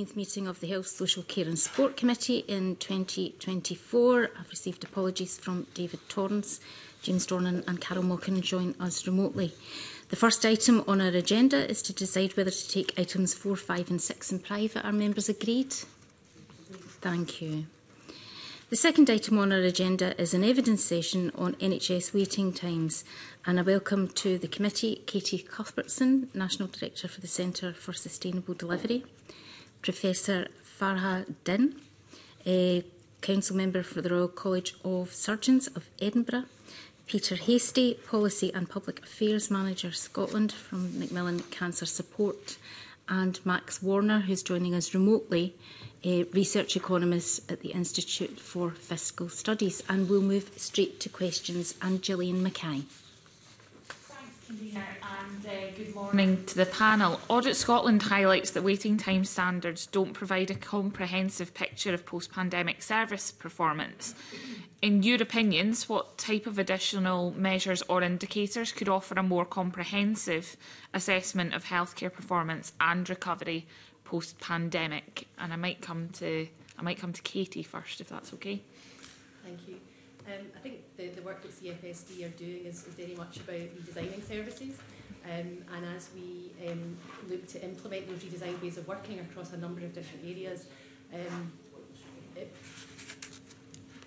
15th meeting of the Health, Social Care and Sport Committee in 2024. I've received apologies from David Torrance, James Dornan and Carol Mockin join us remotely. The first item on our agenda is to decide whether to take items 4, 5 and 6 in private. Are members agreed? Thank you. The second item on our agenda is an evidence session on NHS waiting times and a welcome to the committee Katie Cuthbertson, National Director for the Centre for Sustainable Delivery. Oh. Professor Farha Din, a Council Member for the Royal College of Surgeons of Edinburgh, Peter Hasty, Policy and Public Affairs Manager Scotland from Macmillan Cancer Support, and Max Warner, who's joining us remotely, a research economist at the Institute for Fiscal Studies. And we'll move straight to questions and Gillian Mackay good morning to the panel. Audit Scotland highlights that waiting time standards don't provide a comprehensive picture of post-pandemic service performance. In your opinions, what type of additional measures or indicators could offer a more comprehensive assessment of healthcare performance and recovery post-pandemic? And I might come to I might come to Katie first, if that's okay. Thank you. Um, I think the, the work that CFSD are doing is, is very much about redesigning services. Um, and as we um, look to implement those redesigned ways of working across a number of different areas, um, it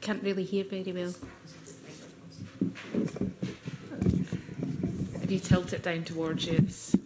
can't really hear very well. If you tilt it down towards you,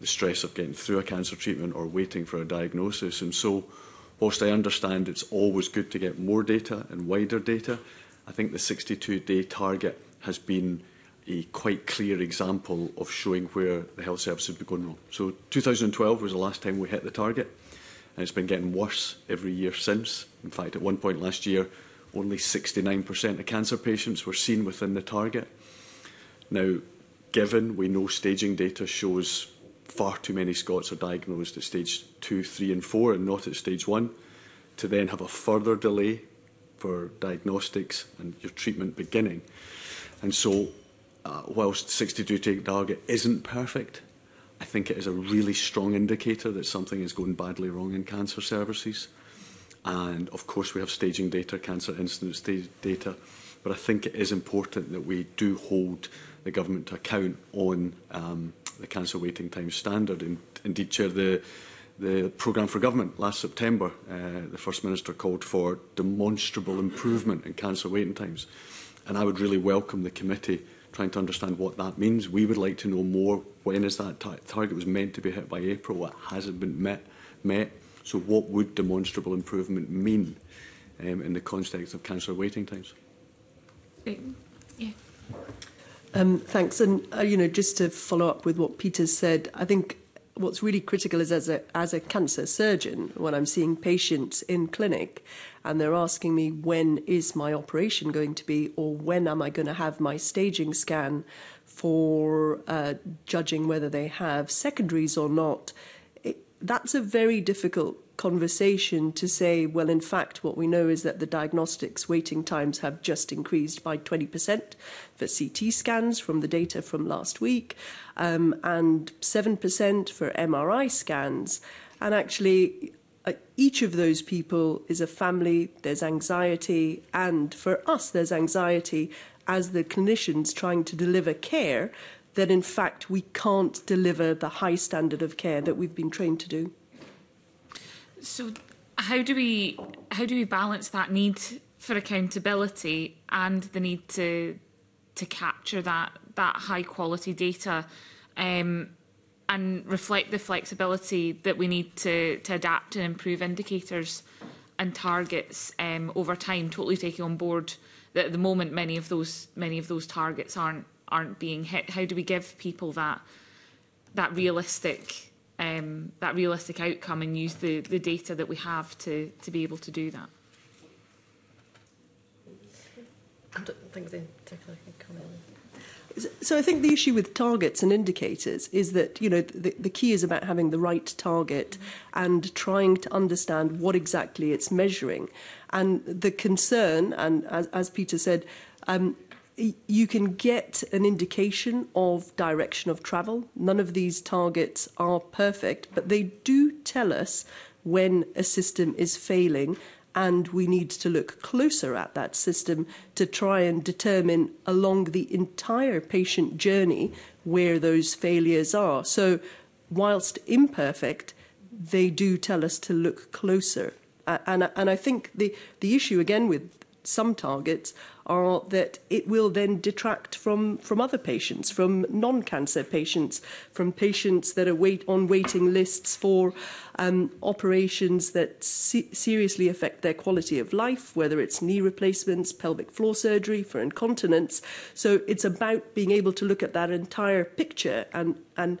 the stress of getting through a cancer treatment or waiting for a diagnosis. And so, whilst I understand it's always good to get more data and wider data, I think the 62 day target has been a quite clear example of showing where the health service has been going wrong. So 2012 was the last time we hit the target, and it's been getting worse every year since. In fact, at one point last year, only 69% of cancer patients were seen within the target. Now, given we know staging data shows far too many Scots are diagnosed at stage 2, 3 and 4 and not at stage 1, to then have a further delay for diagnostics and your treatment beginning. And so uh, whilst 62 take target isn't perfect, I think it is a really strong indicator that something is going badly wrong in cancer services. And of course, we have staging data, cancer incidence data, but I think it is important that we do hold the government to account on um, the cancer waiting time standard. And indeed, Chair, the the programme for government last September, uh, the First Minister called for demonstrable improvement in cancer waiting times. And I would really welcome the committee trying to understand what that means. We would like to know more. When is that target was meant to be hit by April? It hasn't been met. met. So what would demonstrable improvement mean um, in the context of cancer waiting times? Yeah. Um, thanks. And, uh, you know, just to follow up with what Peter said, I think what's really critical is as a as a cancer surgeon when I'm seeing patients in clinic and they're asking me when is my operation going to be or when am I going to have my staging scan for uh, judging whether they have secondaries or not. It, that's a very difficult conversation to say, well, in fact, what we know is that the diagnostics waiting times have just increased by 20% for CT scans from the data from last week, um, and 7% for MRI scans. And actually, uh, each of those people is a family, there's anxiety, and for us, there's anxiety as the clinicians trying to deliver care that in fact we can't deliver the high standard of care that we've been trained to do. So how do we how do we balance that need for accountability and the need to to capture that that high quality data um, and reflect the flexibility that we need to to adapt and improve indicators and targets um, over time. Totally taking on board that at the moment many of those many of those targets aren't aren't being hit. How do we give people that that realistic um, that realistic outcome and use the, the data that we have to, to be able to do that. I don't think they so I think the issue with targets and indicators is that you know the, the key is about having the right target and trying to understand what exactly it's measuring. And the concern, and as, as Peter said, um, you can get an indication of direction of travel. None of these targets are perfect, but they do tell us when a system is failing and we need to look closer at that system to try and determine along the entire patient journey where those failures are. So, whilst imperfect, they do tell us to look closer. And, and I think the, the issue again with some targets or that it will then detract from, from other patients, from non-cancer patients, from patients that are wait, on waiting lists for um, operations that se seriously affect their quality of life, whether it's knee replacements, pelvic floor surgery, for incontinence. So it's about being able to look at that entire picture and, and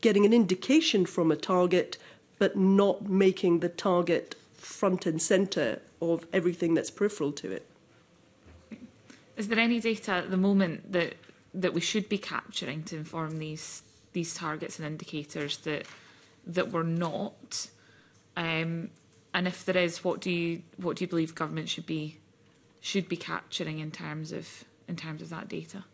getting an indication from a target, but not making the target front and centre of everything that's peripheral to it. Is there any data at the moment that that we should be capturing to inform these these targets and indicators that that we're not? Um, and if there is, what do you what do you believe government should be should be capturing in terms of in terms of that data?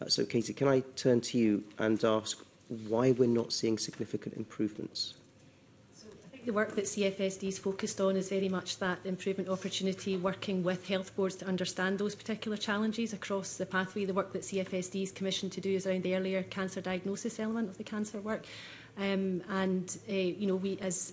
Uh, so, Katie, can I turn to you and ask why we're not seeing significant improvements? the work that CFSD is focused on is very much that improvement opportunity, working with health boards to understand those particular challenges across the pathway. The work that CFSD is commissioned to do is around the earlier cancer diagnosis element of the cancer work. Um, and, uh, you know, we as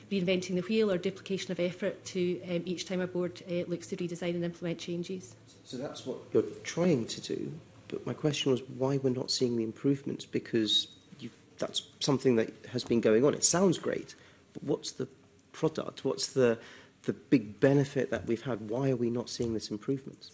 reinventing the wheel or duplication of effort to um, each time a board uh, looks to redesign and implement changes. So that's what you're trying to do. But my question was why we're not seeing the improvements because you, that's something that has been going on. It sounds great, but what's the product? What's the the big benefit that we've had? Why are we not seeing this improvement?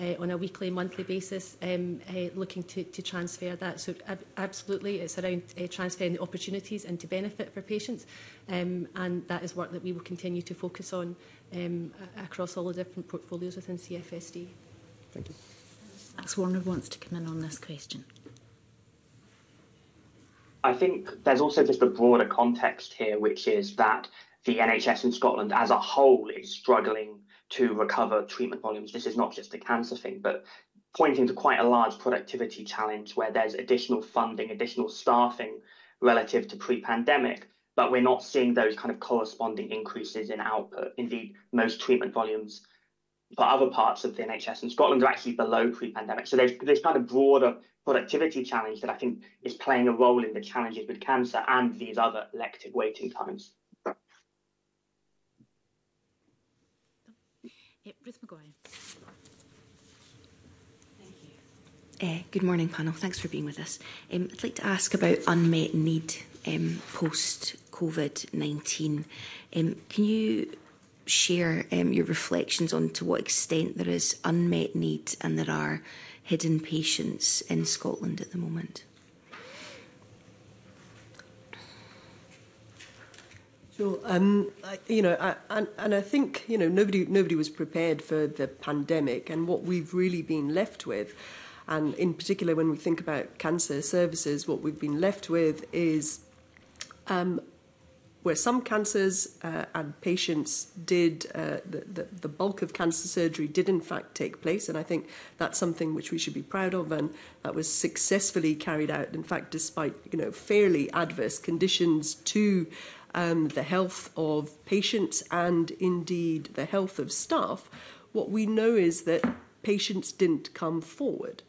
uh, on a weekly, monthly basis, um, uh, looking to, to transfer that. So ab absolutely, it's around uh, transferring the opportunities into benefit for patients um, and that is work that we will continue to focus on um, across all the different portfolios within CFSD. Thank you. Alex Warner wants to come in on this question. I think there's also just a broader context here, which is that the NHS in Scotland as a whole is struggling to recover treatment volumes. This is not just a cancer thing, but pointing to quite a large productivity challenge where there's additional funding, additional staffing relative to pre pandemic but we're not seeing those kind of corresponding increases in output. Indeed, most treatment volumes for other parts of the NHS in Scotland are actually below pre-pandemic. So there's this kind of broader productivity challenge that I think is playing a role in the challenges with cancer and these other elective waiting times. Ruth McGuire. Uh, eh, good morning, panel. Thanks for being with us. Um, I'd like to ask about unmet need um, post COVID 19. Um, can you share um, your reflections on to what extent there is unmet need and there are hidden patients in Scotland at the moment? So, Um, I, you know, I, and, and I think you know nobody nobody was prepared for the pandemic, and what we've really been left with, and in particular when we think about cancer services, what we've been left with is um, where some cancers uh, and patients did, uh, the, the, the bulk of cancer surgery did in fact take place. And I think that's something which we should be proud of. And that was successfully carried out, in fact, despite, you know, fairly adverse conditions to um, the health of patients and indeed the health of staff. What we know is that patients didn't come forward.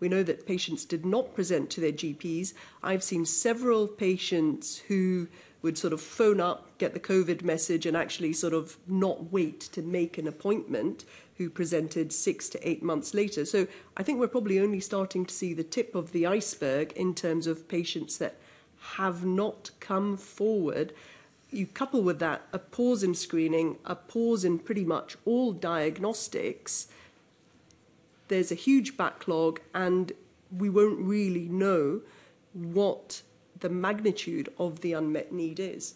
We know that patients did not present to their GPs. I've seen several patients who would sort of phone up, get the COVID message, and actually sort of not wait to make an appointment, who presented six to eight months later. So I think we're probably only starting to see the tip of the iceberg in terms of patients that have not come forward. You couple with that a pause in screening, a pause in pretty much all diagnostics, there's a huge backlog, and we won't really know what the magnitude of the unmet need is.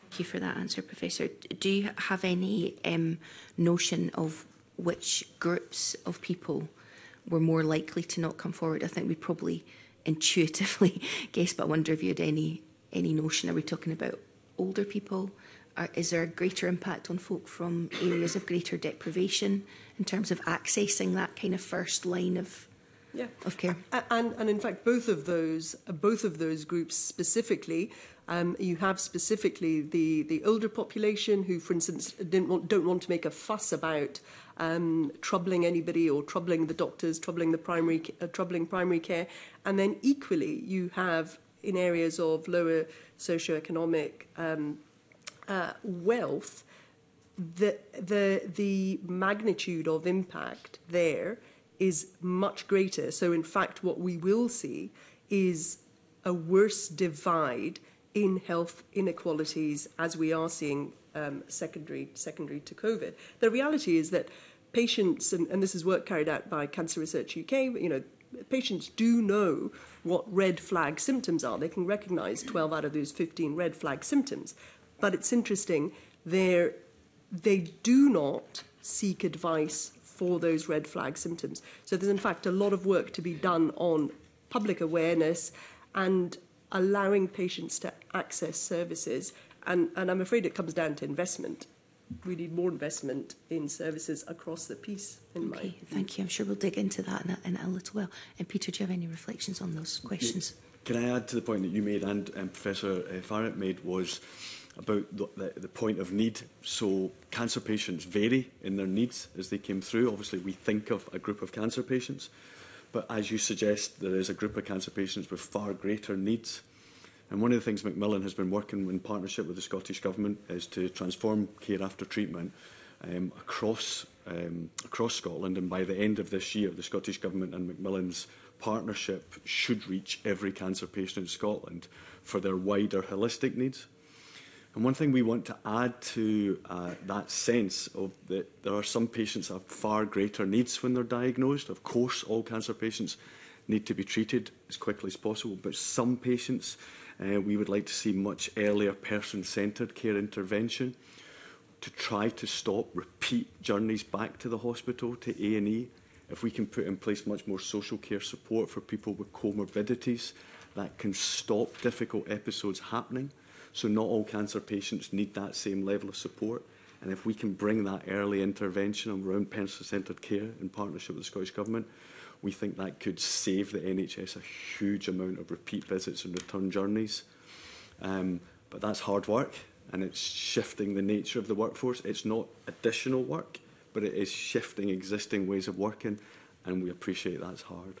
Thank you for that answer, Professor. Do you have any um, notion of which groups of people were more likely to not come forward? I think we probably intuitively guess, but I wonder if you had any any notion. Are we talking about older people? Are, is there a greater impact on folk from areas of greater deprivation in terms of accessing that kind of first line of Yeah. Of care. And, and in fact, both of those, both of those groups specifically, um, you have specifically the, the older population who, for instance, didn't want, don't want to make a fuss about um, troubling anybody or troubling the doctors, troubling the primary, uh, troubling primary care. And then equally, you have in areas of lower socioeconomic um, uh, wealth, the, the, the magnitude of impact there – is much greater. So, in fact, what we will see is a worse divide in health inequalities as we are seeing um, secondary, secondary to COVID. The reality is that patients, and, and this is work carried out by Cancer Research UK, you know, patients do know what red flag symptoms are. They can recognize 12 out of those 15 red flag symptoms. But it's interesting, they do not seek advice for those red flag symptoms. So there's in fact a lot of work to be done on public awareness and allowing patients to access services. And, and I'm afraid it comes down to investment. We need more investment in services across the piece. In okay, my thank you. I'm sure we'll dig into that in a, in a little while. And Peter, do you have any reflections on those questions? Can I add to the point that you made and, um, Professor uh, made was about the, the, the point of need. So cancer patients vary in their needs as they came through. Obviously, we think of a group of cancer patients, but as you suggest, there is a group of cancer patients with far greater needs. And one of the things Macmillan has been working in partnership with the Scottish Government is to transform care after treatment um, across um, across Scotland. And by the end of this year, the Scottish Government and Macmillan's partnership should reach every cancer patient in Scotland for their wider holistic needs. And one thing we want to add to uh, that sense of that there are some patients have far greater needs when they're diagnosed. Of course, all cancer patients need to be treated as quickly as possible, but some patients uh, we would like to see much earlier person-centred care intervention to try to stop repeat journeys back to the hospital, to A&E. If we can put in place much more social care support for people with comorbidities, that can stop difficult episodes happening. So not all cancer patients need that same level of support. And if we can bring that early intervention around person-centred care in partnership with the Scottish Government, we think that could save the NHS a huge amount of repeat visits and return journeys. Um, but that's hard work and it's shifting the nature of the workforce. It's not additional work, but it is shifting existing ways of working and we appreciate that's hard.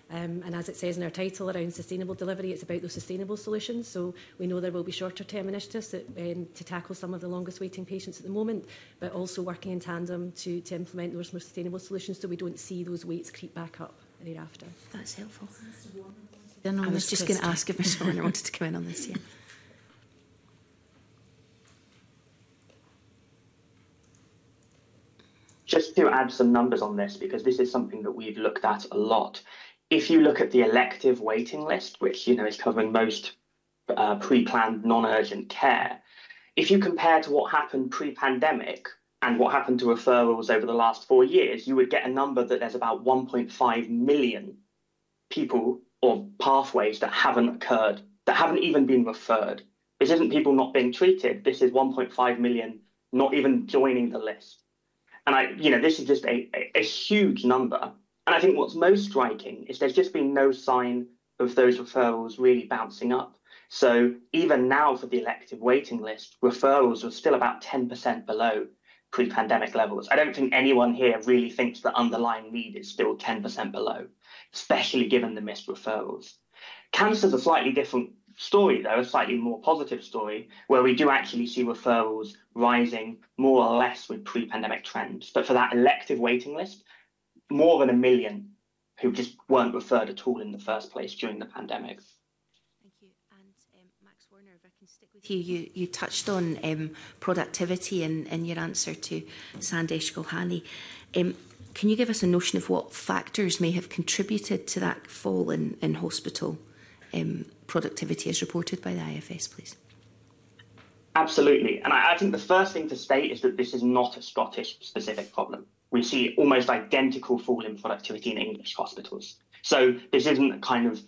Um, and as it says in our title around sustainable delivery, it's about those sustainable solutions. So we know there will be shorter term initiatives that, um, to tackle some of the longest waiting patients at the moment, but also working in tandem to, to implement those more sustainable solutions so we don't see those waits creep back up thereafter. That's helpful. I was just going to ask if Mr. Warner wanted to come in on this. Yeah. Just to add some numbers on this, because this is something that we've looked at a lot. If you look at the elective waiting list, which you know is covering most uh, pre-planned non-urgent care, if you compare to what happened pre-pandemic and what happened to referrals over the last four years, you would get a number that there's about 1.5 million people or pathways that haven't occurred, that haven't even been referred. This isn't people not being treated. This is 1.5 million not even joining the list. And I, you know, this is just a, a, a huge number. And I think what's most striking is there's just been no sign of those referrals really bouncing up. So even now for the elective waiting list, referrals are still about 10% below pre pandemic levels. I don't think anyone here really thinks the underlying need is still 10% below, especially given the missed referrals. Cancer is a slightly different story, though, a slightly more positive story, where we do actually see referrals rising more or less with pre pandemic trends. But for that elective waiting list, more than a million who just weren't referred at all in the first place during the pandemic. Thank you. And um, Max Warner, if I can stick with you, you, you touched on um, productivity in, in your answer to Sandesh Gohani. Um, can you give us a notion of what factors may have contributed to that fall in, in hospital um, productivity as reported by the IFS, please? Absolutely. And I, I think the first thing to state is that this is not a Scottish specific problem. We see almost identical fall in productivity in English hospitals. So this isn't kind of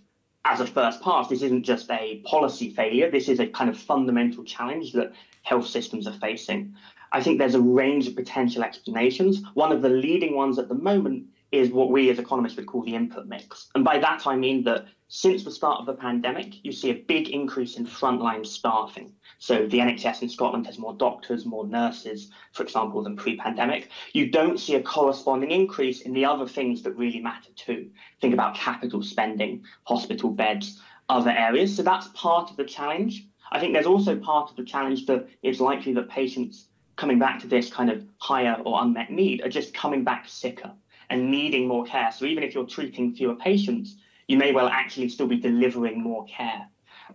as a first pass, this isn't just a policy failure. This is a kind of fundamental challenge that health systems are facing. I think there's a range of potential explanations. One of the leading ones at the moment is what we as economists would call the input mix. And by that I mean that since the start of the pandemic, you see a big increase in frontline staffing. So the NHS in Scotland has more doctors, more nurses, for example, than pre pandemic. You don't see a corresponding increase in the other things that really matter too. Think about capital spending, hospital beds, other areas. So that's part of the challenge. I think there's also part of the challenge that it's likely that patients coming back to this kind of higher or unmet need are just coming back sicker and needing more care. So even if you're treating fewer patients, you may well actually still be delivering more care.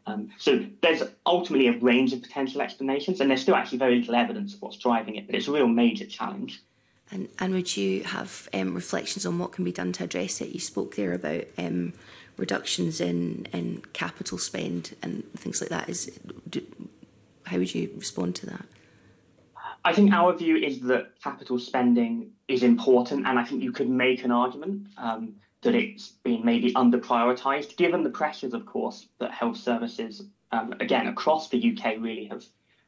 Um, so there's ultimately a range of potential explanations, and there's still actually very little evidence of what's driving it, but it's a real major challenge. And, and would you have um, reflections on what can be done to address it? You spoke there about um, reductions in, in capital spend and things like that. Is do, how would you respond to that? I think our view is that capital spending is important, and I think you could make an argument um, that it's been maybe under prioritised, given the pressures, of course, that health services, um, again, across the UK really have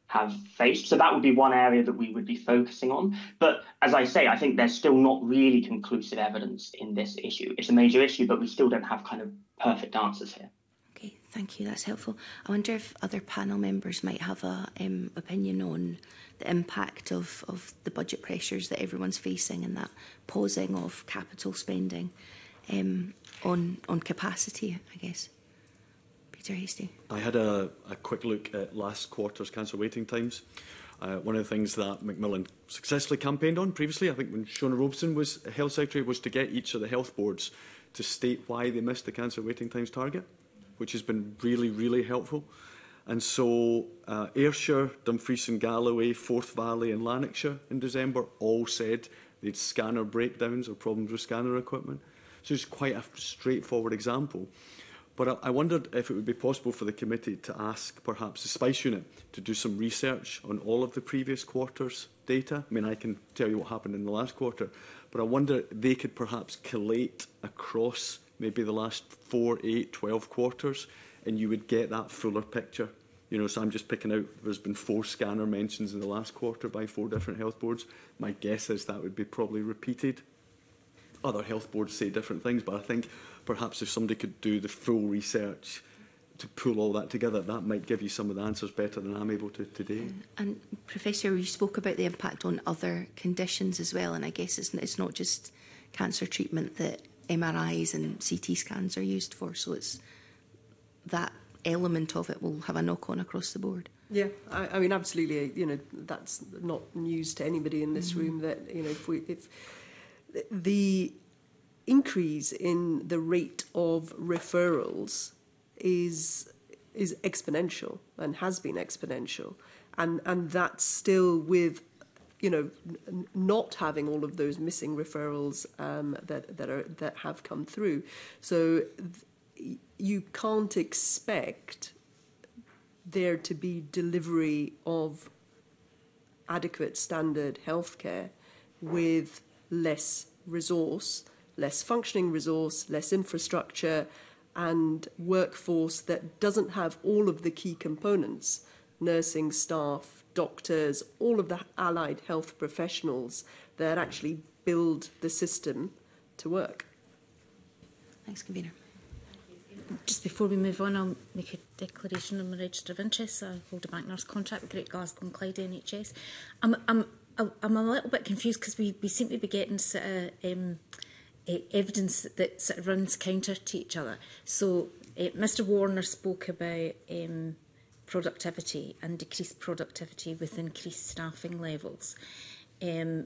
have faced. So that would be one area that we would be focusing on. But as I say, I think there's still not really conclusive evidence in this issue. It's a major issue, but we still don't have kind of perfect answers here. Thank you, that's helpful. I wonder if other panel members might have an um, opinion on the impact of, of the budget pressures that everyone's facing and that pausing of capital spending um, on, on capacity, I guess. Peter Hasty. I had a, a quick look at last quarter's cancer waiting times. Uh, one of the things that Macmillan successfully campaigned on previously, I think when Shona Robeson was Health Secretary, was to get each of the health boards to state why they missed the cancer waiting times target which has been really, really helpful. And so uh, Ayrshire, Dumfries and Galloway, Forth Valley and Lanarkshire in December all said they'd scanner breakdowns or problems with scanner equipment. So it's quite a straightforward example. But I, I wondered if it would be possible for the committee to ask perhaps the Spice Unit to do some research on all of the previous quarter's data. I mean, I can tell you what happened in the last quarter, but I wonder they could perhaps collate across maybe the last four, eight, 12 quarters, and you would get that fuller picture. You know, so I'm just picking out, there's been four scanner mentions in the last quarter by four different health boards. My guess is that would be probably repeated. Other health boards say different things, but I think perhaps if somebody could do the full research to pull all that together, that might give you some of the answers better than I'm able to today. And Professor, you spoke about the impact on other conditions as well, and I guess it's, it's not just cancer treatment that MRIs and CT scans are used for. So it's that element of it will have a knock on across the board. Yeah, I, I mean, absolutely. Uh, you know, that's not news to anybody in this mm -hmm. room. That you know, if we if the increase in the rate of referrals is is exponential and has been exponential, and and that's still with you know, not having all of those missing referrals um, that that are that have come through. So you can't expect there to be delivery of adequate standard healthcare with less resource, less functioning resource, less infrastructure, and workforce that doesn't have all of the key components nursing staff, doctors, all of the allied health professionals that actually build the system to work. Thanks, Convener. Just before we move on, I'll make a declaration on my register of interests. I hold a bank nurse contract with Great Glasgow and Clyde NHS. I'm, I'm, I'm a little bit confused because we, we seem to be getting sort of, um, e-, evidence that sort of runs counter to each other. So uh, eh, Mr Warner spoke about um, productivity and decrease productivity with increased staffing levels. Um,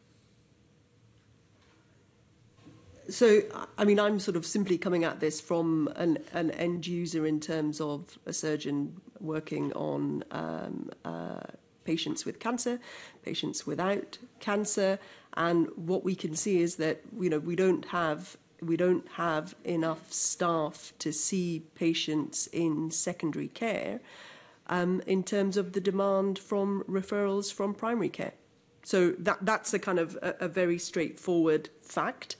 so I mean I'm sort of simply coming at this from an, an end user in terms of a surgeon working on um, uh, patients with cancer, patients without cancer, and what we can see is that you know we don't have we don't have enough staff to see patients in secondary care um, in terms of the demand from referrals from primary care. So that, that's a kind of a, a very straightforward fact.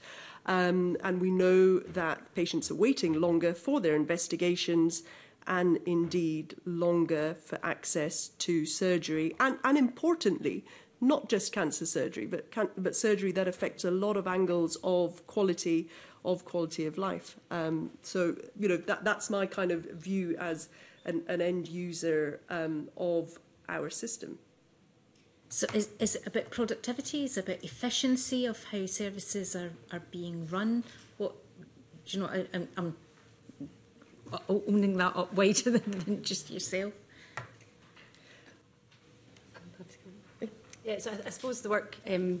Um, and we know that patients are waiting longer for their investigations and indeed longer for access to surgery and, and importantly, not just cancer surgery, but, can, but surgery that affects a lot of angles of quality of quality of life. Um, so, you know, that, that's my kind of view as an, an end user um, of our system. So is, is it about productivity? Is it about efficiency of how services are, are being run? What, do you know, I, I'm, I'm opening that up wider than, just yourself. Yeah, so I, I suppose the work, um,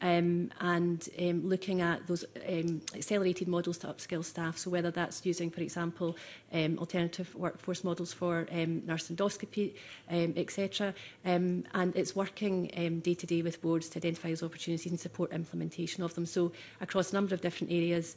um, and um, looking at those um, accelerated models to upskill staff. So whether that's using using, for example, um, alternative workforce models for um, nurse endoscopy, um, etc. Um, and it's working um, day to day with boards to identify those opportunities and support implementation of them. So across a number of different areas,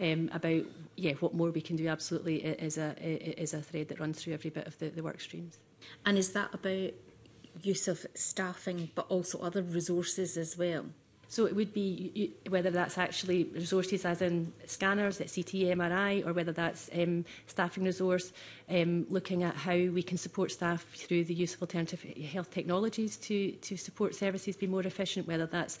um, about yeah what more we can do. Absolutely, is a is a thread that runs through every bit of the, the work streams. And is that about use of staffing, but also other resources as well? So it would be whether that's actually resources as in scanners at CT, MRI, or whether that's um, staffing resource, um, looking at how we can support staff through the use of alternative eh, health technologies to, to support services be more efficient, whether that's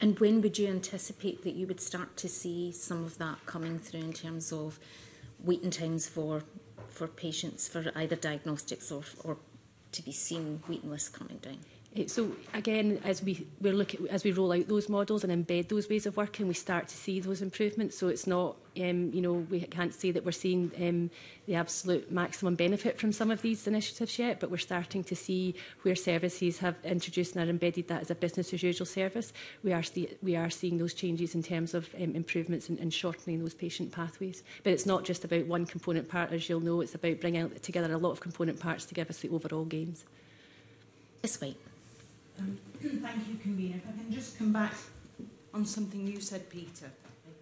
And when would you anticipate that you would start to see some of that coming through in terms of waiting times for for patients for either diagnostics or, or to be seen, waiting lists coming down. So again, as we we're at, as we roll out those models and embed those ways of working, we start to see those improvements. So it's not, um, you know, we can't say that we're seeing um, the absolute maximum benefit from some of these initiatives yet, but we're starting to see where services have introduced and are embedded that as a business as usual service. We are we are seeing those changes in terms of um, improvements and, and shortening those patient pathways. But it's not just about one component part, as you'll know. It's about bringing together a lot of component parts to give us the overall gains. This week. Um, thank you, Convener. If I can just come back on something you said, Peter.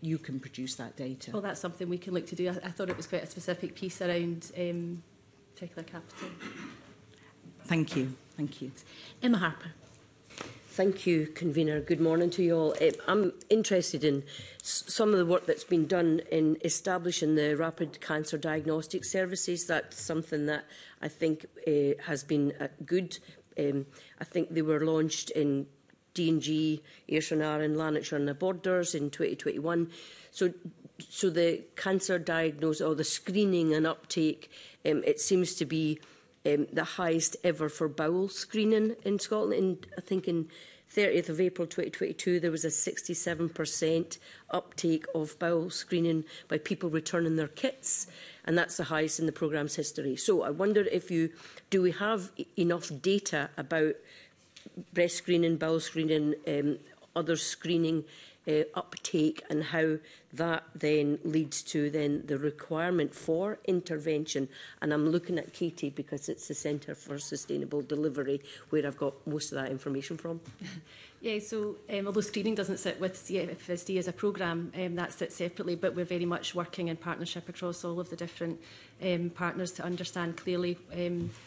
you can produce that data. Well, that's something we can look to do. I, I thought it was quite a specific piece around. Um, particular capital. Thank you. Thank you. Emma Harper. Thank you, convener. Good morning to you all. Eh, I'm interested in some of the work that's been done in establishing the rapid cancer diagnostic services. That's something that I think uh, has been uh, good. Um, I think they were launched in D&G, Ayrshire and Lanarkshire and the borders in 2021. So, so the cancer diagnosis or the screening and uptake Um, it seems to be um, the highest ever for bowel screening in Scotland. In, I think in 30th of April 2022, there was a 67% uptake of bowel screening by people returning their kits, and that's the highest in the programme's history. So I wonder if you, do we have e, enough data about breast screening, bowel screening, um, other screening uh, uptake and how that then leads to then the requirement for intervention. And I'm looking at Katie because it's the Centre for Sustainable Delivery where I've got most of that information from. yeah, so um, although screening doesn't sit with CFSD as a programme, um, that sits separately, but we're very much working in partnership across all of the different um, partners to understand clearly um,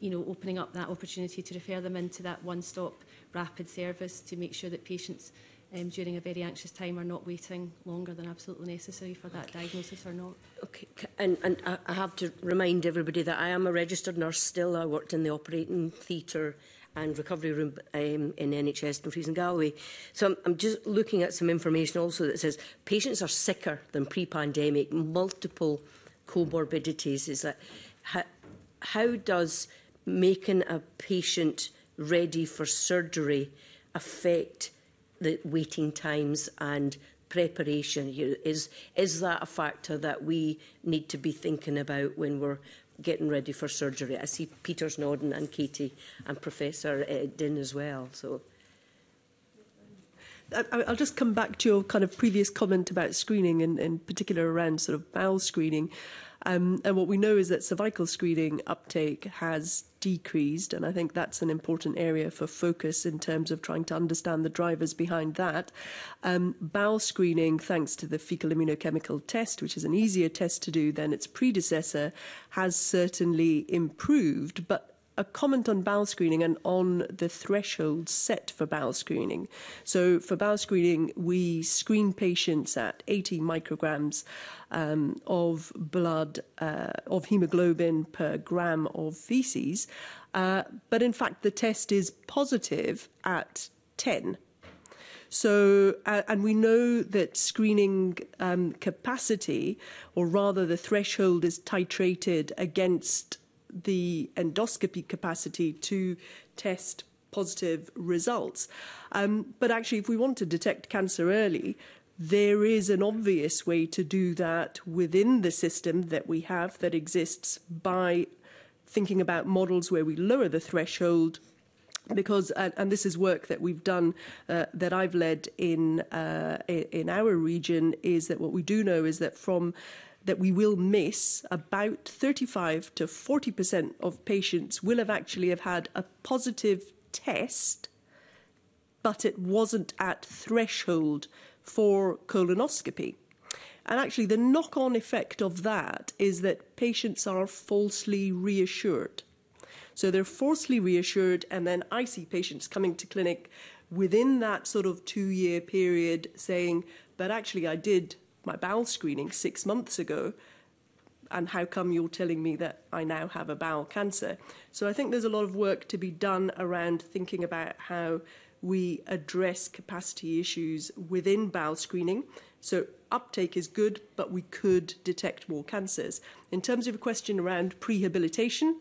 you know, opening up that opportunity to refer them into that one-stop rapid service to make sure that patients um, during a very anxious time are not waiting longer than absolutely necessary for that diagnosis or not. Okay, and, and I have to remind everybody that I am a registered nurse still. I worked in the operating theatre and recovery room um, in NHS Dumfries and Galway. So I'm, I'm just looking at some information also that says patients are sicker than pre-pandemic, multiple comorbidities. Is that how, how does making a patient ready for surgery affect the waiting times and preparation is is that a factor that we need to be thinking about when we're getting ready for surgery i see peter's nodding and katie and professor uh, din as well so I'll just come back to your kind of previous comment about screening and in particular around sort of bowel screening. Um, and what we know is that cervical screening uptake has decreased, and I think that's an important area for focus in terms of trying to understand the drivers behind that. Um, bowel screening, thanks to the fecal immunochemical test, which is an easier test to do than its predecessor, has certainly improved, but a comment on bowel screening and on the threshold set for bowel screening. So, for bowel screening, we screen patients at 80 micrograms um, of blood, uh, of hemoglobin per gram of feces. Uh, but in fact, the test is positive at 10. So, uh, and we know that screening um, capacity, or rather the threshold, is titrated against the endoscopy capacity to test positive results. Um, but actually, if we want to detect cancer early, there is an obvious way to do that within the system that we have that exists by thinking about models where we lower the threshold because and, this is work that we've done uh, that I've led in uh, in our region is that what we do know is that from that we will miss about 35 to 40% of patients will have actually have had a positive test, but it wasn't at threshold for colonoscopy. And actually, the knock on effect of that is that patients are falsely reassured. So they're falsely reassured, and then I see patients coming to clinic within that sort of two year period saying, But actually, I did my bowel screening six months ago and how come you're telling me that I now have a bowel cancer? So I think there's a lot of work to be done around thinking about how we address capacity issues within bowel screening. So uptake is good, but we could detect more cancers. In terms of a question around prehabilitation,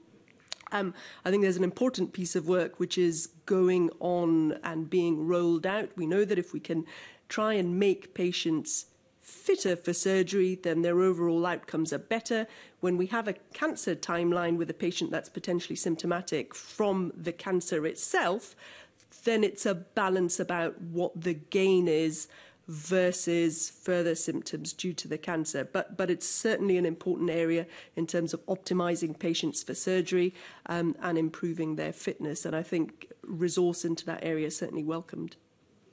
um, I think there's an important piece of work which is going on and being rolled out. We know that if we can try and make patients fitter for surgery, then their overall outcomes are better. When we have a cancer timeline with a patient that's potentially symptomatic from the cancer itself, then it's a balance about what the gain is versus further symptoms due to the cancer. But, but it's certainly an important area in terms of optimizing patients for surgery um, and improving their fitness. And I think resource into that area is certainly welcomed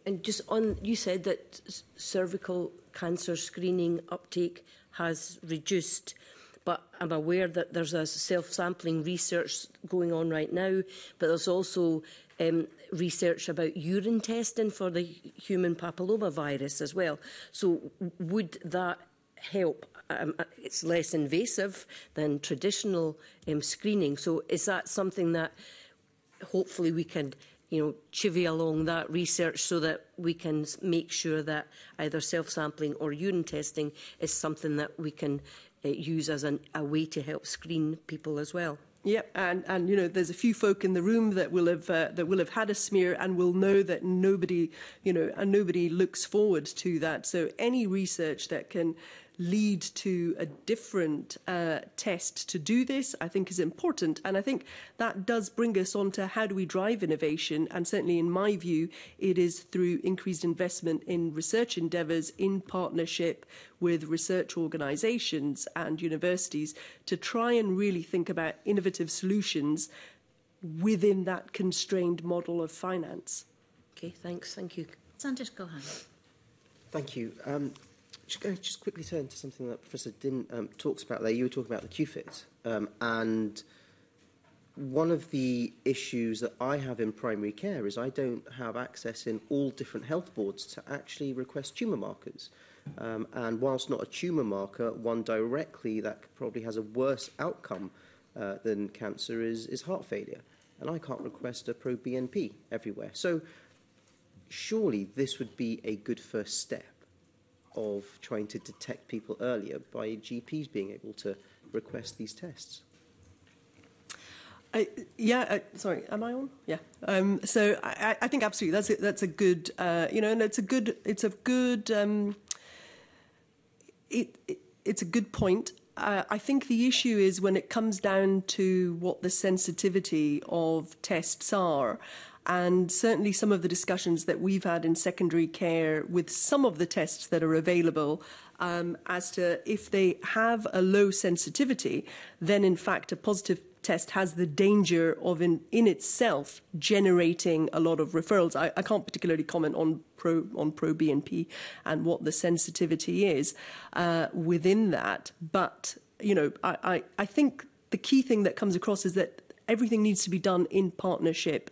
and just on, you said that cervical cancer screening uptake has reduced, but I'm aware that there's a self-sampling research going on right now, but there's also um, research about urine testing for the human papilloma virus as well. So would that help? Um, uh, it's less invasive than traditional um, screening. So is that something that hopefully we can you know, chivvy along that research so that we can make sure that either self-sampling or urine testing is something that we can uh, use as an, a way to help screen people as well. Yep, and and you know, there's a few folk in the room that will have uh, that will have had a smear and will know that nobody, you know, and nobody looks forward to that. So any research that can lead to a different uh, test to do this, I think is important. And I think that does bring us on to how do we drive innovation. And certainly, in my view, it is through increased investment in research endeavours in partnership with research organisations and universities to try and really think about innovative solutions within that constrained model of finance. Okay, thanks. Thank you. go Gohan. Thank you. Um, Just, I just quickly turn to something that Professor Din um, talks about there. You were talking about the QFIT, um, and one of the issues that I have in primary care is I don't have access in all different health boards to actually request tumour markers. Um, and whilst not a tumour marker, one directly that probably has a worse outcome uh, than cancer is, is heart failure. And I can't request a pro BNP everywhere. So surely this would be a good first step of trying to detect people earlier by GPs being able to request these tests? I, yeah, I, sorry, am I on? Yeah. Um, so I, I, think absolutely that's a, that's a good, uh, you know, and it's a good, it's a good, um, it, it, it's a good point. Uh, I think the issue is when it comes down to what the sensitivity of tests are. And certainly some of the discussions that we've had in secondary care with some of the tests that are available um, as to if they have a low sensitivity, then in fact a positive test has the danger of in, in itself generating a lot of referrals. I, I can't particularly comment on pro on pro BNP and what the sensitivity is uh, within that, but you know I, I, I think the key thing that comes across is that everything needs to be done in partnership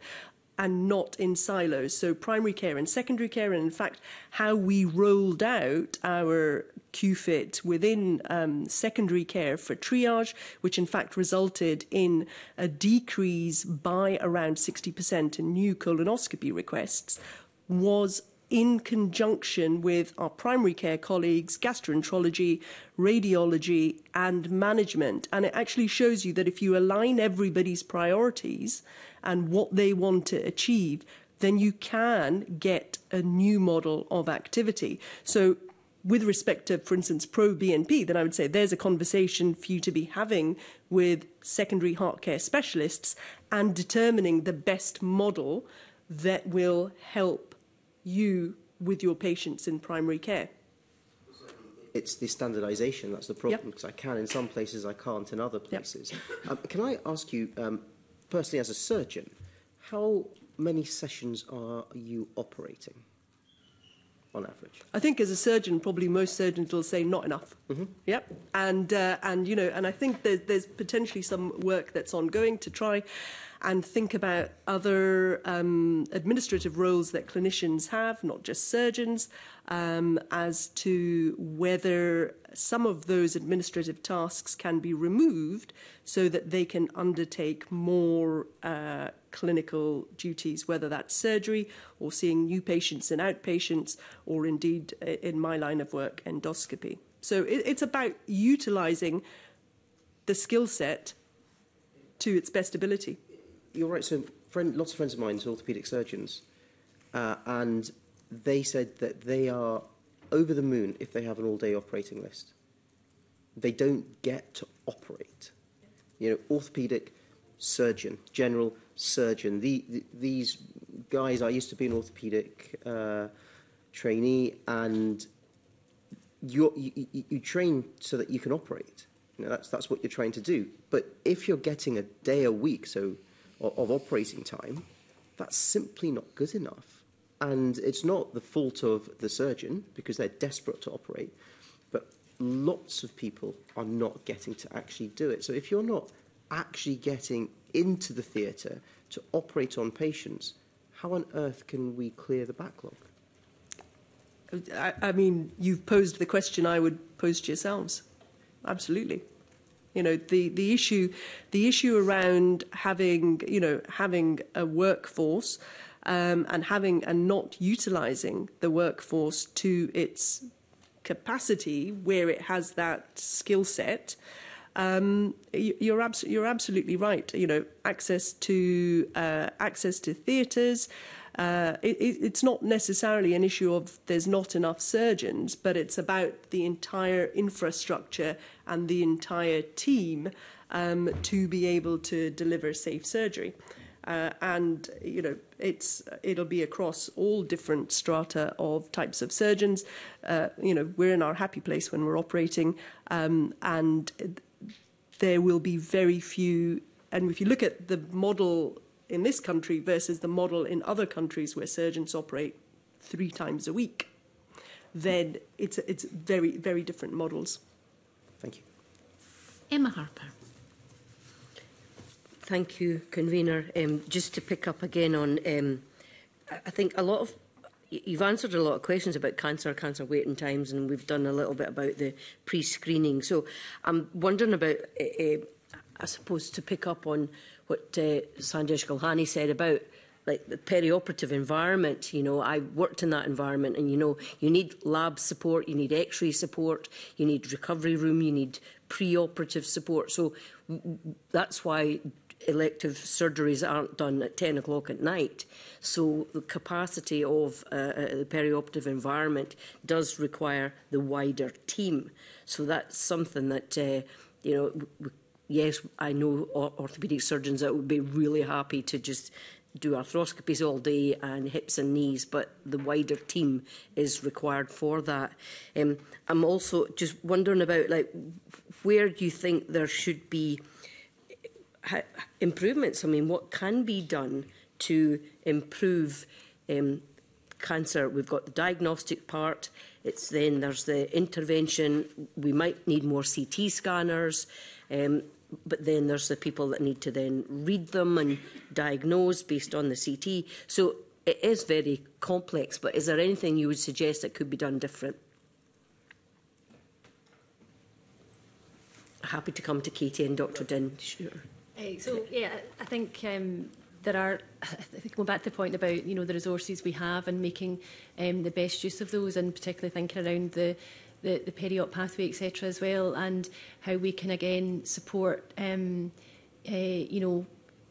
and not in silos. So primary care and secondary care, and in fact, how we rolled out our QFIT within um, secondary care for triage, which in fact resulted in a decrease by around 60% in new colonoscopy requests, was in conjunction with our primary care colleagues, gastroenterology, radiology, and management. And it actually shows you that if you align everybody's priorities and what they want to achieve, then you can get a new model of activity. So, with respect to, for instance, pro BNP, then I would say there's a conversation for you to be having with secondary heart care specialists and determining the best model that will help you with your patients in primary care? It's the standardisation that's the problem, because yep. I can in some places, I can't in other places. Yep. Um, can I ask you, um, personally as a surgeon, how many sessions are you operating on average? I think as a surgeon, probably most surgeons will say not enough. Mm -hmm. Yep. And uh, and you know, and I think there's, there's potentially some work that's ongoing to try and think about other um, administrative roles that clinicians have, not just surgeons, um, as to whether some of those administrative tasks can be removed so that they can undertake more uh, clinical duties, whether that's surgery or seeing new patients and outpatients, or indeed, in my line of work, endoscopy. So it, it's about utilizing the skill set to its best ability you're right. So friend, lots of friends of mine are orthopedic surgeons, uh, and they said that they are over the moon if they have an all-day operating list. They don't get to operate. You know, orthopedic surgeon, general surgeon. The, the, these guys, I used to be an orthopedic uh, trainee, and you, you train so that you can operate. You know, that's, that's what you're trying to do. But if you're getting a day a week, so of operating time, that's simply not good enough. And it's not the fault of the surgeon because they're desperate to operate, but lots of people are not getting to actually do it. So if you're not actually getting into the theatre to operate on patients, how on earth can we clear the backlog? I, I mean, you've posed the question I would pose to yourselves. Absolutely. You know, the, the issue the issue around having, you know, having a workforce um, and having and not utilizing the workforce to its capacity where it has that skill set. Um, you're, abs- you're absolutely right. You know, access to uh, access to theatres, Uh, it, it's not necessarily an issue of there's not enough surgeons, but it's about the entire infrastructure and the entire team um, to be able to deliver safe surgery. Uh, and you know it's it'll be across all different strata of types of surgeons. Uh, you know we're in our happy place when we're operating, um, and there will be very few. And if you look at the model in this country versus the model in other countries where surgeons operate three times a week, then it's, it's very, very different models. Thank you. Emma Harper. Thank you, Convener. Um, just to pick up again on, um, I think a lot of You've answered a lot of questions about cancer, cancer waiting times, and we've done a little bit about the pre-screening. So I'm wondering about, uh, I suppose, to pick up on what uh, Sanjesh Gulhani said about like the perioperative environment, you know, I worked in that environment and, you know, you need lab support, you need x-ray support, you need recovery room, you need preoperative support. So that's why elective surgeries aren't done at 10 o'clock at night. So the capacity of uh, uh, the perioperative environment does require the wider team. So that's something that, uh, you know, yes, I know orthopedic surgeons that would be really happy to just do arthroscopies all day and hips and knees, but the wider team is required for that. Um, I'm also just wondering about like where do you think there should be uh, improvements? I mean, what can be done to improve um, cancer? We've got the diagnostic part. It's then there's the intervention. We might need more CT scanners. Um, but then there's the people that need to then read them and diagnose based on the CT. So it is very complex, but is there anything you would suggest that could be done different? Happy to come to Katie and Dr. Din, sure. Uh, so, yeah, I think um, there are, I think going back to the point about, you know, the resources we have and making um, the best use of those and particularly thinking around the the, the peri pathway, etc. as well, and how we can again support, um, uh, you know,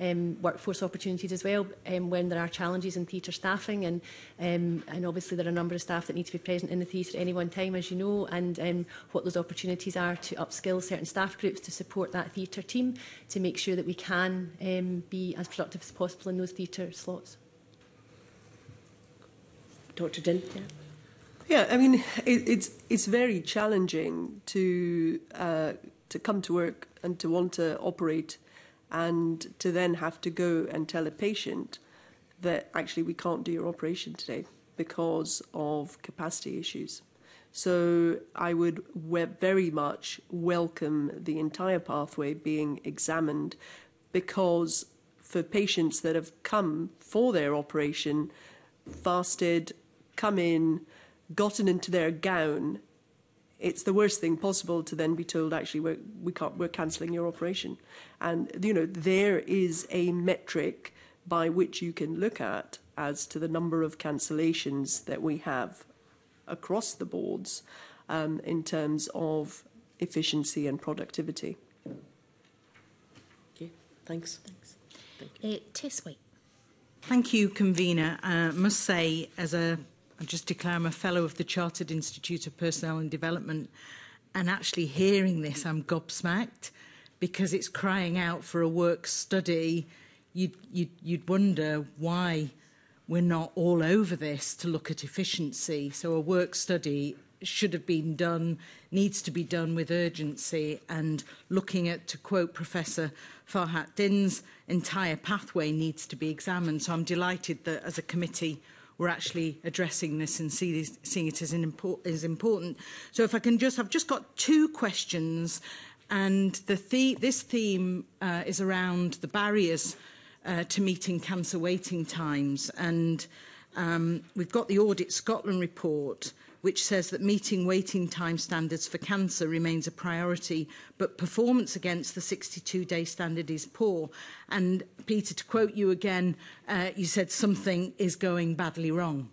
um, workforce opportunities as well um, when there are challenges in theatre staffing and, um, and obviously there are a number of staff that need to be present in the theatre at any one time, as you know, and um, what those opportunities are to upskill certain staff groups to support that theatre team to make sure that we can um, be as productive as possible in those theatre slots. Dr. Din? Yeah. Yeah, I mean, it, it's it's very challenging to uh, to come to work and to want to operate, and to then have to go and tell a patient that actually we can't do your operation today because of capacity issues. So I would very much welcome the entire pathway being examined because for patients that have come for their operation, fasted, come in, gotten into their gown, it's the worst thing possible to then be told actually we're, we can't, we're cancelling your operation. And, you know, there is a metric by which you can look at as to the number of cancellations that we have across the boards um, in terms of efficiency and productivity. Okay, thanks. Thanks. Thank you. Uh, Thank you, convener. I uh, must say, as a, I just declare I'm a fellow of the Chartered Institute of Personnel and Development, and actually hearing this, I'm gobsmacked because it's crying out for a work study you'd, you'd, you'd wonder why we're not all over this to look at efficiency. So a work study should have been done, needs to be done with urgency, and looking at, to quote Professor Farhat Din's, entire pathway needs to be examined. So I'm delighted that as a committee, we're actually addressing this and see this, seeing it as, an import, as important. So if I can just, I've just got two questions, and the, the this theme uh, is around the barriers uh, to meeting cancer waiting times. And um, we've got the Audit Scotland report, which says that meeting waiting time standards for cancer remains a priority, but performance against the 62-day standard is poor. And Peter, to quote you again, uh, you said something is going badly wrong.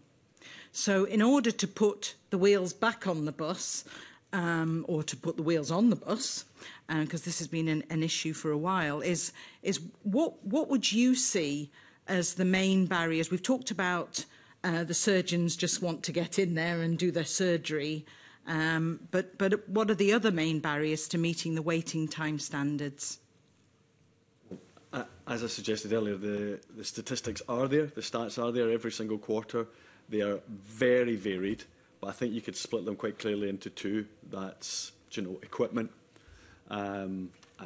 So in order to put the wheels back on the bus, um, or to put the wheels on the bus, because um, this has been an, an issue for a while, is, is what, what would you see as the main barriers? We've talked about uh, the surgeons just want to get in there and do their surgery, um, but, but what are the other main barriers to meeting the waiting time standards? Uh, as I suggested earlier, the, the statistics are there, the stats are there every single quarter. They are very varied, but I think you could split them quite clearly into two. That's you know, equipment Um, uh,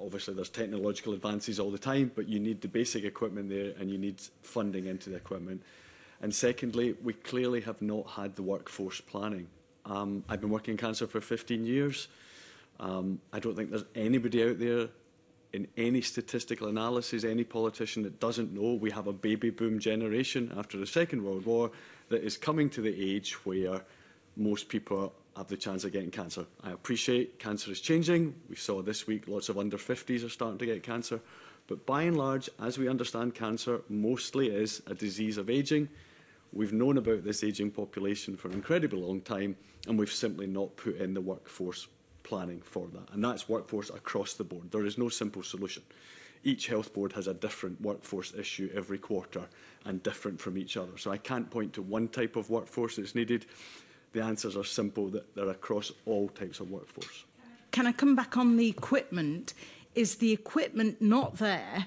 obviously, there's technological advances all the time, but you need the basic equipment there and you need funding into the equipment. And secondly, we clearly have not had the workforce planning. Um, I've been working in cancer for 15 years. Um, I don't think there's anybody out there in any statistical analysis, any politician that doesn't know we have a baby boom generation after the Second World War that is coming to the age where most people have the chance of getting cancer. I appreciate cancer is changing. We saw this week lots of under 50s are starting to get cancer. But by and large, as we understand cancer, mostly is a disease of aging. We've known about this aging population for an incredibly long time, and we've simply not put in the workforce planning for that. And that's workforce across the board. There is no simple solution. Each health board has a different workforce issue every quarter and different from each other. So I can't point to one type of workforce that's needed the answers are simple that they're across all types of workforce. Can I come back on the equipment? Is the equipment not there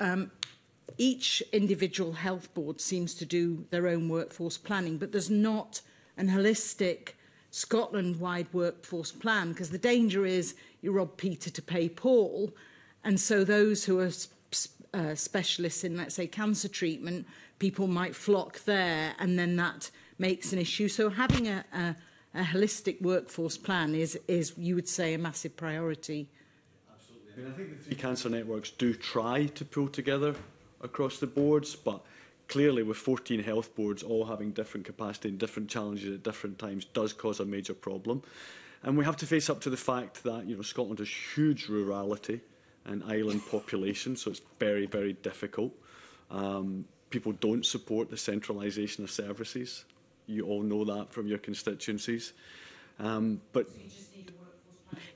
um, each individual health board seems to do their own workforce planning, but there's not an holistic Scotland-wide workforce plan because the danger is you rob Peter to pay Paul, and so those who are uh, specialists in, let's say, cancer treatment people might flock there and then that makes an issue. So having a, a, a holistic workforce plan is, is, you would say, a massive priority. Absolutely. I mean, I think the three cancer networks do try to pull together across the boards, but clearly with 14 health boards all having different capacity and different challenges at different times does cause a major problem. And we have to face up to the fact that you know Scotland has huge rurality and island population, so it's very, very difficult. Um, people don't support the centralisation of services. You all know that from your constituencies. Um, but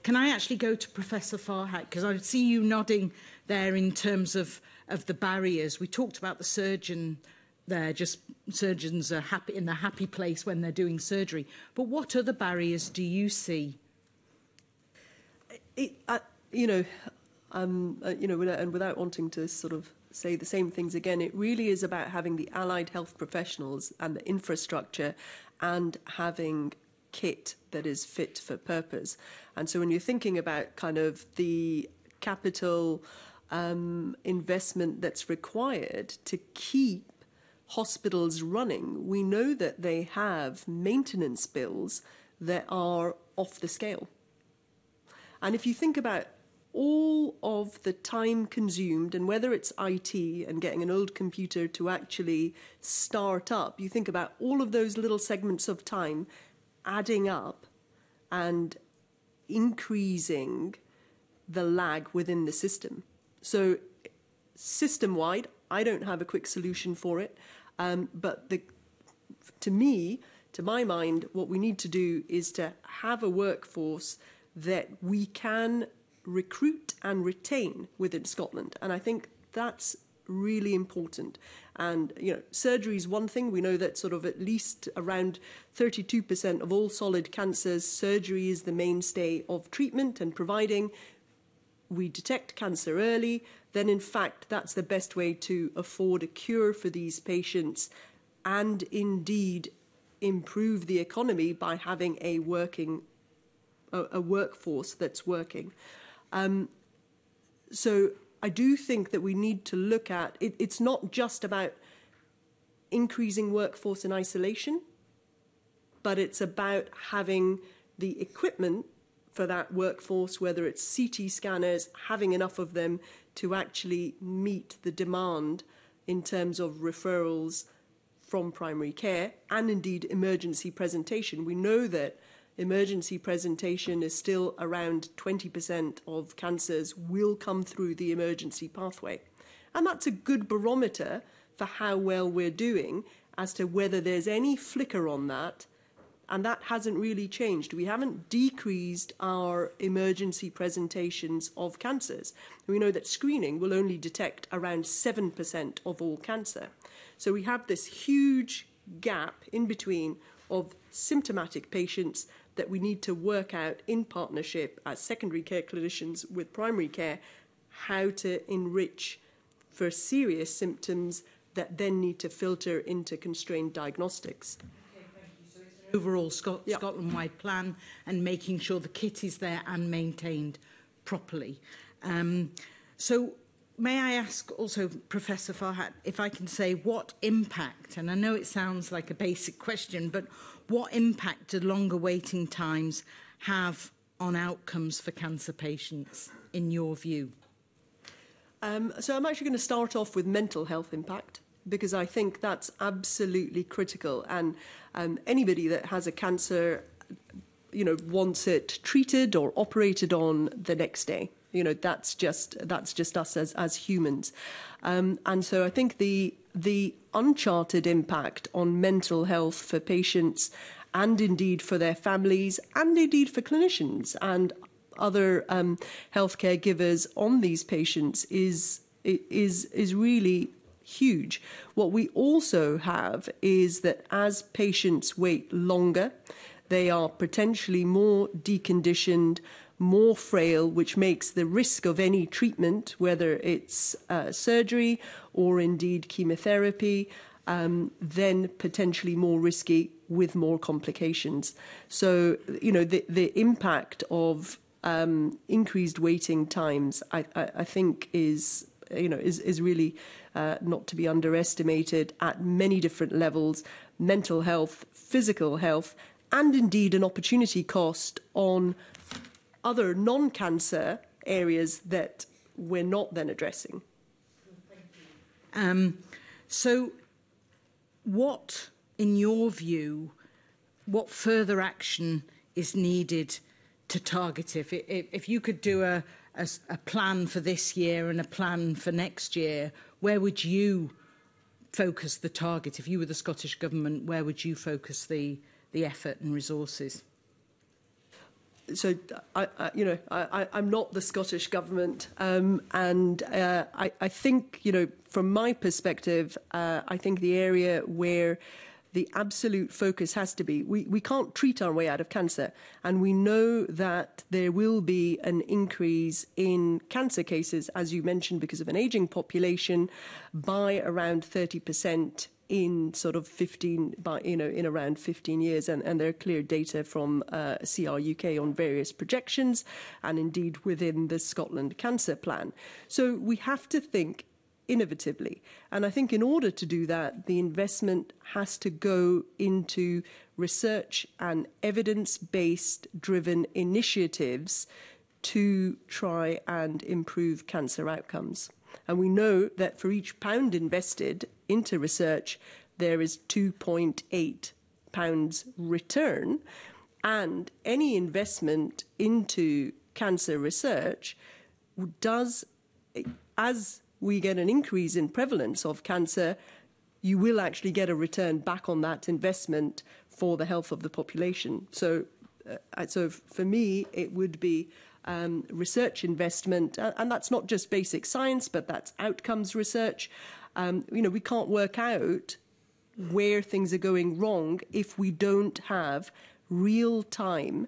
can I actually go to Professor Farhat? Because I see you nodding there in terms of, of the barriers. We talked about the surgeon there, just surgeons are happy in the happy place when they're doing surgery. But what other barriers do you see? It, I, you know, um, uh, you know, and without wanting to sort of say the same things again. It really is about having the allied health professionals and the infrastructure and having kit that is fit for purpose. And so when you're thinking about kind of the capital um, investment that's required to keep hospitals running, we know that they have maintenance bills that are off the scale. And if you think about all of the time consumed, and whether it's IT and getting an old computer to actually start up, you think about all of those little segments of time adding up and increasing the lag within the system. So, system wide, I don't have a quick solution for it, um, but the, to me, to my mind, what we need to do is to have a workforce that we can recruit and retain within Scotland. And I think that's really important. And, you know, surgery is one thing. We know that sort of at least around 32% of all solid cancers, surgery is the mainstay of treatment and providing. We detect cancer early, then, in fact, that's the best way to afford a cure for these patients and indeed improve the economy by having a working a, a workforce that's working. Um, so I do think that we need to look at it. It's not just about increasing workforce in isolation, but it's about having the equipment for that workforce, whether it's CT scanners, having enough of them to actually meet the demand in terms of referrals from primary care and indeed emergency presentation. We know that emergency presentation is still around 20% of cancers will come through the emergency pathway. And that's a good barometer for how well we're doing as to whether there's any flicker on that. And that hasn't really changed. We haven't decreased our emergency presentations of cancers. We know that screening will only detect around 7% of all cancer. So we have this huge gap in between of symptomatic patients that we need to work out in partnership as secondary care clinicians with primary care how to enrich for serious symptoms that then need to filter into constrained diagnostics. overall Scot yep. Scotland-wide plan and making sure the kit is there and maintained properly. Um, so may I ask also, Professor Farhat, if I can say what impact, and I know it sounds like a basic question, but what impact do longer waiting times have on outcomes for cancer patients, in your view? Um, so I'm actually going to start off with mental health impact because I think that's absolutely critical. And um, anybody that has a cancer, you know, wants it treated or operated on the next day. You know, that's just that's just us as as humans. Um, and so I think the the uncharted impact on mental health for patients and indeed for their families and indeed for clinicians and other um, healthcare givers on these patients is is is really huge. What we also have is that as patients wait longer, they are potentially more deconditioned more frail, which makes the risk of any treatment, whether it's uh, surgery or indeed chemotherapy, um, then potentially more risky with more complications. So, you know, the, the impact of um, increased waiting times, I, I, I think, is you know is is really uh, not to be underestimated at many different levels mental health physical health and indeed an opportunity cost on other non cancer areas that we're not then addressing. Um, so, what, in your view, what further action is needed to target if, if, if you could do a, a, a plan for this year and a plan for next year, where would you focus the target? If you were the Scottish Government, where would you focus the, the effort and resources? so I, I, you know, I, I'm not the Scottish government, um, and uh, I, I think, you know, from my perspective, uh, I think the area where the absolute focus has to be we, we can't treat our way out of cancer. And we know that there will be an increase in cancer cases, as you mentioned, because of an aging population by around 30% in sort of 15 by you know in around 15 years and, and there are clear data from uh, CR UK on various projections and indeed within the Scotland Cancer Plan so we have to think innovatively and I think in order to do that the investment has to go into research and evidence-based driven initiatives to try and improve cancer outcomes and we know that for each pound invested into research, there is 2.8 pounds return. And any investment into cancer research does, as we get an increase in prevalence of cancer, you will actually get a return back on that investment for the health of the population. So, uh, so for me, it would be um, research investment. And that's not just basic science, but that's outcomes research. Um, you know, we can't work out where things are going wrong if we don't have real time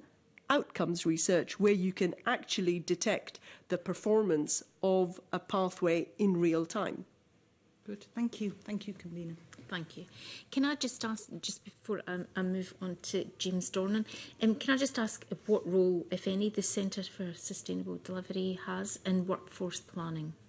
outcomes research where you can actually detect the performance of a pathway in real time. Good. Thank you. Thank you, convener. Thank you. Can I just ask, just before I, um, I move on to James Dornan, um, can I just ask what role, if any, the Centre for Sustainable Delivery has in workforce planning?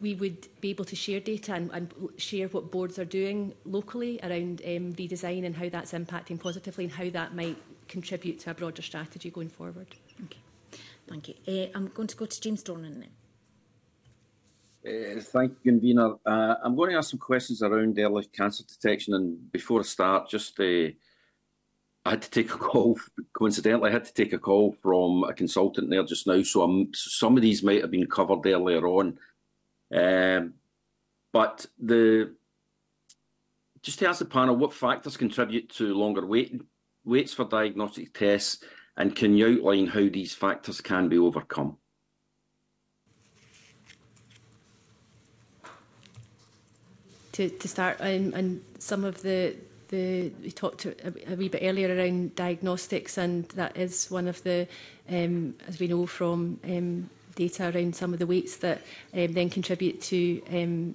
we would be able to share data and, and share what boards are doing locally around um, redesign and how that's impacting positively and how that might contribute to a broader strategy going forward. Okay, thank you. Uh, I'm going to go to James Dornan now. Uh, thank you, Convener. Uh, I'm going to ask some questions around early cancer detection. And before I start, just uh, I had to take a call. Coincidentally, I had to take a call from a consultant there just now. So I'm, some of these might have been covered earlier on. Um, but the just to ask the panel, what factors contribute to longer wait, waits for diagnostic tests, and can you outline how these factors can be overcome? To, to start um, and, on some of the, the we talked a, a wee bit earlier around diagnostics, and that is one of the, um, as we know from um, data around some of the weights that um, then contribute to um,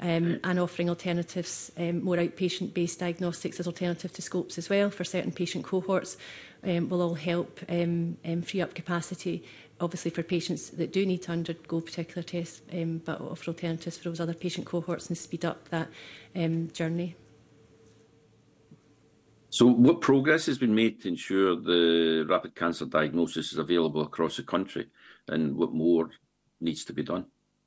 um, and offering alternatives, um, more outpatient-based diagnostics as alternative to scopes as well for certain patient cohorts um, will all help um, um, free up capacity, obviously for patients that do need to undergo particular tests, um, but offer alternatives for those other patient cohorts and speed up that um, journey. So what progress has been made to ensure the rapid cancer diagnosis is available across the country and what more needs to be done?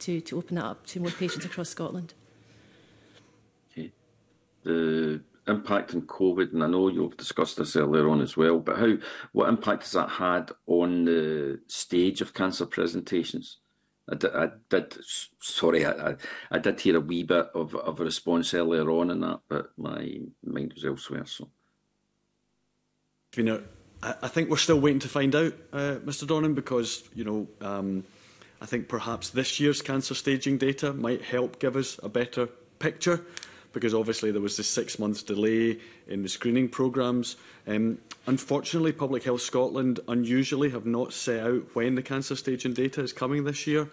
to, to open that up to more patients across Scotland the impact on COVID, and I know you've discussed this earlier on as well, but how what impact has that had on the stage of cancer presentations? I did, I did sorry, I, I did hear a wee bit of, of a response earlier on in that, but my mind was elsewhere. So, you know, I, I think we're still waiting to find out, uh, Mr. Dornan, because you know. Um, I think perhaps this year's cancer staging data might help give us a better picture because obviously there was this six months delay in the screening programmes. Um, unfortunately, Public Health Scotland unusually have not set out when the cancer staging data is coming this year.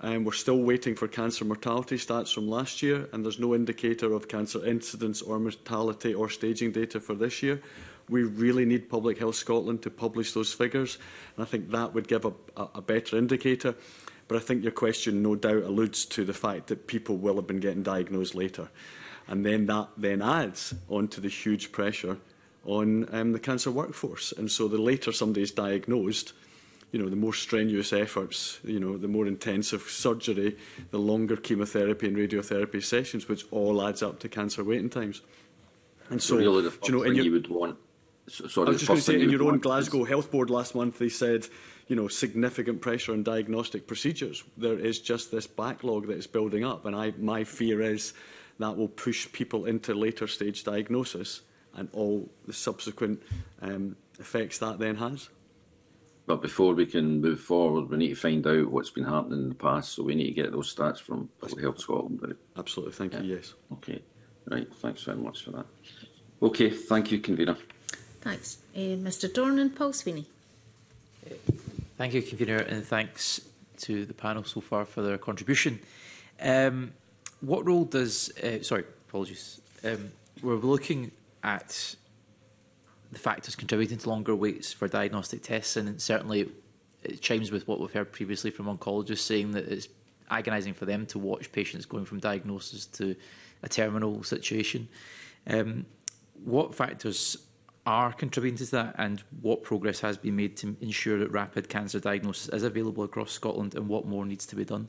Um, we're still waiting for cancer mortality stats from last year, and there's no indicator of cancer incidence or mortality or staging data for this year. We really need Public Health Scotland to publish those figures, and I think that would give a, a, a better indicator. But I think your question no doubt alludes to the fact that people will have been getting diagnosed later. And then that then adds onto the huge pressure on um, the cancer workforce. And so the later somebody is diagnosed, you know, the more strenuous efforts, you know, the more intensive surgery, the longer chemotherapy and radiotherapy sessions, which all adds up to cancer waiting times. And so, really the first you know, thing your, you would want. So, sorry, I was just going to say, in your own Glasgow is... Health Board last month, they said, you know, significant pressure on diagnostic procedures. There is just this backlog that is building up, and I, my fear is that will push people into later stage diagnosis and all the subsequent um, effects that then has. But before we can move forward, we need to find out what's been happening in the past. So we need to get those stats from Public Health Scotland. Right? Absolutely. Thank yeah. you. Yes. Okay. Right. Thanks very much for that. Okay. Thank you, Convener. Thanks. Uh, Mr Dornan, Paul Sweeney. Thank you, Convener, and thanks to the panel so far for their contribution. Um, what role does, uh, sorry, apologies, um, we're looking at the factors contributing to longer waits for diagnostic tests, and certainly it chimes with what we've heard previously from oncologists saying that it's agonizing for them to watch patients going from diagnosis to a terminal situation. Um, what factors are contributing to that, and what progress has been made to ensure that rapid cancer diagnosis is available across Scotland, and what more needs to be done?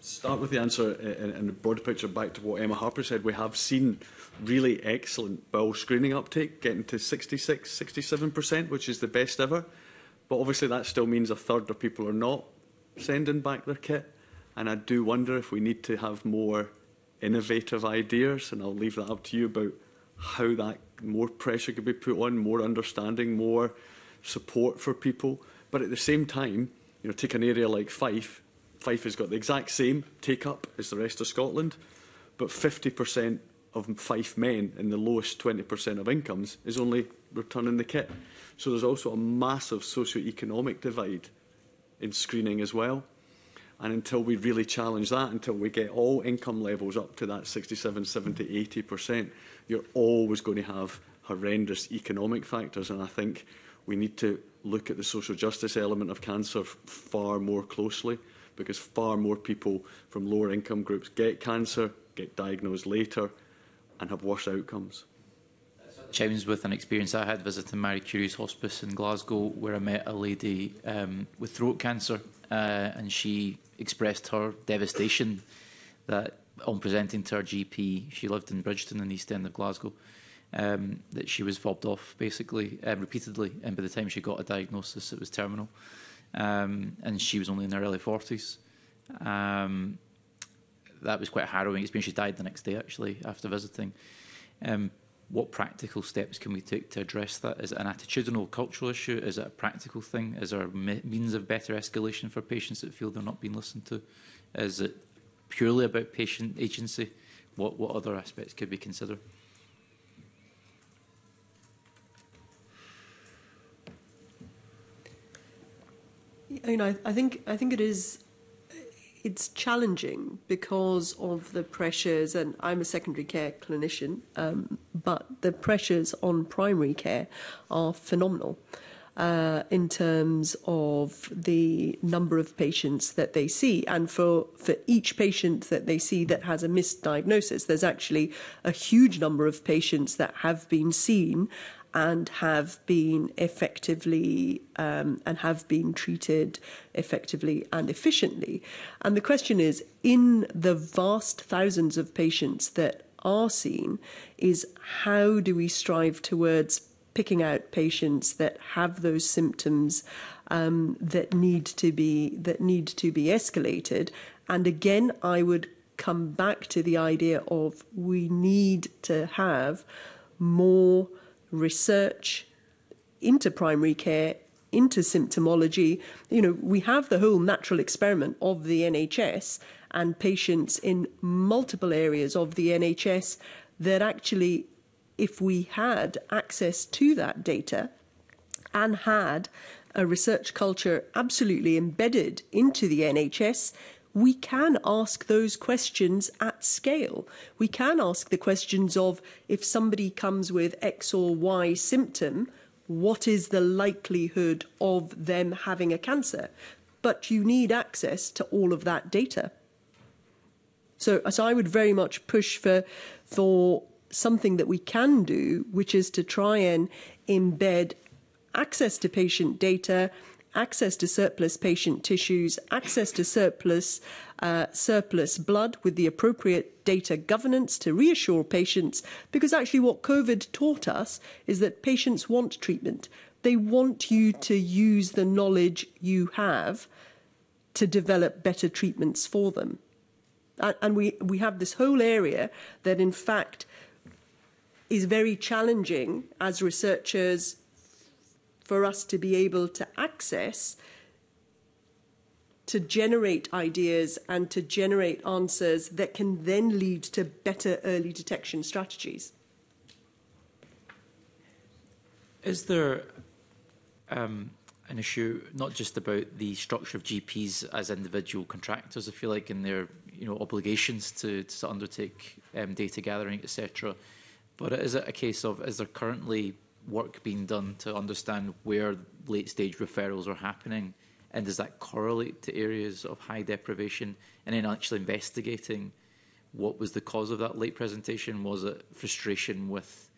start with the answer in, in the broader picture back to what Emma Harper said. We have seen really excellent bowel screening uptake, getting to 66, 67%, which is the best ever. But obviously that still means a third of people are not sending back their kit. And I do wonder if we need to have more innovative ideas, and I'll leave that up to you about how that more pressure could be put on, more understanding, more support for people. But at the same time, you know, take an area like Fife, Fife has got the exact same take-up as the rest of Scotland, but 50% of Fife men in the lowest 20% of incomes is only returning the kit. So there's also a massive socio-economic divide in screening as well. And until we really challenge that, until we get all income levels up to that 67, 70, 80%, you're always going to have horrendous economic factors. And I think we need to look at the social justice element of cancer far more closely because far more people from lower income groups get cancer, get diagnosed later and have worse outcomes. Chimes with an experience I had visiting Marie Curie's hospice in Glasgow where I met a lady um, with throat cancer uh, and she expressed her devastation that on presenting to her GP, she lived in Bridgeton in the east end of Glasgow, um, that she was fobbed off basically uh, repeatedly and by the time she got a diagnosis it was terminal. Um, and she was only in her early 40s. Um, that was quite a harrowing experience. She died the next day, actually, after visiting. Um, what practical steps can we take to address that? Is it an attitudinal cultural issue? Is it a practical thing? Is there me means of better escalation for patients that feel they're not being listened to? Is it purely about patient agency? What, what other aspects could we consider? you know, I think I think it is it's challenging because of the pressures, and I'm a secondary care clinician, um, but the pressures on primary care are phenomenal uh, in terms of the number of patients that they see. And for, for each patient that they see that has a misdiagnosis, there's actually a huge number of patients that have been seen and have been effectively um, and have been treated effectively and efficiently. And the question is in the vast thousands of patients that are seen, is how do we strive towards picking out patients that have those symptoms um, that need to be that need to be escalated. And again, I would come back to the idea of we need to have more research into primary care, into symptomology. You know, we have the whole natural experiment of the NHS and patients in multiple areas of the NHS that actually, if we had access to that data and had a research culture absolutely embedded into the NHS, we can ask those questions at scale. We can ask the questions of if somebody comes with X or Y symptom, what is the likelihood of them having a cancer? But you need access to all of that data. So, so I would very much push for, for something that we can do, which is to try and embed access to patient data access to surplus patient tissues, access to surplus uh, surplus blood with the appropriate data governance to reassure patients because actually what covid taught us is that patients want treatment. They want you to use the knowledge you have to develop better treatments for them. And, we, we have this whole area that, in fact, is very challenging as researchers, for us to be able to access to generate ideas and to generate answers that can then lead to better early detection strategies. Is there um, an issue not just about the structure of GPs as individual contractors, if you like, in their you know obligations to, to undertake um, data gathering, etc., but is it a case of is there currently work being done to understand where late stage referrals are happening and does that correlate to areas of high deprivation and then actually investigating what was the cause of that late presentation was it frustration with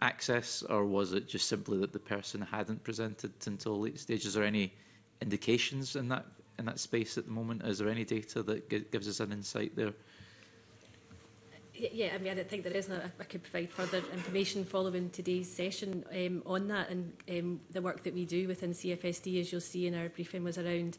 access or was it just simply that the person hadn't presented until late stages or any indications in that in that space at the moment is there any data that gives us an insight there Yeah, I mean, I think there is, and I could provide further information following today's session um, on that. And um, the work that we do within CFSD, as you'll see in our briefing, was around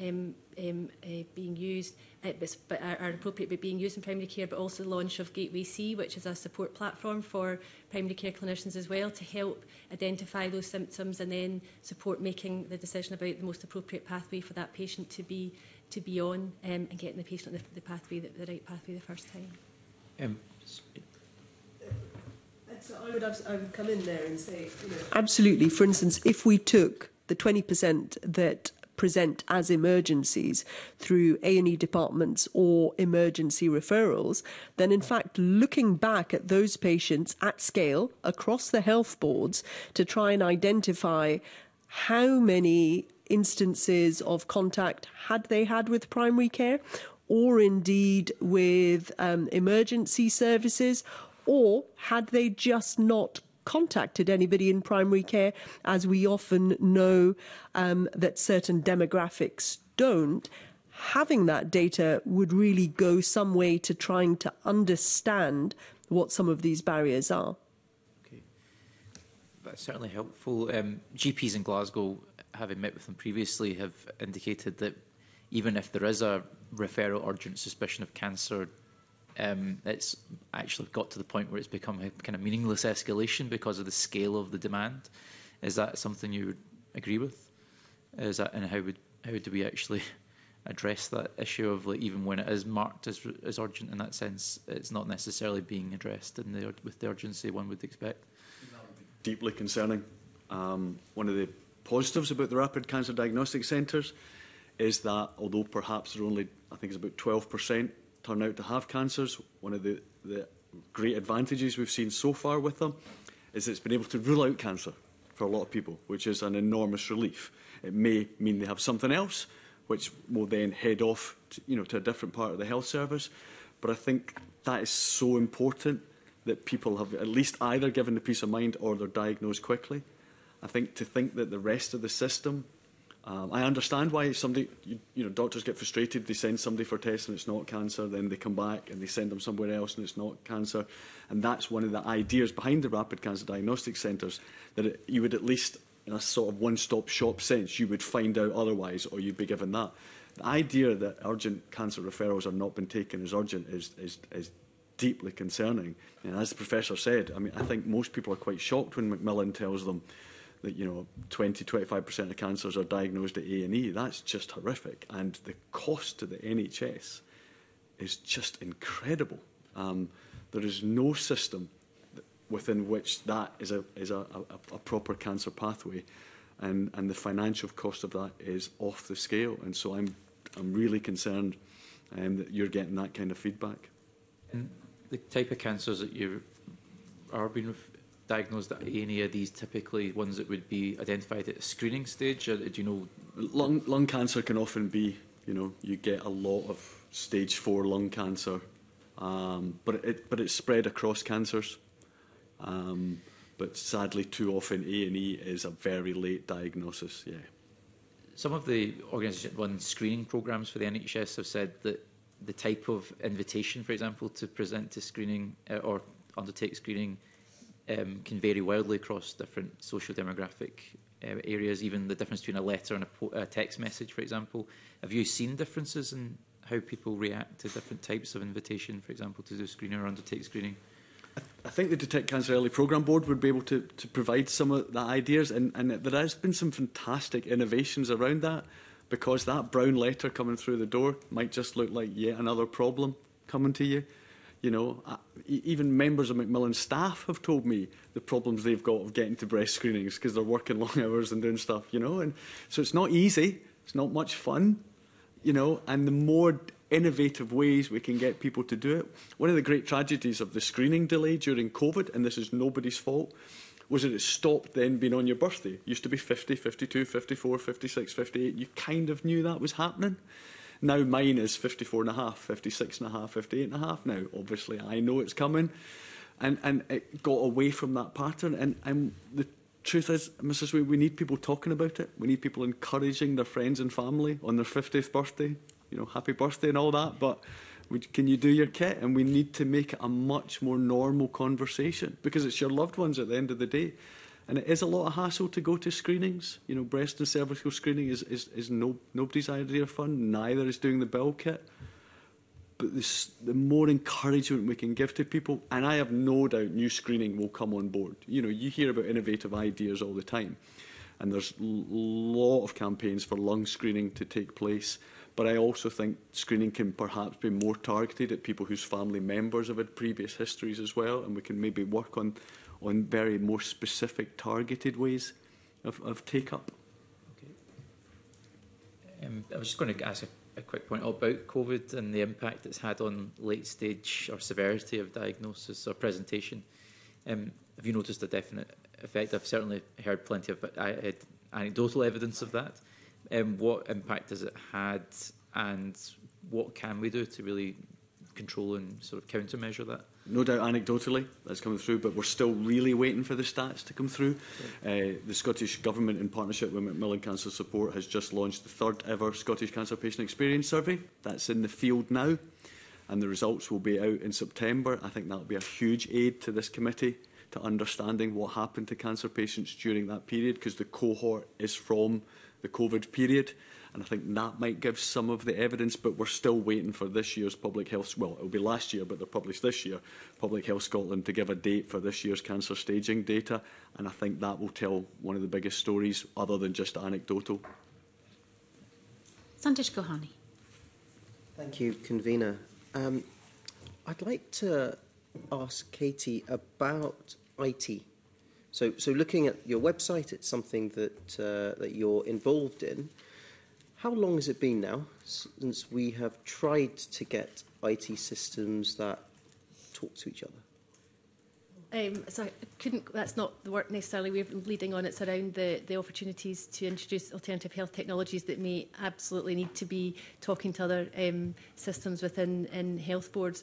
um, um, uh, being used, uh, but are, are appropriate but being used in primary care, but also the launch of Gateway C, which is a support platform for primary care clinicians as well to help identify those symptoms and then support making the decision about the most appropriate pathway for that patient to be to be on um, and getting the patient on the, the pathway, the, the, right pathway the first time. Um, so I, would, I would come in there and say, you know. Absolutely. For instance, if we took the 20% that present as emergencies through A&E departments or emergency referrals, then in fact looking back at those patients at scale across the health boards to try and identify how many instances of contact had they had with primary care or indeed with um, emergency services or had they just not contacted anybody in primary care, as we often know um, that certain demographics don't, having that data would really go some way to trying to understand what some of these barriers are. Okay. That's certainly helpful. Um, GPs in Glasgow having met with them previously, have indicated that even if there is a referral urgent suspicion of cancer, um, it's actually got to the point where it's become a kind of meaningless escalation because of the scale of the demand. Is that something you would agree with? Is that and how would how do we actually address that issue of like even when it is marked as as urgent in that sense, it's not necessarily being addressed in the with the urgency one would expect. Deeply concerning. Um, one of the positives about the Rapid Cancer Diagnostic Centres is that although perhaps there are only, I think it's about 12% turn out to have cancers, one of the, the great advantages we've seen so far with them is it's been able to rule out cancer for a lot of people, which is an enormous relief. It may mean they have something else, which will then head off to, you know, to a different part of the health service. But I think that is so important that people have at least either given the peace of mind or they're diagnosed quickly. I think to think that the rest of the system um, I understand why somebody, you, you, know, doctors get frustrated. They send somebody for tests and it's not cancer. Then they come back and they send them somewhere else and it's not cancer. And that's one of the ideas behind the rapid cancer diagnostic centres that it, you would at least, in a sort of one-stop shop sense, you would find out otherwise, or you'd be given that. The idea that urgent cancer referrals are not been taken as urgent is is is deeply concerning. And as the professor said, I mean, I think most people are quite shocked when Macmillan tells them that you know 20 25% of cancers are diagnosed at A&E that's just horrific and the cost to the NHS is just incredible um, there is no system within which that is a is a, a, a proper cancer pathway and and the financial cost of that is off the scale and so I'm I'm really concerned um, that you're getting that kind of feedback. And the type of cancers that you are being diagnosed at any of these typically ones that would be identified at a screening stage? Or do you know? Lung, lung cancer can often be, you know, you get a lot of stage four lung cancer, um, but it but it's spread across cancers. Um, but sadly, too often A&E is a very late diagnosis. Yeah. Some of the organisation run screening programmes for the NHS have said that the type of invitation, for example, to present to screening uh, or undertake screening um, can vary wildly across different social demographic uh, areas, even the difference between a letter and a, a text message, for example. Have you seen differences in how people react to different types of invitation, for example, to do screening or undertake screening? I, I think the Detect Cancer Early Programme Board would be able to, to provide some of the ideas, and, and there has been some fantastic innovations around that because that brown letter coming through the door might just look like yet another problem coming to you. You know, I, uh, e-, even members of Macmillan staff have told me the problems they've got of getting to breast screenings because they're working long hours and doing stuff, you know. And so it's not easy. It's not much fun, you know. And the more innovative ways we can get people to do it. One of the great tragedies of the screening delay during COVID, and this is nobody's fault, was that it stopped then being on your birthday. It used to be 50, 52, 54, 56, 58. You kind of knew that was happening. Now mine is 54 and a half, 56 and a half, 58 and a half now. Obviously, I know it's coming. And, and it got away from that pattern. And, and the truth is, Mrs. Way, we need people talking about it. We need people encouraging their friends and family on their 50th birthday, you know, happy birthday and all that. But we, can you do your kit? And we need to make it a much more normal conversation because it's your loved ones at the end of the day. And it is a lot of hassle to go to screenings. You know, breast and cervical screening is, is, is no, nobody's idea of fun. Neither is doing the bell kit. But this, the more encouragement we can give to people, and I have no doubt new screening will come on board. You know, you hear about innovative ideas all the time. And there's a lot of campaigns for lung screening to take place. But I also think screening can perhaps be more targeted at people whose family members have had previous histories as well. And we can maybe work on on very more specific targeted ways of, of take up. Okay. Um, I was just going to ask a, a quick point about COVID and the impact it's had on late stage or severity of diagnosis or presentation. Um, have you noticed a definite effect? I've certainly heard plenty of I, had anecdotal evidence of that. Um, what impact has it had, and what can we do to really control and sort of countermeasure that? no doubt anecdotally that's coming through, but we're still really waiting for the stats to come through. Uh, the Scottish Government, in partnership with Macmillan Cancer Support, has just launched the third ever Scottish Cancer Patient Experience Survey. That's in the field now, and the results will be out in September. I think that will be a huge aid to this committee to understanding what happened to cancer patients during that period, because the cohort is from the COVID period. And I think that might give some of the evidence, but we're still waiting for this year's Public Health, well, it'll be last year, but they're published this year, Public Health Scotland to give a date for this year's cancer staging data. And I think that will tell one of the biggest stories, other than just anecdotal. Sandesh Gohani. Thank you, Convener. Um, I'd like to ask Katie about IT. So, so looking at your website, it's something that uh, that you're involved in. How long has it been now since we have tried to get IT systems that talk to each other? Um, so I couldn't, that's not the work necessarily we're leading on. It's around the, the opportunities to introduce alternative health technologies that may absolutely need to be talking to other um, systems within in health boards.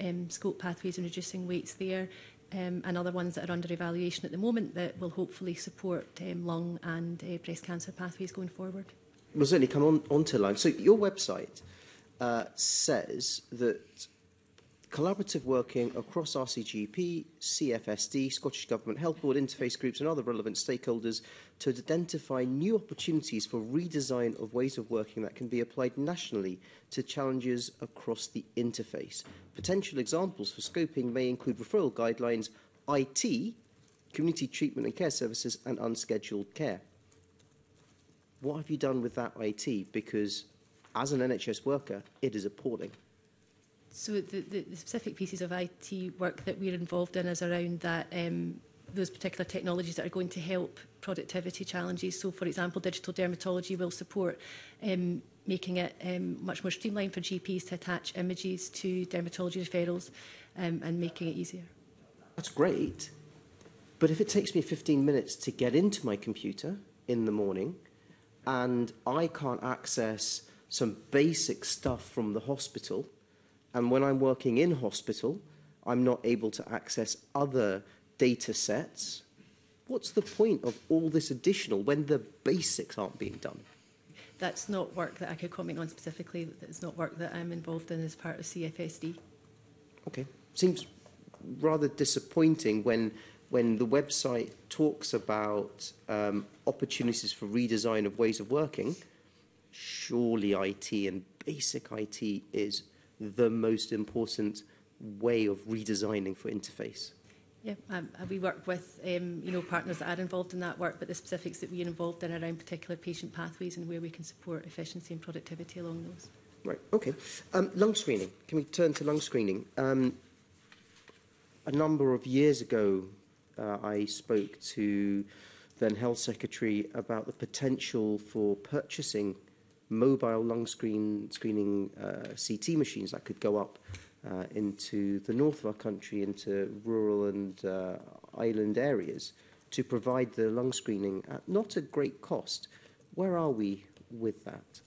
um, scope pathways and reducing weights there, um, and other ones that are under evaluation at the moment that will hopefully support um, lung and uh, breast cancer pathways going forward. We'll certainly come on, on to lung. So your website uh, says that collaborative working across RCGP, CFSD, Scottish Government Health Board, interface groups and other relevant stakeholders to identify new opportunities for redesign of ways of working that can be applied nationally to challenges across the interface. Potential examples for scoping may include referral guidelines, IT, community treatment and care services and unscheduled care. What have you done with that IT? Because as an NHS worker, it is appalling so the, the, the, specific pieces of IT work that we're involved in is around that um, those particular technologies that are going to help productivity challenges. So, for example, digital dermatology will support um, making it um, much more streamlined for GPs to attach images to dermatology referrals um, and making it easier. That's great. But if it takes me 15 minutes to get into my computer in the morning and I can't access some basic stuff from the hospital – And when I'm working in hospital, I'm not able to access other data sets. What's the point of all this additional when the basics aren't being done? That's not work that I could comment on specifically. That's not work that I'm involved in as part of CFSD. Okay. Seems rather disappointing when when the website talks about um, opportunities for redesign of ways of working, surely IT and basic IT is the most important way of redesigning for interface. Yeah, um, we work with um, you know partners that are involved in that work, but the specifics that are involved in around particular patient pathways and where we can support efficiency and productivity along those. Right. Okay. Um, lung screening. Can we turn to lung screening? Um, a number of years ago, uh, I spoke to then Health Secretary about the potential for purchasing mobile lung screen screening uh, CT machines that could go up uh, into the north of our country, into rural and uh, island areas, to provide the lung screening at not a great cost. Where are we with that?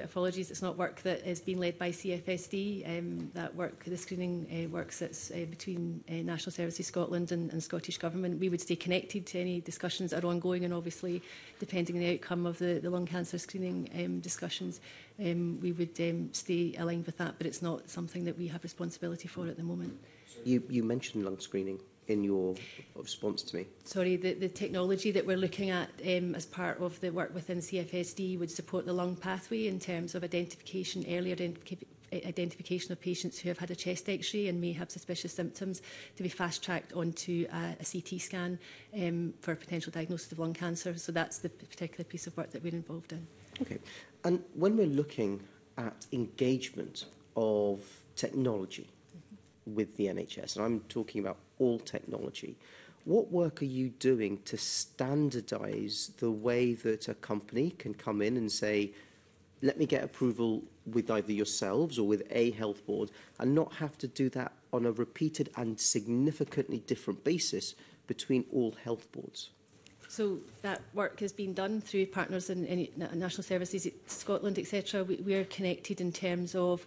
apologies, it's not work that is being led by CFSD. Um, that work, the screening uh, work that's uh, between uh, National Services Scotland and, and Scottish Government. We would stay connected to any discussions that are ongoing and obviously, depending on the outcome of the, the lung cancer screening um, discussions, um, we would um, stay aligned with that, but it's not something that we have responsibility for at the moment. You, you mentioned lung screening in your response to me. Sorry, the, the technology that we're looking at um, as part of the work within CFSD would support the lung pathway in terms of identification, early identification identification of patients who have had a chest x-ray and may have suspicious symptoms to be fast-tracked onto a, a CT scan um, for a potential diagnosis of lung cancer. So that's the particular piece of work that we're involved in. Okay. And when we're looking at engagement of technology mm -hmm. with the NHS, and I'm talking about all technology. What work are you doing to standardize the way that a company can come in and say, let me get approval with either yourselves or with a health board and not have to do that on a repeated and significantly different basis between all health boards? So that work has been done through partners in, in National Services Scotland, etc. We, we are connected in terms of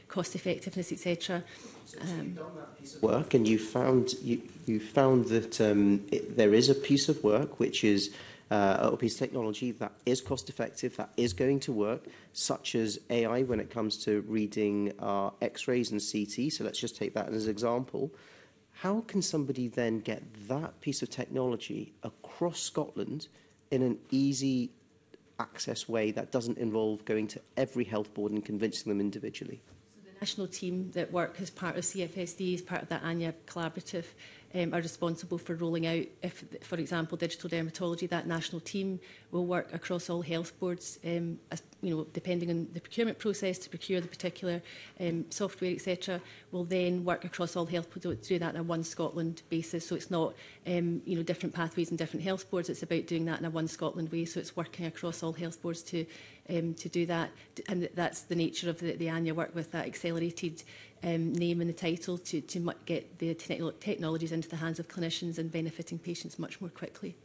cost effectiveness, etc. Um, work and you found you, you found that um, it, there is a piece of work which is uh, a piece of technology that is cost effective, that is going to work, such as AI when it comes to reading uh, x-rays and CT. So let's just take that as an example. How can somebody then get that piece of technology across Scotland in an easy access way that doesn't involve going to every health board and convincing them individually? national team that work as part of CFSD, as part of that ANYA collaborative, um, are responsible for rolling out, if, for example, digital dermatology, that national team will work across all health boards, um, as, you know, depending on the procurement process to procure the particular um, software, etc. Will then work across all health boards, through that on a one Scotland basis. So it's not, um, you know, different pathways and different health boards. It's about doing that in a one Scotland way. So it's working across all health boards to um, to do that. And that's the nature of the, the annual work with that accelerated um, name and the title to, to get the te technologies into the hands of clinicians and benefiting patients much more quickly.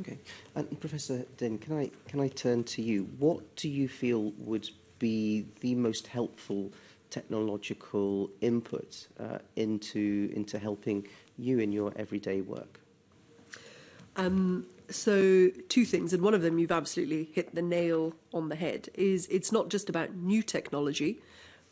Okay. And Professor Din, can I, can I turn to you? What do you feel would be the most helpful technological input uh, into, into helping you in your everyday work? Um, so two things, and one of them you've absolutely hit the nail on the head is it's not just about new technology,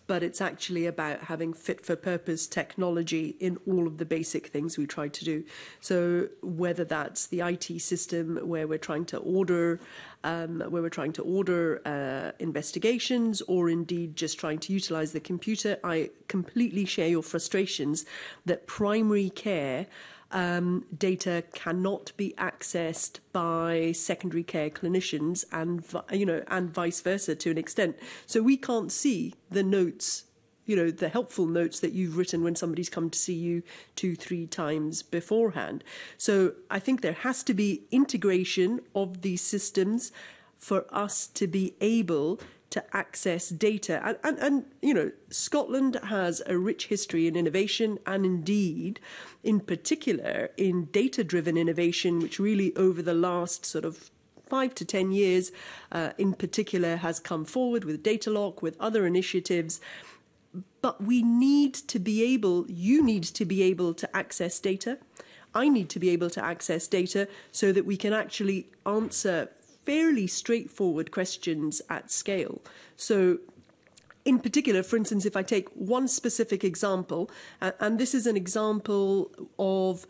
but it's actually about having fit for purpose technology in all of the basic things we try to do. So whether that's the IT system where we're trying to order, um, where we're trying to order uh, investigations, or indeed just trying to utilize the computer, I completely share your frustrations that primary care um, data cannot be accessed by secondary care clinicians and you know and vice versa to an extent. So we can't see the notes you know the helpful notes that you've written when somebody's come to see you two three times beforehand so i think there has to be integration of these systems for us to be able to access data. And, and, and, you know, Scotland has a rich history in innovation and indeed, in particular, in data driven innovation, which really over the last sort of five to ten years, uh, in particular, has come forward with Datalock, with other initiatives but we need to be able, you need to be able to access data. I need to be able to access data so that we can actually answer fairly straightforward questions at scale. So in particular, for instance, if I take one specific example, and this is an example of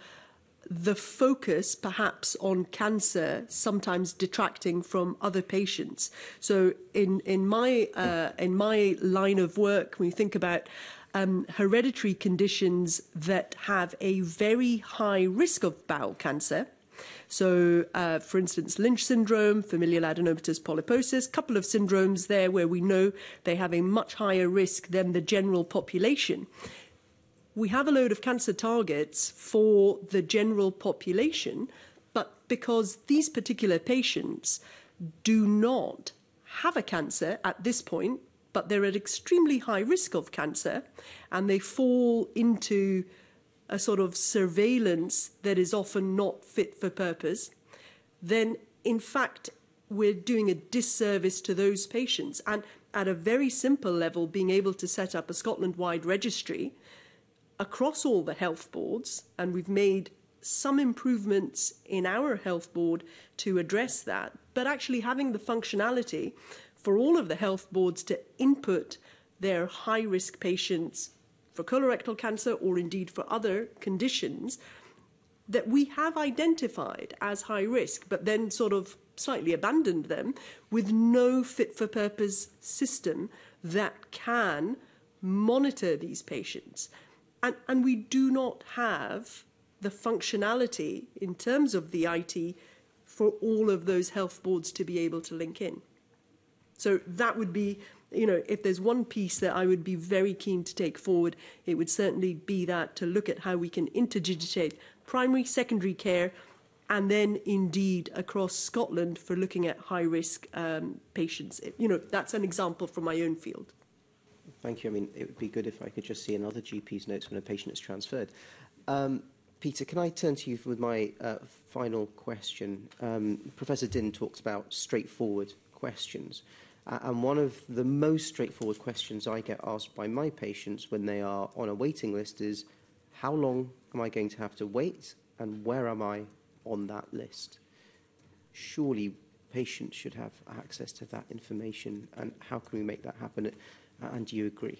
the focus perhaps on cancer sometimes detracting from other patients. So in, in, my, uh, in my line of work, when you think about um, hereditary conditions that have a very high risk of bowel cancer, So, uh, for instance, Lynch syndrome, familial adenomatous polyposis, a couple of syndromes there where we know they have a much higher risk than the general population. We have a load of cancer targets for the general population, but because these particular patients do not have a cancer at this point, but they're at extremely high risk of cancer, and they fall into a sort of surveillance that is often not fit for purpose, then in fact, we're doing a disservice to those patients. And at a very simple level, being able to set up a Scotland wide registry across all the health boards, and we've made some improvements in our health board to address that, but actually having the functionality for all of the health boards to input their high risk patients for colorectal cancer or indeed for other conditions that we have identified as high risk, but then sort of slightly abandoned them with no fit for purpose system that can monitor these patients. And, and we do not have the functionality in terms of the IT for all of those health boards to be able to link in. So that would be you know, if there's one piece that I would be very keen to take forward, it would certainly be that to look at how we can interdigitate primary, secondary care, and then indeed across Scotland for looking at high risk um, patients. You know, that's an example from my own field. Thank you. I mean, it would be good if I could just see another GP's notes when a patient is transferred. Um, Peter, can I turn to you with my uh, final question? Um, Professor Din talks about straightforward questions. Uh, and one of the most straightforward questions I get asked by my patients when they are on a waiting list is, how long am I going to have to wait and where am I on that list? Surely patients should have access to that information and how can we make that happen? And do you agree?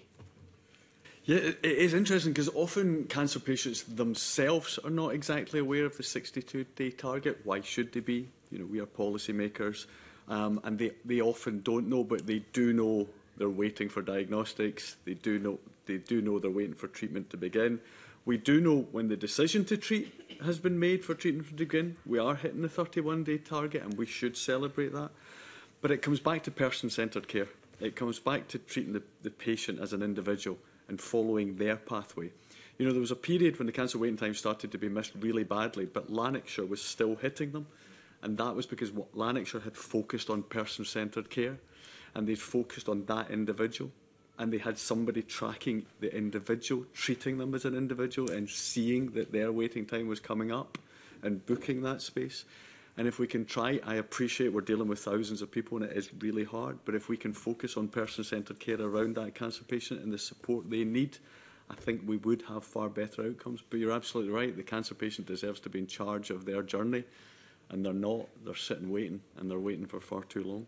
Yeah, it is interesting because often cancer patients themselves are not exactly aware of the 62-day target. Why should they be? You know, we are policymakers. makers um, and they, they often don't know, but they do know they're waiting for diagnostics. They do know they do know they're waiting for treatment to begin. We do know when the decision to treat has been made for treatment to begin. We are hitting the 31-day target, and we should celebrate that. But it comes back to person-centred care. It comes back to treating the, the patient as an individual and following their pathway. You know, there was a period when the cancer waiting time started to be missed really badly, but Lanarkshire was still hitting them. And that was because what Lanarkshire had focused on person-centred care and they'd focused on that individual and they had somebody tracking the individual, treating them as an individual and seeing that their waiting time was coming up and booking that space. And if we can try, I appreciate we're dealing with thousands of people and it is really hard, but if we can focus on person centred care around that cancer patient and the support they need, I think we would have far better outcomes. But you're absolutely right, the cancer patient deserves to be in charge of their journey and they're not. They're sitting waiting, and they're waiting for far too long.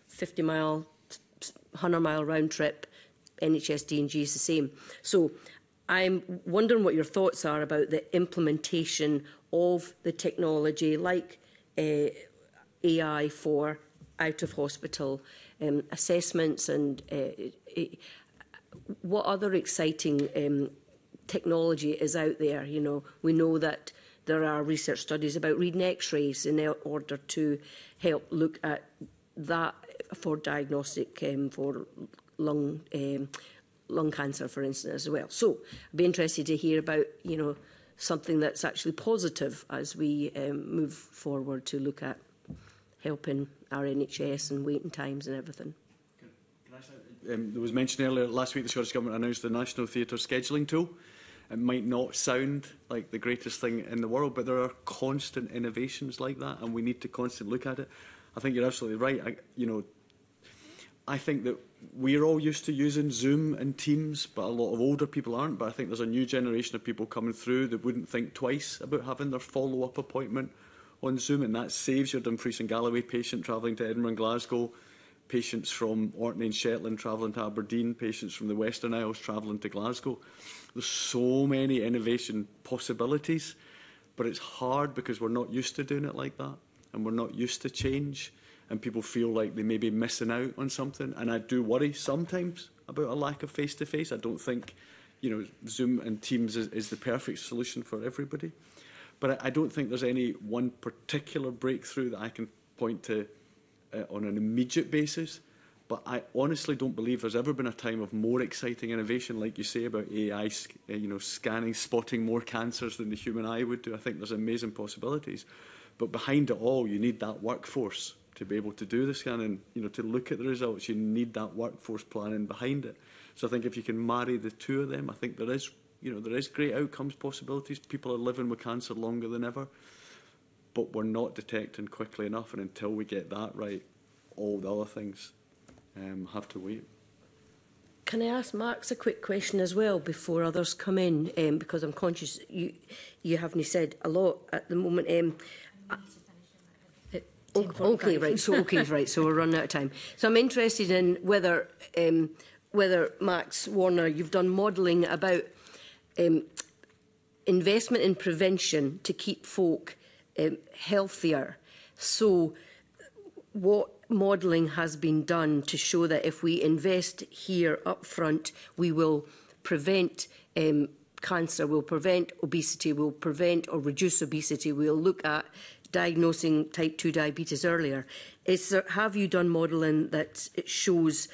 50 mile 100 mile round trip, NHS DNG is the same. So I'm wondering what your thoughts are about the implementation of the technology like uh, eh, AI for out of hospital um, assessments and uh, what other exciting um, technology is out there. You know, we know that there are research studies about reading X-rays in order to help look at that for diagnostic um, for lung um, lung cancer, for instance, as well. So I'd be interested to hear about you know something that's actually positive as we um, move forward to look at helping our NHS and waiting times and everything. Can, I, um, there was mentioned earlier last week the Scottish Government announced the National Theatre Scheduling Tool. It might not sound like the greatest thing in the world, but there are constant innovations like that, and we need to constantly look at it. I think you're absolutely right. I, you know, I think that we're all used to using Zoom and Teams, but a lot of older people aren't. But I think there's a new generation of people coming through that wouldn't think twice about having their follow-up appointment on Zoom, and that saves your Dumfries and Galloway patient travelling to Edinburgh and Glasgow, patients from Orkney and Shetland travelling to Aberdeen, patients from the Western Isles travelling to Glasgow. There's so many innovation possibilities, but it's hard because we're not used to doing it like that, and we're not used to change and people feel like they may be missing out on something. And I do worry sometimes about a lack of face to face. I don't think, you know, Zoom and Teams is, is the perfect solution for everybody. But I, I don't think there's any one particular breakthrough that I can point to uh, on an immediate basis. But I honestly don't believe there's ever been a time of more exciting innovation, like you say about AI, uh, you know, scanning, spotting more cancers than the human eye would do. I think there's amazing possibilities. But behind it all, you need that workforce to be able to do the scanning, you know, to look at the results, you need that workforce planning behind it. So I think if you can marry the two of them, I think there is, you know, there is great outcomes possibilities. People are living with cancer longer than ever, but we're not detecting quickly enough. And until we get that right, all the other things um, have to wait. Can I ask Mark's a quick question as well before others come in? Um, because I'm conscious you you haven't said a lot at the moment. Um, Okay, right. So okay, right. So we're running out of time. So I'm interested in whether um, whether Max Warner, you've done modelling about um, investment in prevention to keep folk um, healthier. So what modelling has been done to show that if we invest here up front, we will prevent um, cancer, we'll prevent obesity, we'll prevent or reduce obesity, we'll look at diagnosing type 2 diabetes earlier. Is there, have you done modelling that it shows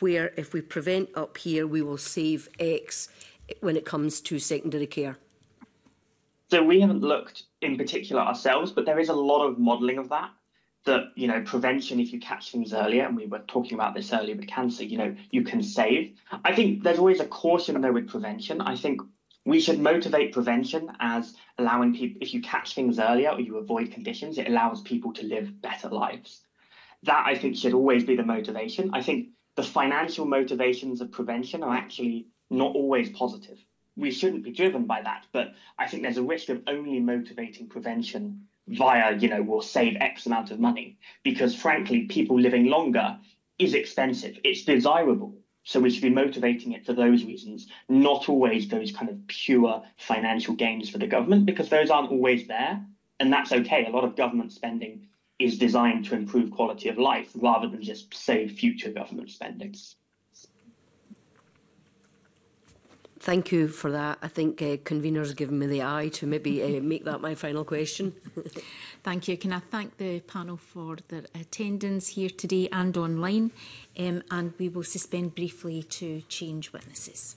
where if we prevent up here, we will save X when it comes to secondary care? So we haven't looked in particular ourselves, but there is a lot of modelling of that. That you know, prevention if you catch things earlier, and we were talking about this earlier with cancer, you know, you can save. I think there's always a caution though with prevention. I think we should motivate prevention as allowing people, if you catch things earlier or you avoid conditions, it allows people to live better lives. That I think should always be the motivation. I think the financial motivations of prevention are actually not always positive. We shouldn't be driven by that, but I think there's a risk of only motivating prevention via, you know, we'll save X amount of money because frankly, people living longer is expensive. It's desirable so we should be motivating it for those reasons, not always those kind of pure financial gains for the government, because those aren't always there. And that's okay. A lot of government spending is designed to improve quality of life rather than just save future government spendings. Thank you for that. I think uh, conveners given me the eye to maybe uh, make that my final question. thank you. Can I thank the panel for their attendance here today and online? Um, and we will suspend briefly to change witnesses.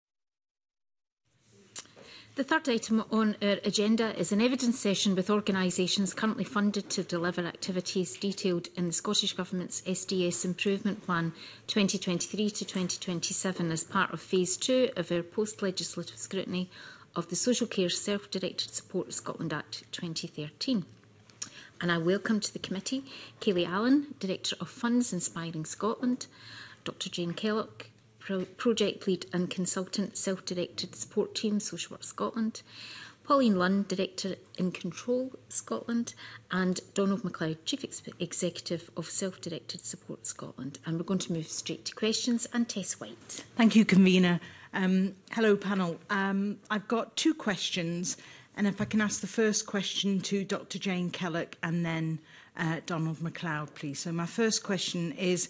The third item on our agenda is an evidence session with organisations currently funded to deliver activities detailed in the Scottish Government's SDS Improvement Plan 2023 to 2027 as part of Phase 2 of our post-legislative scrutiny of the Social Care Self-Directed Support Scotland Act 2013. And I welcome to the committee Kayleigh Allen, Director of Funds Inspiring Scotland, Dr Jane Kellogg, Project Lead and Consultant Self-Directed Support Team, Social Work Scotland, Pauline Lund, Director in Control Scotland, and Donald McLeod, Chief Ex Executive of Self Directed Support Scotland. And we're going to move straight to questions and Tess White. Thank you, Convener. Um, hello, panel. Um, I've got two questions, and if I can ask the first question to Dr. Jane Kellock and then uh, Donald McLeod, please. So, my first question is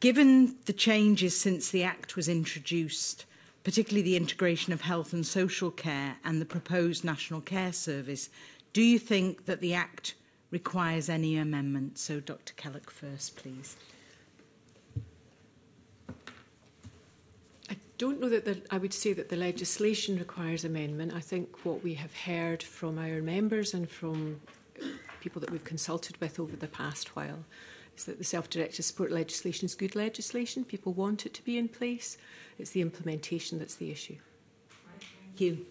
Given the changes since the Act was introduced, particularly the integration of health and social care and the proposed National Care Service, do you think that the Act requires any amendment? So Dr Kellock first, please. I don't know that the, I would say that the legislation requires amendment. I think what we have heard from our members and from people that we've consulted with over the past while is that the self-directed support legislation is good legislation. People want it to be in place. It's the implementation that's the issue. Thank you.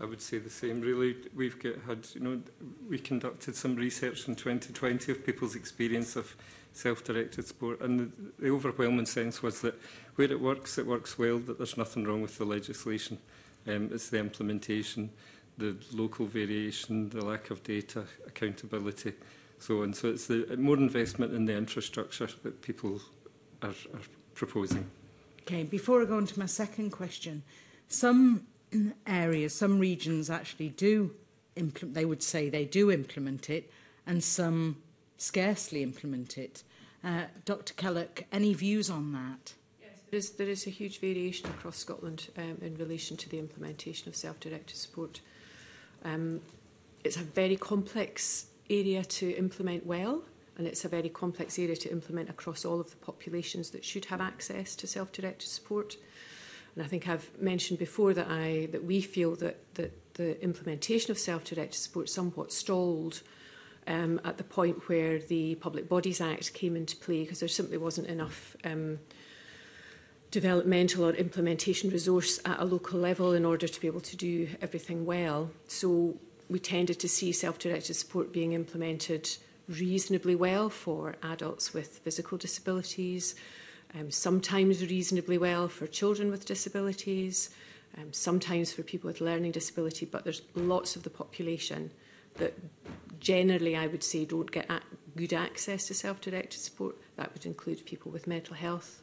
I would say the same. Really, we've get, had, you know, we conducted some research in 2020 of people's experience of self-directed support, and the, the overwhelming sense was that where it works, it works well. That there's nothing wrong with the legislation. Um, it's the implementation, the local variation, the lack of data, accountability so on. So it's the, more investment in the infrastructure that people are, are proposing. Okay, before I go on to my second question, some areas, some regions actually do implement, they would say they do implement it, and some scarcely implement it. Uh, Dr. Kellock, any views on that? Yes, there is, there is a huge variation across Scotland um, in relation to the implementation of self-directed support. Um, it's a very complex area to implement well and it's a very complex area to implement across all of the populations that should have access to self-directed support. And I think I've mentioned before that I that we feel that that the implementation of self-directed support somewhat stalled um, at the point where the Public Bodies Act came into play because there simply wasn't enough um, developmental or implementation resource at a local level in order to be able to do everything well. So we tended to see self-directed support being implemented reasonably well for adults with physical disabilities, um, sometimes reasonably well for children with disabilities, um, sometimes for people with learning disability, but there's lots of the population that generally I would say don't get good access to self-directed support. That would include people with mental health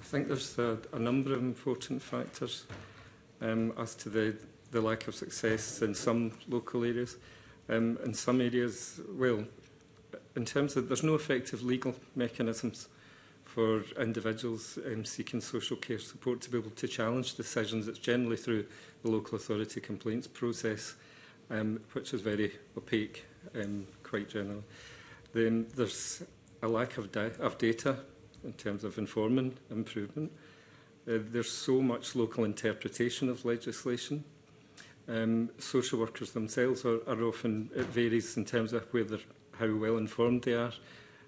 I think there's a, a number of important factors um, as to the, the lack of success in some local areas. Um, in some areas, well, in terms of there's no effective legal mechanisms for individuals um, seeking social care support to be able to challenge decisions. It's generally through the local authority complaints process, um, which is very opaque, um, quite generally. Then there's a lack of, da of data in terms of informing improvement. Uh, there's so much local interpretation of legislation. Um, social workers themselves are, are often, it varies in terms of whether, how well informed they are.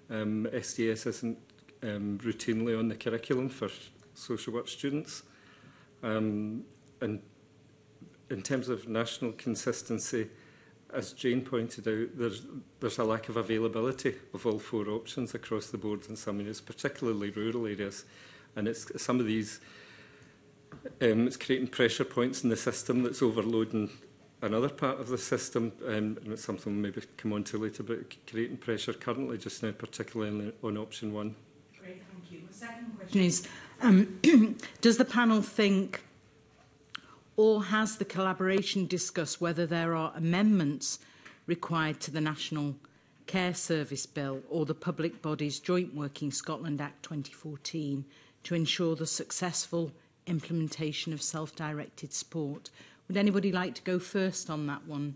Um, SDS isn't um, routinely on the curriculum for social work students. Um, and in terms of national consistency, as Jane pointed out, there's, there's a lack of availability of all four options across the board in some areas, particularly rural areas. And it's some of these, um, it's creating pressure points in the system that's overloading another part of the system, um, and it's something we'll maybe come on to later, but creating pressure currently just now, particularly on, on option one. Great, thank you. My second question is, um, does the panel think or has the collaboration discussed whether there are amendments required to the National Care Service Bill or the Public Bodies Joint Working Scotland Act 2014 to ensure the successful implementation of self-directed sport. Would anybody like to go first on that one?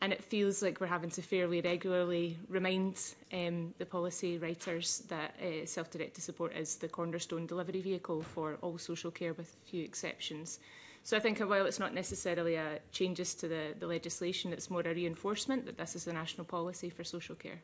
And it feels like we're having to fairly regularly remind um, the policy writers that uh, eh, self-directed support is the cornerstone delivery vehicle for all social care with few exceptions. So I think while it's not necessarily a changes to the, the legislation, it's more a reinforcement that this is the national policy for social care.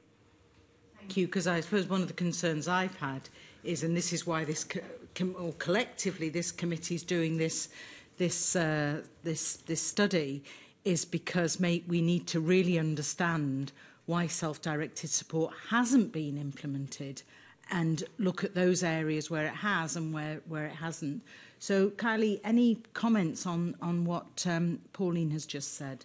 Thank you, because I suppose one of the concerns I've had is, and this is why this, com or collectively, this committee is doing this, this, uh, this, this study, is because mate, we need to really understand why self-directed support hasn't been implemented and look at those areas where it has and where, where it hasn't. So, Kylie, any comments on, on what um, Pauline has just said?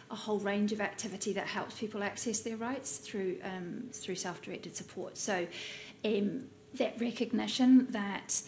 a whole range of activity that helps people access their rights through um, through self-directed support. So um, that recognition that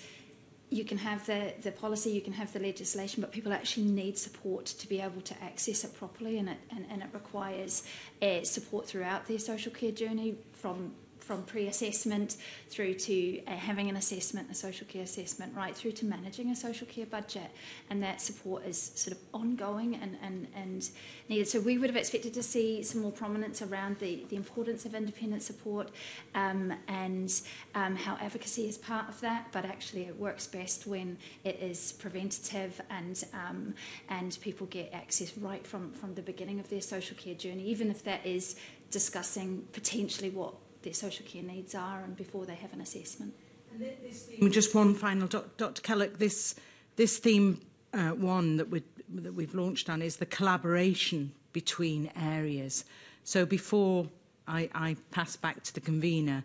you can have the, the policy, you can have the legislation, but people actually need support to be able to access it properly, and it, and, and it requires uh, support throughout their social care journey from from pre-assessment through to uh, having an assessment, a social care assessment, right through to managing a social care budget, and that support is sort of ongoing and, and, and needed. So we would have expected to see some more prominence around the, the importance of independent support um, and um, how advocacy is part of that, but actually it works best when it is preventative and um, and people get access right from, from the beginning of their social care journey, even if that is discussing potentially what their social care needs are and before they have an assessment. Theme, just one final, Dr. Kellogg, this, this theme uh, one that, we, that we've launched on is the collaboration between areas. So before I, I pass back to the convener,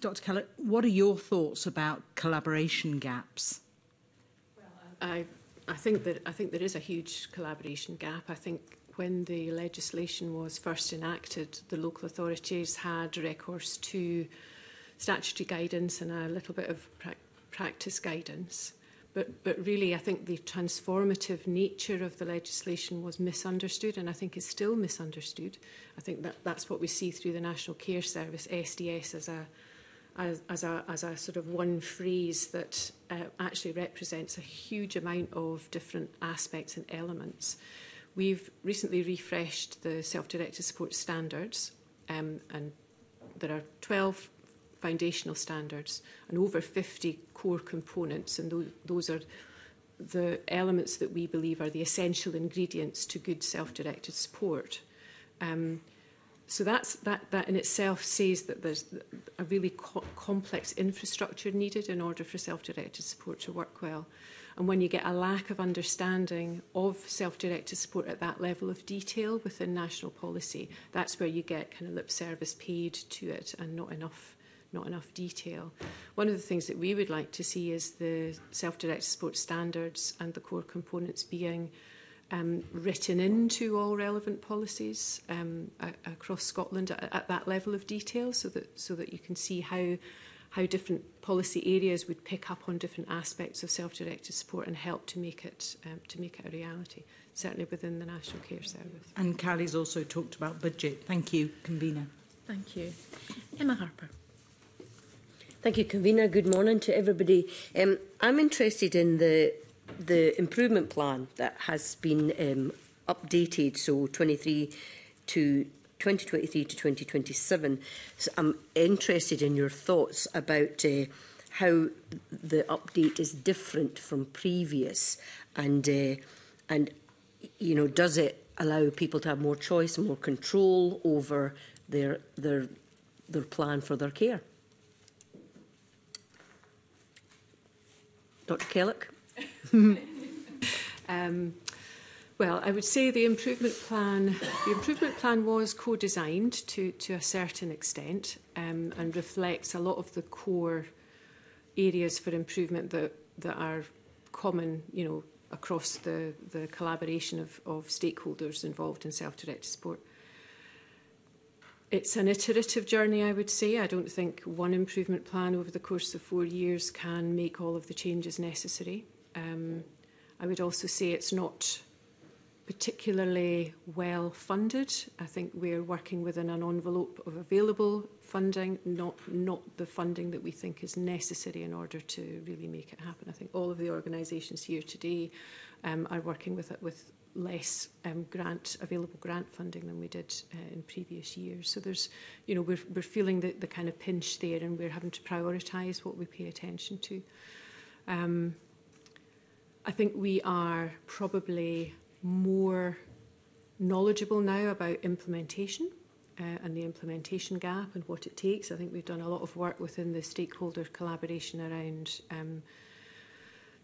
Dr. Kellogg, what are your thoughts about collaboration gaps? Well, I, I think that I think there is a huge collaboration gap. I think when the legislation was first enacted, the local authorities had recourse to statutory guidance and a little bit of pra practice guidance. But, but really, I think the transformative nature of the legislation was misunderstood and I think is still misunderstood. I think that that's what we see through the National Care Service, SDS, as a, as, as, a, as a sort of one phrase that uh, actually represents a huge amount of different aspects and elements. We've recently refreshed the self-directed support standards um, and there are 12 foundational standards and over 50 core components and th those are the elements that we believe are the essential ingredients to good self-directed support. Um, so that's, that, that in itself says that there's a really co complex infrastructure needed in order for self-directed support to work well. And when you get a lack of understanding of self-directed support at that level of detail within national policy, that's where you get kind of lip service paid to it and not enough not enough detail. One of the things that we would like to see is the self-directed support standards and the core components being um, written into all relevant policies um, across Scotland at, at that level of detail so that so that you can see how how different policy areas would pick up on different aspects of self-directed support and help to make it um, to make it a reality, certainly within the National Care Service. And Callie's also talked about budget. Thank you, convener. Thank you. Emma Harper. Thank you, convener. Good morning to everybody. Um, I'm interested in the the improvement plan that has been um, updated, so 23 to 2023 to 2027. So I'm interested in your thoughts about uh, how the update is different from previous and uh, and you know does it allow people to have more choice more control over their their their plan for their care Dr Kellick um Well, I would say the improvement plan, the improvement plan was co-designed to, to a certain extent um, and reflects a lot of the core areas for improvement that, that are common, you know, across the, the collaboration of, of stakeholders involved in self-directed sport. It's an iterative journey, I would say. I don't think one improvement plan over the course of four years can make all of the changes necessary. Um, I would also say it's not particularly well funded. I think we're working within an envelope of available funding, not, not the funding that we think is necessary in order to really make it happen. I think all of the organisations here today um, are working with it with less um, grant available grant funding than we did uh, in previous years. So there's, you know, we're, we're feeling the, the kind of pinch there and we're having to prioritise what we pay attention to. Um, I think we are probably more knowledgeable now about implementation uh, and the implementation gap and what it takes. I think we've done a lot of work within the stakeholder collaboration around um,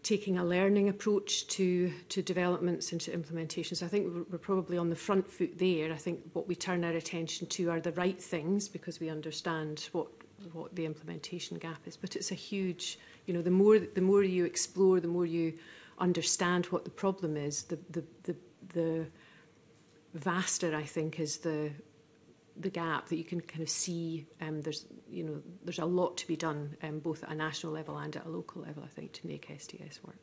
taking a learning approach to, to developments and to So I think we're probably on the front foot there. I think what we turn our attention to are the right things because we understand what what the implementation gap is. But it's a huge, you know, the more the more you explore, the more you understand what the problem is, the, the, the, the vaster, I think, is the the gap that you can kind of see um, there's you know there's a lot to be done um, both at a national level and at a local level I think to make STS work.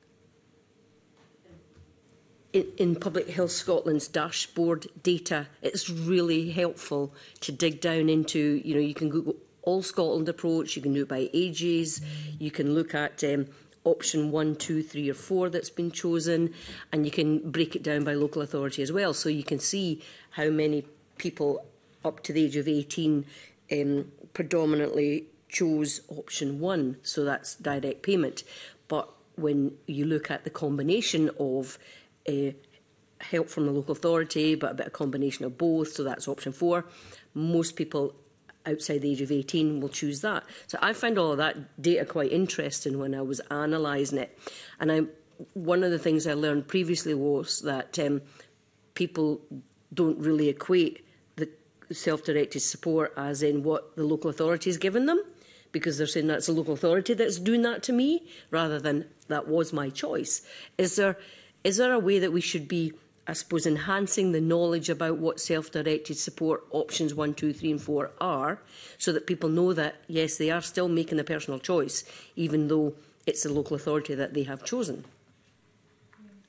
In, in Public Health Scotland's dashboard data, it's really helpful to dig down into. You know, you can Google all Scotland approach. You can do it by ages. You can look at um, option one, two, three, or four that's been chosen, and you can break it down by local authority as well. So you can see how many people up to the age of 18 um, predominantly chose option one, so that's direct payment. But when you look at the combination of uh, help from the local authority, but a bit of combination of both, so that's option four, most people outside the age of 18 will choose that. So I find all of that data quite interesting when I was analysing it. And I, one of the things I learned previously was that um, people don't really equate the self-directed support as in what the local authority has given them because they're saying that's a local authority that's doing that to me rather than that was my choice. Is there, is there a way that we should be I suppose, enhancing the knowledge about what self-directed support options one, two, three and four are so that people know that, yes, they are still making a personal choice, even though it's the local authority that they have chosen.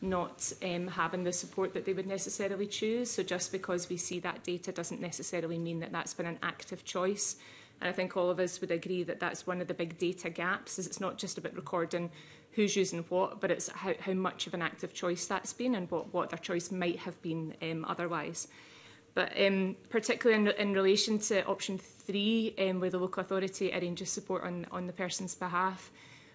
not um, having the support that they would necessarily choose. So just because we see that data doesn't necessarily mean that that's been an active choice. And I think all of us would agree that that's one of the big data gaps, is it's not just about recording who's using what, but it's how, how much of an active choice that's been and what, what their choice might have been um, otherwise. But um, particularly in, in relation to option three, um, where the local authority arranges support on, on the person's behalf,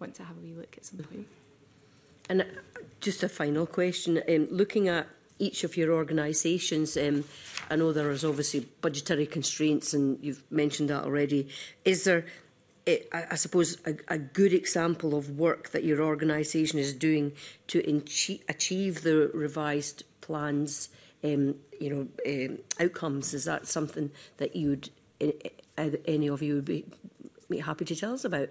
want to have a wee look at some point. And uh, just a final question, um, looking at each of your organisations, um, I know there is obviously budgetary constraints and you've mentioned that already. Is there it, I, I suppose, a, a good example of work that your organisation is doing to achieve the revised plans, um, you know, um, outcomes? Is that something that you would, uh, any of you would be, be happy to tell us about?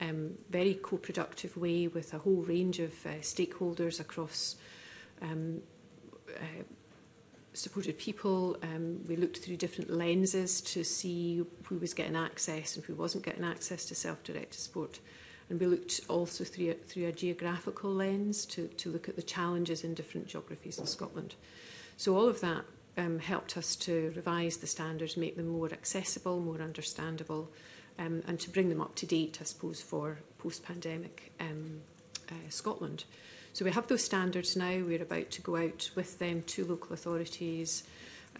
um, very co-productive way with a whole range of uh, stakeholders across um, uh, supported people. Um, we looked through different lenses to see who was getting access and who wasn't getting access to self-directed sport. And we looked also through a, through a geographical lens to, to look at the challenges in different geographies in Scotland. So all of that um, helped us to revise the standards, make them more accessible, more understandable, um, and to bring them up to date, I suppose, for post-pandemic um, uh, Scotland. So we have those standards now. We're about to go out with them to local authorities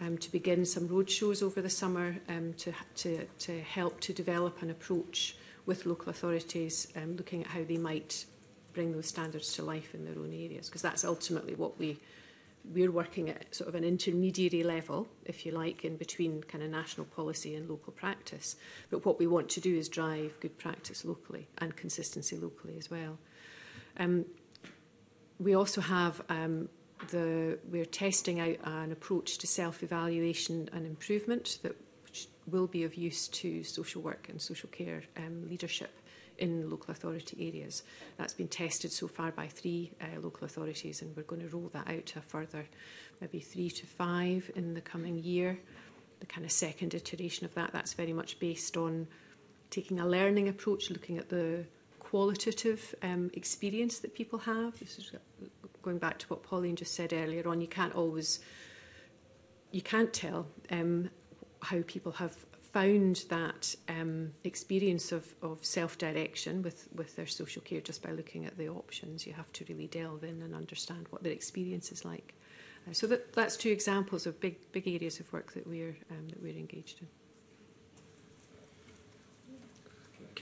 um, to begin some roadshows over the summer um, to, to, to help to develop an approach with local authorities um, looking at how they might bring those standards to life in their own areas because that's ultimately what we we're working at sort of an intermediary level, if you like, in between kind of national policy and local practice. But what we want to do is drive good practice locally and consistency locally as well. Um, we also have um, the we're testing out an approach to self-evaluation and improvement that will be of use to social work and social care um, leadership in local authority areas. That's been tested so far by three uh, local authorities, and we're going to roll that out to a further maybe three to five in the coming year. The kind of second iteration of that, that's very much based on taking a learning approach, looking at the qualitative um, experience that people have. This is uh, going back to what Pauline just said earlier on. You can't always, you can't tell um, how people have found that um, experience of, of self-direction with, with their social care just by looking at the options. You have to really delve in and understand what their experience is like. Uh, so that, that's two examples of big big areas of work that we're um, that we're engaged in.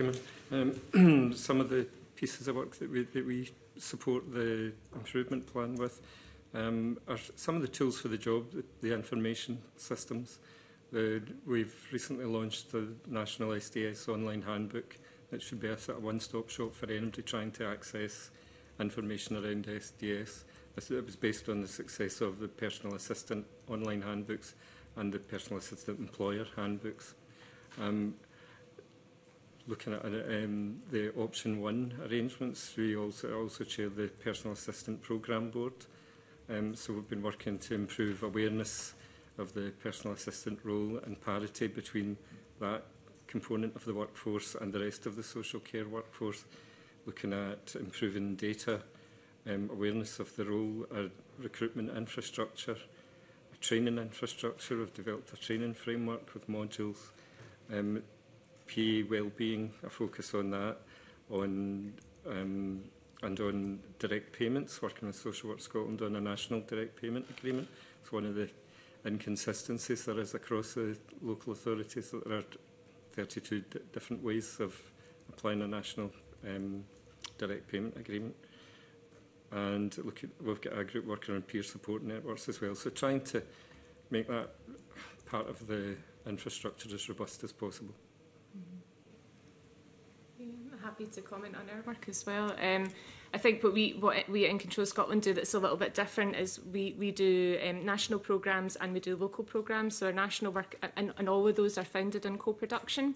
out. Um, some of the pieces of work that we, that we support the improvement plan with um, are some of the tools for the job, the, the information systems. The, we've recently launched the National SDS online handbook that should be a sort of one-stop shop for anybody trying to access information around SDS. it was based on the success of the personal assistant online handbooks and the personal assistant employer handbooks. Um, looking at uh, um, the option one arrangements. We also also chair the personal assistant program board, um, so we've been working to improve awareness of the personal assistant role and parity between that component of the workforce and the rest of the social care workforce. Looking at improving data, um, awareness of the role, our recruitment infrastructure, training infrastructure. We've developed a training framework with modules. Um, pay, well-being, a focus on that, on um, and on direct payments, working with Social Work Scotland on a national direct payment agreement. It's one of the inconsistencies there is across the local authorities that there are 32 different ways of applying a national um, direct payment agreement. And look at, we've got a group working on peer support networks as well. So trying to make that part of the infrastructure as robust as possible happy to comment on our work as well. Um, I think what we what we in Control Scotland do that's a little bit different is we we do um, national programs and we do local programs. So our national work and, and all of those are founded in co-production.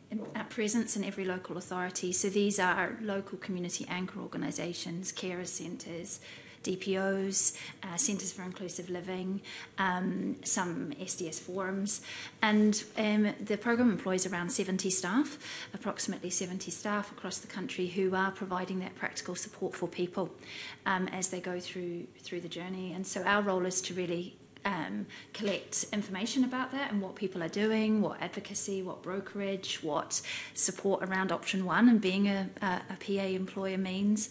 at present in every local authority. So these are local community anchor organisations, carer centres, DPOs, uh, Centres for Inclusive Living, um, some SDS forums. And um, the program employs around 70 staff, approximately 70 staff across the country who are providing that practical support for people um, as they go through, through the journey. And so our role is to really um, collect information about that and what people are doing, what advocacy, what brokerage, what support around option one and being a, a, a PA employer means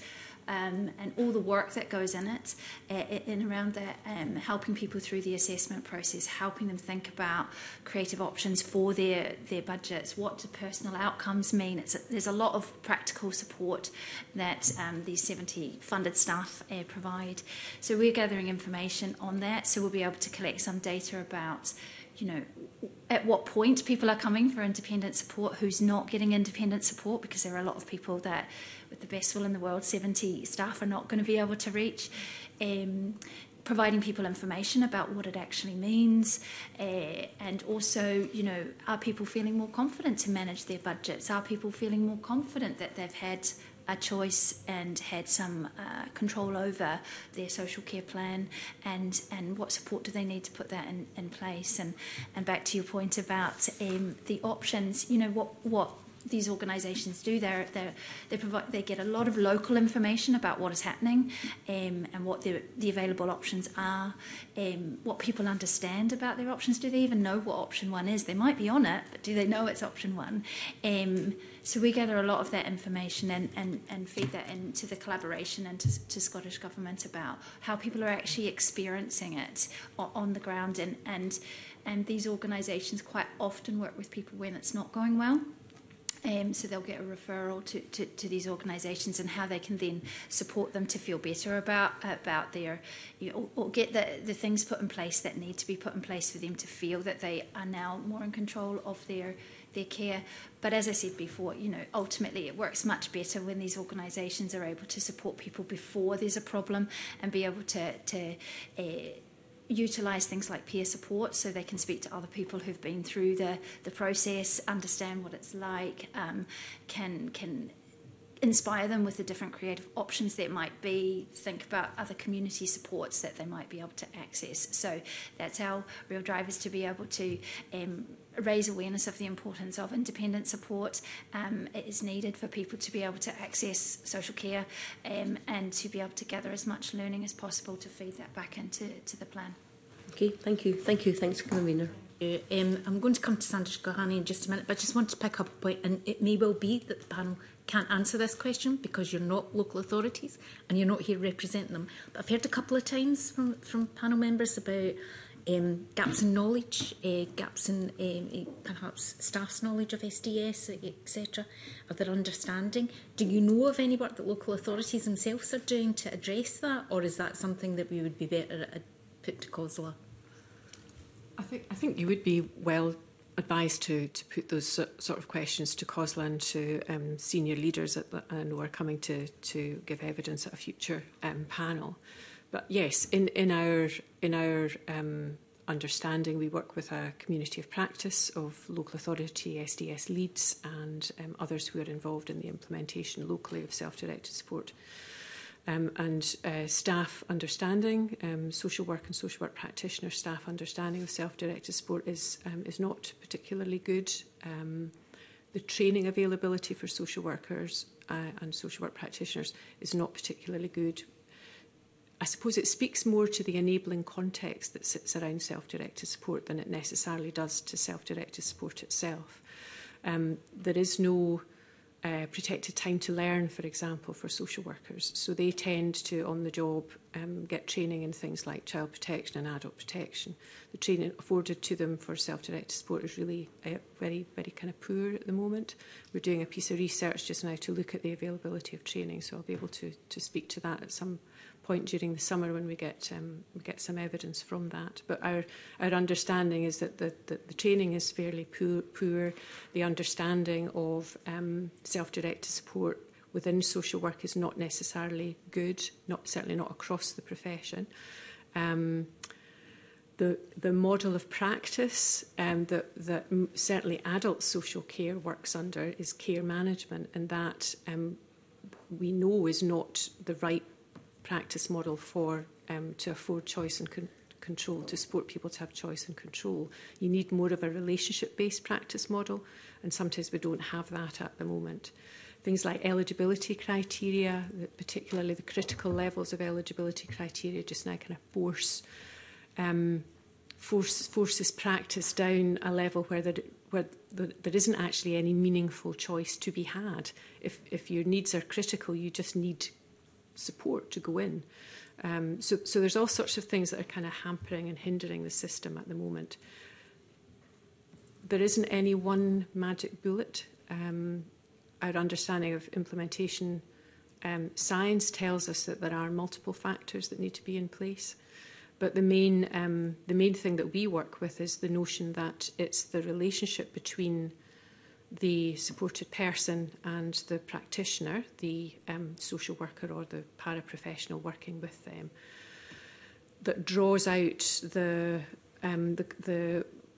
um, and all the work that goes in it, uh, in around that, um, helping people through the assessment process, helping them think about creative options for their, their budgets, what do personal outcomes mean. It's a, there's a lot of practical support that um, these 70 funded staff uh, provide. So we're gathering information on that, so we'll be able to collect some data about you know, at what point people are coming for independent support, who's not getting independent support, because there are a lot of people that with the best will in the world, 70 staff are not going to be able to reach. Um, providing people information about what it actually means uh, and also you know are people feeling more confident to manage their budgets are people feeling more confident that they've had a choice and had some uh, control over their social care plan and and what support do they need to put that in, in place and and back to your point about um, the options you know what what these organisations do. They're, they're, they provide they get a lot of local information about what is happening um, and what the, the available options are, um, what people understand about their options. Do they even know what option one is? They might be on it, but do they know it's option one? Um, so we gather a lot of that information and, and, and feed that into the collaboration and to, to Scottish Government about how people are actually experiencing it on the ground and and and these organisations quite often work with people when it's not going well. Um, so they'll get a referral to, to, to these organisations and how they can then support them to feel better about about their, you know, or, or get the, the things put in place that need to be put in place for them to feel that they are now more in control of their their care. But as I said before, you know, ultimately it works much better when these organisations are able to support people before there's a problem and be able to to. Uh, utilize things like peer support so they can speak to other people who've been through the, the process, understand what it's like, um, can, can inspire them with the different creative options that might be, think about other community supports that they might be able to access. So that's our real drive is to be able to um, raise awareness of the importance of independent support. Um, it is needed for people to be able to access social care um, and to be able to gather as much learning as possible to feed that back into to the plan. Okay, thank you. Thank you. Thanks, Convener. Uh, um, I'm going to come to Sandra Gohani in just a minute, but I just want to pick up a point, and it may well be that the panel can't answer this question because you're not local authorities and you're not here representing them. But I've heard a couple of times from, from panel members about um, gaps in knowledge, uh, gaps in um, perhaps staff's knowledge of SDS, etc., of their understanding. Do you know of any work that local authorities themselves are doing to address that, or is that something that we would be better at put to COSLA? I think I think you would be well advised to to put those sort of questions to COSLA and to um, senior leaders the, and who are coming to to give evidence at a future um, panel. But yes, in, in our in our um, understanding, we work with a community of practice of local authority, SDS leads, and um, others who are involved in the implementation locally of self-directed support. Um, and uh, staff understanding, um, social work and social work practitioner staff understanding of self-directed support is um, is not particularly good. Um, the training availability for social workers uh, and social work practitioners is not particularly good. I suppose it speaks more to the enabling context that sits around self-directed support than it necessarily does to self-directed support itself. Um, there is no uh, protected time to learn, for example, for social workers. So they tend to, on the job, um, get training in things like child protection and adult protection. The training afforded to them for self-directed support is really uh, very, very kind of poor at the moment. We're doing a piece of research just now to look at the availability of training, so I'll be able to, to speak to that at some point point during the summer when we get um, we get some evidence from that. But our our understanding is that the, the, the training is fairly poor, poor. The understanding of um, self-directed support within social work is not necessarily good, not certainly not across the profession. Um, the, the model of practice um, that, that certainly adult social care works under is care management, and that um, we know is not the right practice model for um, to afford choice and con control, to support people to have choice and control. You need more of a relationship based practice model, and sometimes we don't have that at the moment. Things like eligibility criteria, particularly the critical levels of eligibility criteria, just now kind of force. Um, force, forces practice down a level where there, where there isn't actually any meaningful choice to be had. If, if your needs are critical, you just need support to go in. Um, so, so there's all sorts of things that are kind of hampering and hindering the system at the moment. There isn't any one magic bullet. Um, our understanding of implementation um, science tells us that there are multiple factors that need to be in place. But the main, um, the main thing that we work with is the notion that it's the relationship between the supported person and the practitioner, the um, social worker or the paraprofessional working with them, that draws out the, um, the, the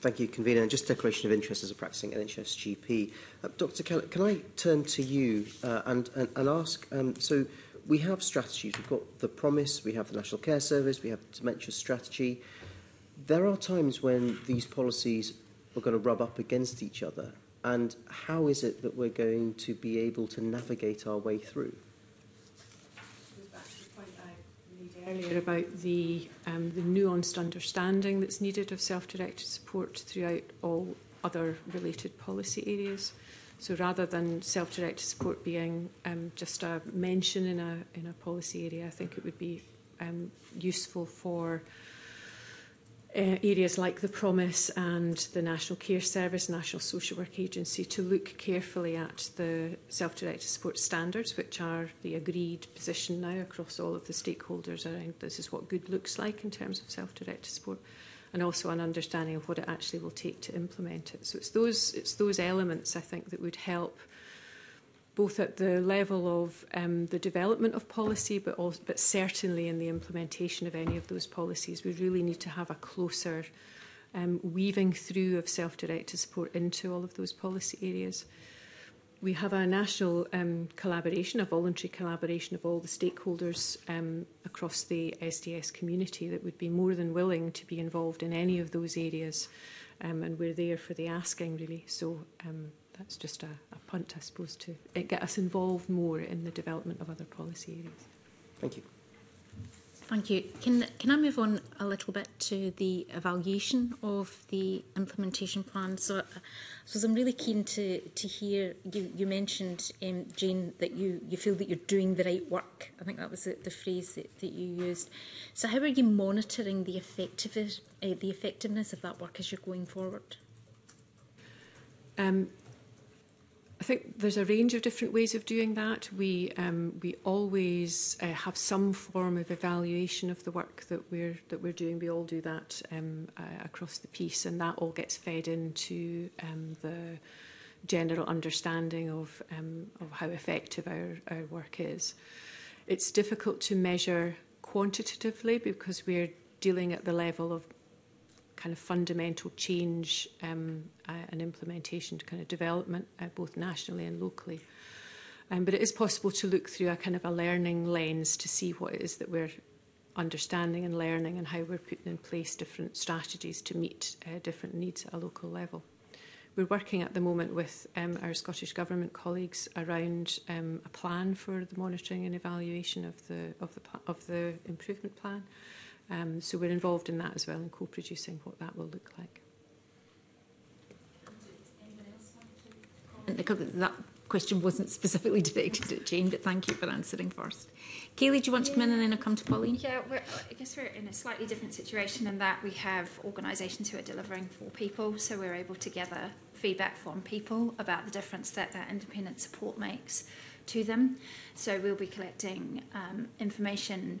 Thank you, Convener. And just declaration of interest as a practicing NHS GP. Uh, Dr. Keller, can I turn to you uh, and, and, and ask? Um, so, we have strategies. We've got the promise, we have the National Care Service, we have dementia strategy. There are times when these policies are going to rub up against each other. And how is it that we're going to be able to navigate our way through? earlier about the, um, the nuanced understanding that's needed of self-directed support throughout all other related policy areas. So rather than self-directed support being um, just a mention in a in a policy area, I think it would be um, useful for uh, areas like the Promise and the National Care Service, National Social Work Agency, to look carefully at the self-directed support standards, which are the agreed position now across all of the stakeholders around this is what good looks like in terms of self-directed support, and also an understanding of what it actually will take to implement it. So it's those, it's those elements, I think, that would help both at the level of um, the development of policy, but, also, but certainly in the implementation of any of those policies, we really need to have a closer um, weaving through of self-directed support into all of those policy areas. We have a national um, collaboration, a voluntary collaboration of all the stakeholders um, across the SDS community that would be more than willing to be involved in any of those areas. Um, and we're there for the asking, really. So um, that's just a, a punt, I suppose, to eh, get us involved more in the development of other policy areas. Thank you. Thank you. Can, can I move on a little bit to the evaluation of the implementation plan? So, uh, so I'm really keen to, to hear, you, you mentioned, um, Jane, that you, you feel that you're doing the right work. I think that was the, the phrase that, that you used. So how are you monitoring the, effective, uh, eh, the effectiveness of that work as you're going forward? Um, I think there's a range of different ways of doing that. We um, we always uh, have some form of evaluation of the work that we're that we're doing. We all do that um, uh, across the piece, and that all gets fed into um, the general understanding of um, of how effective our, our work is. It's difficult to measure quantitatively because we're dealing at the level of kind of fundamental change um, uh, and implementation to kind of development, uh, both nationally and locally. Um, but it is possible to look through a kind of a learning lens to see what it is that we're understanding and learning and how we're putting in place different strategies to meet uh, different needs at a local level. We're working at the moment with um, our Scottish Government colleagues around um, a plan for the monitoring and evaluation of the, of the, of the improvement plan. Um, so we're involved in that as well and co-producing what that will look like. That question wasn't specifically directed at Jane, but thank you for answering first. Kayleigh, do you want yeah. to come in and then I'll come to Pauline? Yeah, I guess we're in a slightly different situation in that we have organisations who are delivering for people, so we're able to gather feedback from people about the difference that that independent support makes to them. So we'll be collecting um, information,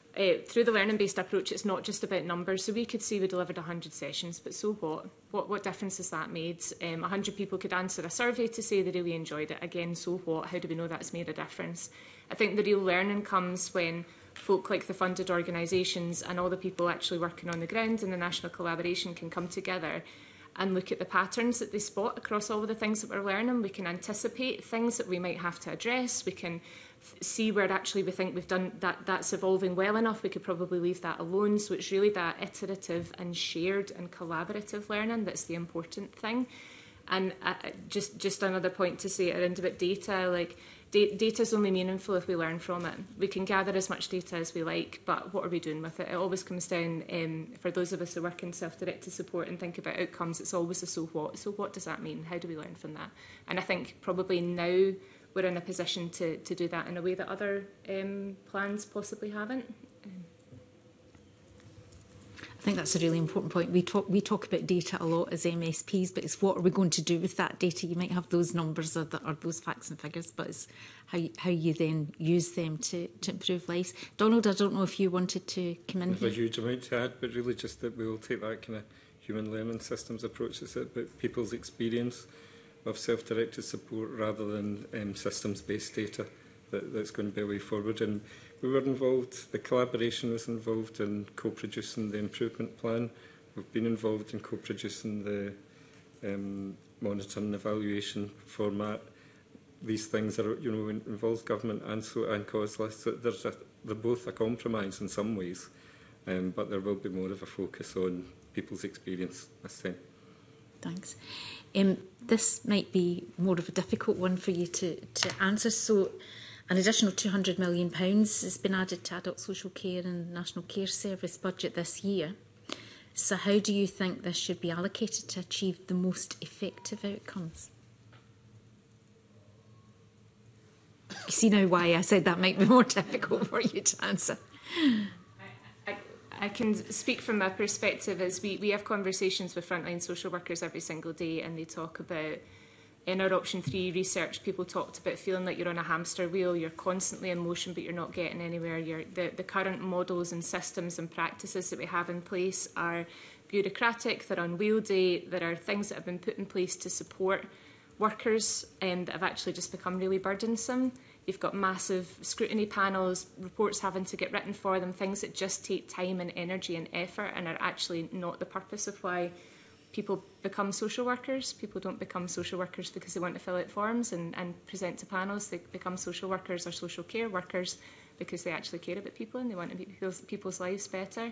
uh, through the learning-based approach, it's not just about numbers. So we could see we delivered 100 sessions, but so what? What, what difference has that made? Um, 100 people could answer a survey to say they really enjoyed it. Again, so what? How do we know that's made a difference? I think the real learning comes when folk like the funded organisations and all the people actually working on the ground in the national collaboration can come together and look at the patterns that they spot across all of the things that we're learning. We can anticipate things that we might have to address. We can see where actually we think we've done that that's evolving well enough we could probably leave that alone so it's really that iterative and shared and collaborative learning that's the important thing and uh, uh just just another point to say around about data like da- data is only meaningful if we learn from it we can gather as much data as we like but what are we doing with it it always comes down um, for those of us who work in self-directed support and think about outcomes it's always a so what so what does that mean how do we learn from that and i think probably now we're in a position to, to do that in a way that other um, plans possibly haven't. I think that's a really important point. We talk we talk about data a lot as MSPs, but it's what are we going to do with that data? You might have those numbers or, the, or those facts and figures, but it's how you, how you then use them to, to improve lives. Donald, I don't know if you wanted to come in. There's here. a huge amount to add, but really just that we will take that kind of human learning systems approach. It's about people's experience of self-directed support rather than um, systems-based data that, that's going to be a way forward. And we were involved, the collaboration was involved in co-producing the improvement plan. We've been involved in co-producing the um, monitoring and evaluation format. These things are, you know, involves government and so and cause list. So there's a, they're both a compromise in some ways, um, but there will be more of a focus on people's experience I time. Thanks. Um, this might be more of a difficult one for you to, to answer. So an additional £200 million has been added to adult social care and National Care Service budget this year. So how do you think this should be allocated to achieve the most effective outcomes? You see now why I said that might be more difficult for you to answer. I can speak from my perspective as we, we have conversations with frontline social workers every single day and they talk about in our option three research people talked about feeling like you're on a hamster wheel, you're constantly in motion but you're not getting anywhere. You're, the, the current models and systems and practices that we have in place are bureaucratic, they're unwieldy, there are things that have been put in place to support workers um, that have actually just become really burdensome. You've got massive scrutiny panels, reports having to get written for them, things that just take time and energy and effort and are actually not the purpose of why people become social workers. People don't become social workers because they want to fill out forms and, and present to panels. They become social workers or social care workers because they actually care about people and they want to make people's, people's lives better.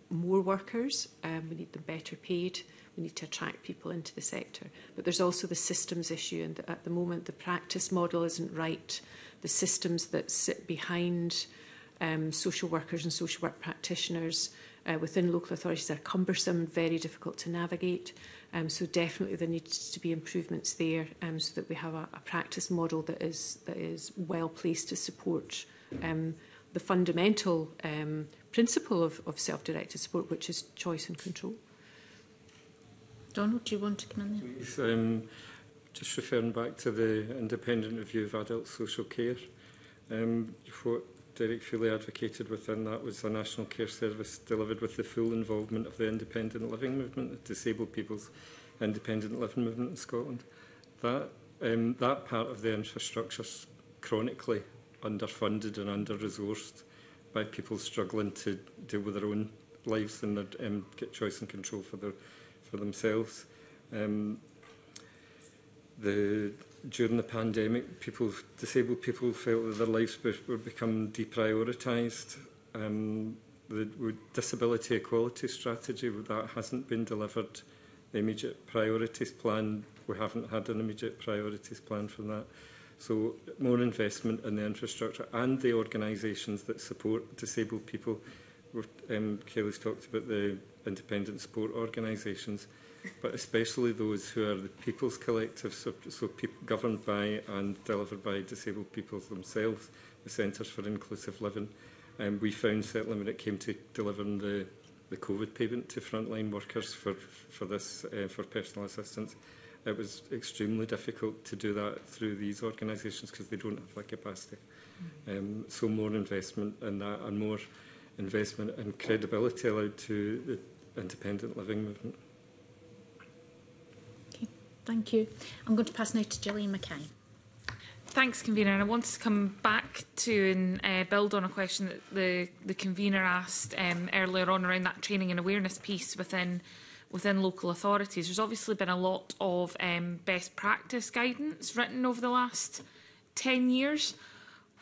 more workers, um, we need them better paid, we need to attract people into the sector. But there's also the systems issue, and at the moment the practice model isn't right. The systems that sit behind um, social workers and social work practitioners uh, within local authorities are cumbersome, very difficult to navigate. Um, so definitely there needs to be improvements there um, so that we have a, a practice model that is, that is well placed to support um, the fundamental um, principle of, of self-directed support, which is choice and control. Donald, do you want to come in there? Please, um, just referring back to the independent review of adult social care, um, what Derek fully advocated within that was the national care service delivered with the full involvement of the independent living movement, the disabled people's independent living movement in Scotland. That, um, that part of the infrastructure is chronically underfunded and under-resourced by people struggling to deal with their own lives and their, um, get choice and control for, their, for themselves. Um, the during the pandemic, people, disabled people felt that their lives were becoming deprioritised. Um, the disability equality strategy, that hasn't been delivered. The immediate priorities plan, we haven't had an immediate priorities plan from that. So more investment in the infrastructure and the organisations that support disabled people. um, Kelly's talked about the independent support organisations but especially those who are the people's collective, so, so pe governed by and delivered by disabled people themselves, the Centres for Inclusive Living. Um, we found certainly when it came to delivering the, the COVID payment to frontline workers for, for this, uh, for personal assistance, it was extremely difficult to do that through these organisations because they don't have that capacity. Mm-hmm. Um, so more investment in that and more investment and credibility allowed to the independent living movement. Thank you. I'm going to pass now to Gillian Mackay. Thanks, convener. And I wanted to come back to and uh, build on a question that the the convener asked um, earlier on around that training and awareness piece within within local authorities. There's obviously been a lot of um, best practice guidance written over the last 10 years.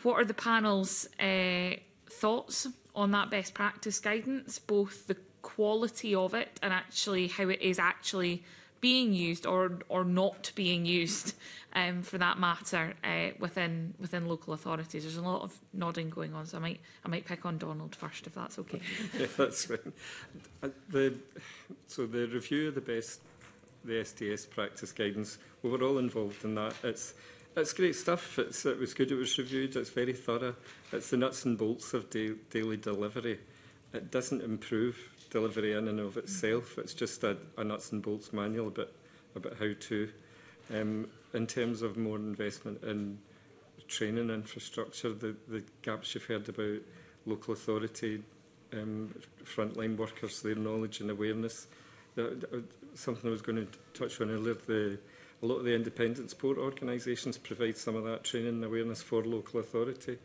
What are the panel's uh, thoughts on that best practice guidance, both the quality of it and actually how it is actually being used or or not being used um, for that matter uh, within within local authorities. There's a lot of nodding going on, so I might I might pick on Donald first if that's okay. yeah, that's right. Uh, the, so the review of the best the STS practice guidance. We were all involved in that. It's it's great stuff. It's, it was good. It was reviewed. It's very thorough. It's the nuts and bolts of da daily delivery. It doesn't improve delivery in and of itself. It's just a, a nuts and bolts manual about, about how to. Um, in terms of more investment in training infrastructure, the, the gaps you've heard about local authority, um, frontline workers, their knowledge and awareness. That, that, something I was going to touch on earlier, the, a lot of the independent support organisations provide some of that training and awareness for local authority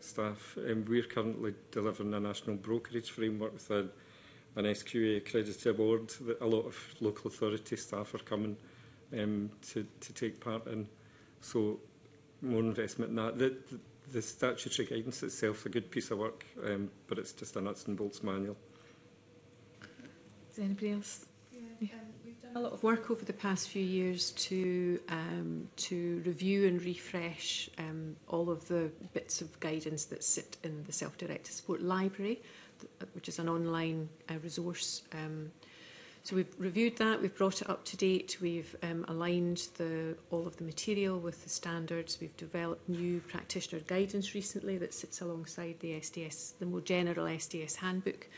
staff. Um, we're currently delivering a national brokerage framework with a an SQA accredited award that a lot of local authority staff are coming um, to, to take part in. So more investment in that. The, the, the statutory guidance itself is a good piece of work, um, but it's just a nuts and bolts manual. Is anybody else? Yeah, yeah. Um, we've done a lot of work over the past few years to um, to review and refresh um, all of the bits of guidance that sit in the self-directed support library. Uh, which is an online uh, resource. Um, so we've reviewed that, we've brought it up to date, we've um, aligned the, all of the material with the standards, we've developed new practitioner guidance recently that sits alongside the SDS, the more general SDS handbook,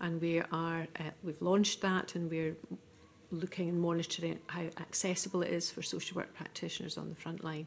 and we are, uh, we've launched that and we're looking and monitoring how accessible it is for social work practitioners on the front line.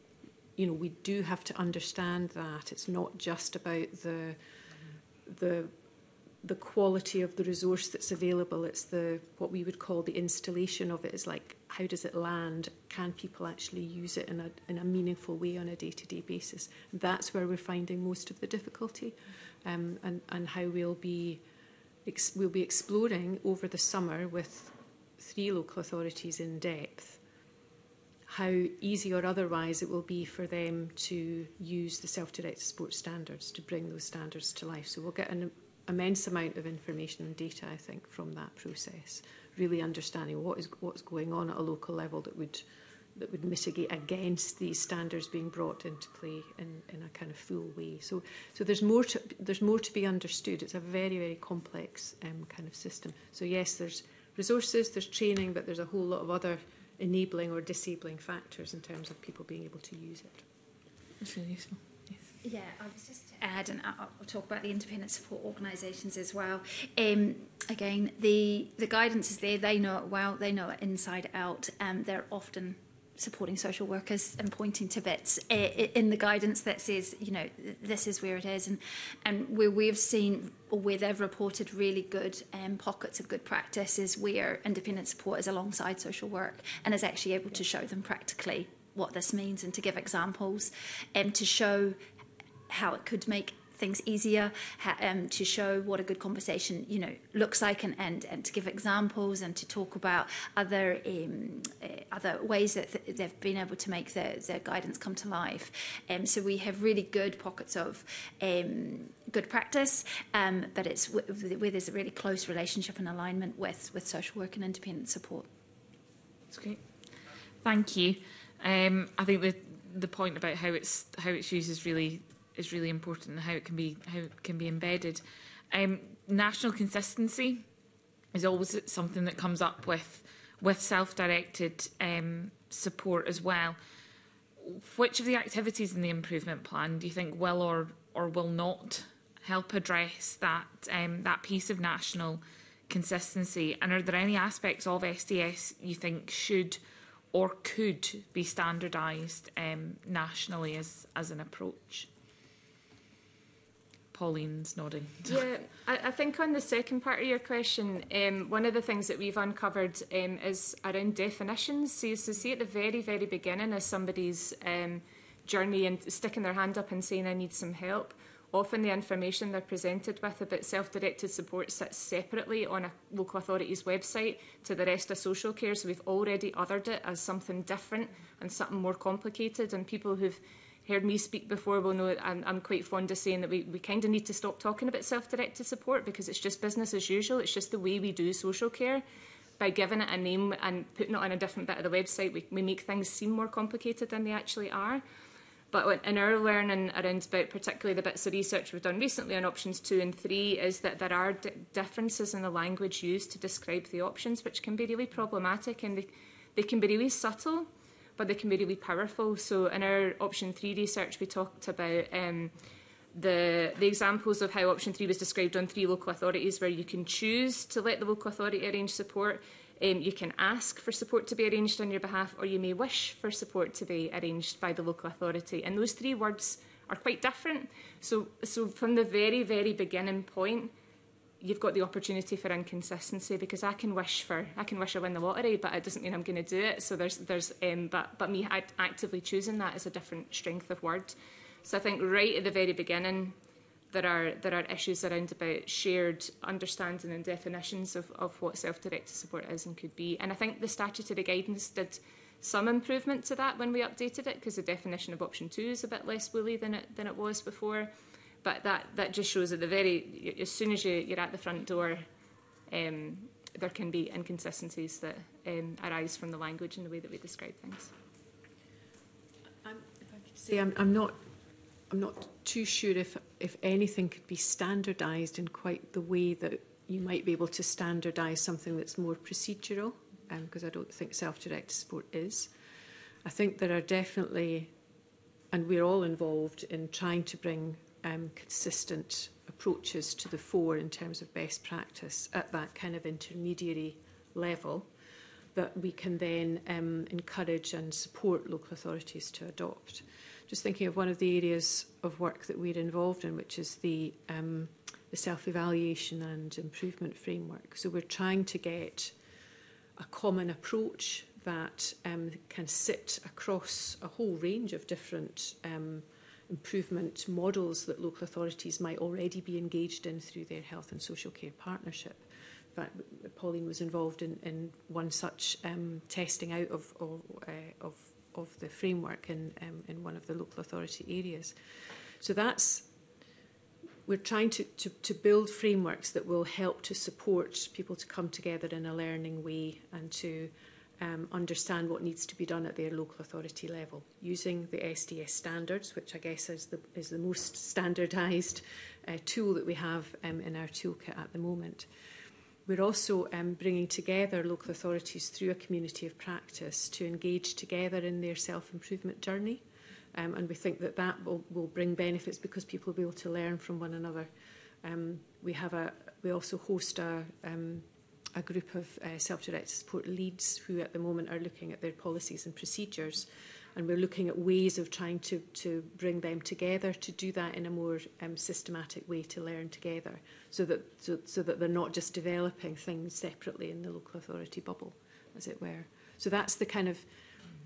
you know, we do have to understand that. It's not just about the, the the quality of the resource that's available. It's the what we would call the installation of it. Is like how does it land? Can people actually use it in a in a meaningful way on a day to day basis? That's where we're finding most of the difficulty, um, and and how we'll be we'll be exploring over the summer with three local authorities in depth how easy or otherwise it will be for them to use the self-directed sports standards to bring those standards to life. So we'll get an immense amount of information and data, I think, from that process, really understanding what is what's going on at a local level that would that would mitigate against these standards being brought into play in, in a kind of full way. So, so there's more to, there's more to be understood. It's a very very complex um, kind of system. So yes, there's resources, there's training, but there's a whole lot of other enabling or disabling factors in terms of people being able to use it. That's really useful. Yeah, I was just add, and I'll, I'll talk about the independent support organisations as well. Um, again, the the guidance is there. They know it well. They know it inside out. Um, they're often supporting social workers and pointing to bits uh, in the guidance that says, you know, this is where it is. And, and where we've seen or where they've reported really good um, pockets of good practice is where independent support is alongside social work and is actually able to show them practically what this means and to give examples and um, to show how it could make things easier how, um, to show what a good conversation you know looks like and, and, and to give examples and to talk about other um, uh, other ways that th they've been able to make their, their guidance come to life um, so we have really good pockets of um, good practice um, but it's where there's a really close relationship and alignment with with social work and independent support that's great thank you um, I think the the point about how it's how it's used is really is really important and how it can be how it can be embedded. Um, national consistency is always something that comes up with with self-directed um, support as well. Which of the activities in the improvement plan do you think will or or will not help address that um, that piece of national consistency? And are there any aspects of SDS you think should or could be standardised um, nationally as as an approach? Pauline's nodding. Yeah, I, I, think on the second part of your question, um, one of the things that we've uncovered um, is around definitions. So, so see at the very, very beginning of somebody's um, journey and sticking their hand up and saying, I need some help, often the information they're presented with about self-directed support sits separately on a local authority's website to the rest of social care. So we've already othered it as something different and something more complicated. And people who've heard me speak before will know I'm, I'm quite fond of saying that we, we kind of need to stop talking about self-directed support because it's just business as usual. It's just the way we do social care. By giving it a name and putting it on a different bit of the website, we, we make things seem more complicated than they actually are. But in our learning around about particularly the bits of research we've done recently on options two and three is that there are differences in the language used to describe the options, which can be really problematic and they, they can be really subtle. but they can be really powerful. So in our option three research, we talked about um, the, the examples of how option three was described on three local authorities where you can choose to let the local authority arrange support. Um, you can ask for support to be arranged on your behalf, or you may wish for support to be arranged by the local authority. And those three words are quite different. So, so from the very, very beginning point, you've got the opportunity for inconsistency because I can wish for I can wish I win the lottery, but it doesn't mean I'm going to do it. So there's there's um, but but me actively choosing that is a different strength of word. So I think right at the very beginning, there are there are issues around about shared understanding and definitions of, of what self-directed support is and could be. And I think the statutory guidance did some improvement to that when we updated it because the definition of option two is a bit less woolly than it than it was before but that, that just shows that the very as soon as you, you're at the front door, um, there can be inconsistencies that um, arise from the language and the way that we describe things. I'm, if I could say, I'm, I'm not, I'm not too sure if if anything could be standardised in quite the way that you might be able to standardise something that's more procedural, because um, I don't think self-directed support is. I think there are definitely, and we're all involved in trying to bring um, consistent approaches to the fore in terms of best practice at that kind of intermediary level that we can then um, encourage and support local authorities to adopt. Just thinking of one of the areas of work that we're involved in, which is the, um, the self-evaluation and improvement framework. So we're trying to get a common approach that um, can sit across a whole range of different um, improvement models that local authorities might already be engaged in through their health and social care partnership. In fact, Pauline was involved in, in one such um, testing out of, of, uh, of, of the framework in, um, in one of the local authority areas. So that's we're trying to, to, to build frameworks that will help to support people to come together in a learning way and to um, understand what needs to be done at their local authority level using the SDS standards, which I guess is the, is the most standardised uh, tool that we have um, in our toolkit at the moment. We're also um, bringing together local authorities through a community of practice to engage together in their self-improvement journey. Um, and we think that that will, will bring benefits because people will be able to learn from one another. Um, we have a we also host a um, a group of uh, self-directed support leads who at the moment are looking at their policies and procedures and we're looking at ways of trying to, to bring them together to do that in a more um, systematic way to learn together so that, so, so that they're not just developing things separately in the local authority bubble, as it were. So that's the kind of,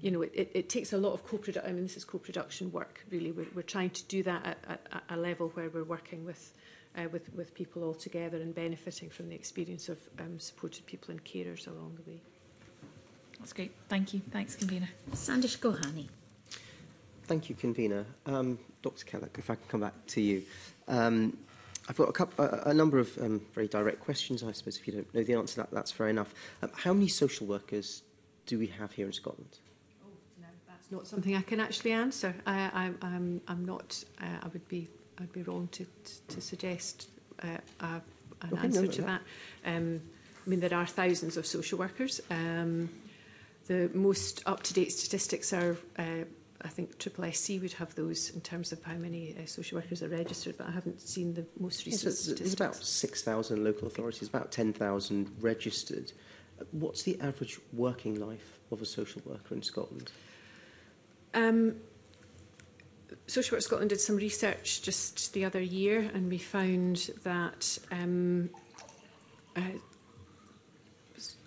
you know, it, it, it takes a lot of co-production, I mean, this is co-production work, really. We're, we're trying to do that at, at, at a level where we're working with uh, with, with people all together and benefiting from the experience of um, supported people and carers along the way. That's great. Thank you. Thanks, Convener. Sandish Gohani. Thank you, Convener. Um, Dr Kellogg, if I can come back to you. Um, I've got a, couple, a, number of um, very direct questions. I suppose if you don't know the answer to that, that's fair enough. Um, how many social workers do we have here in Scotland? Oh, no, that's not something I can actually answer. I, I, I'm, I'm not, uh, I would be I'd be wrong to, to suggest uh, a, an okay, answer no, to that. that. Um, I mean, there are thousands of social workers. Um, the most up-to-date statistics are, uh, I think Triple SC would have those in terms of how many uh, social workers are registered, but I haven't seen the most recent yes, statistics. There's about 6,000 local authorities, about 10,000 registered. What's the average working life of a social worker in Scotland? Um, Social Work Scotland did some research just the other year, and we found that um, uh,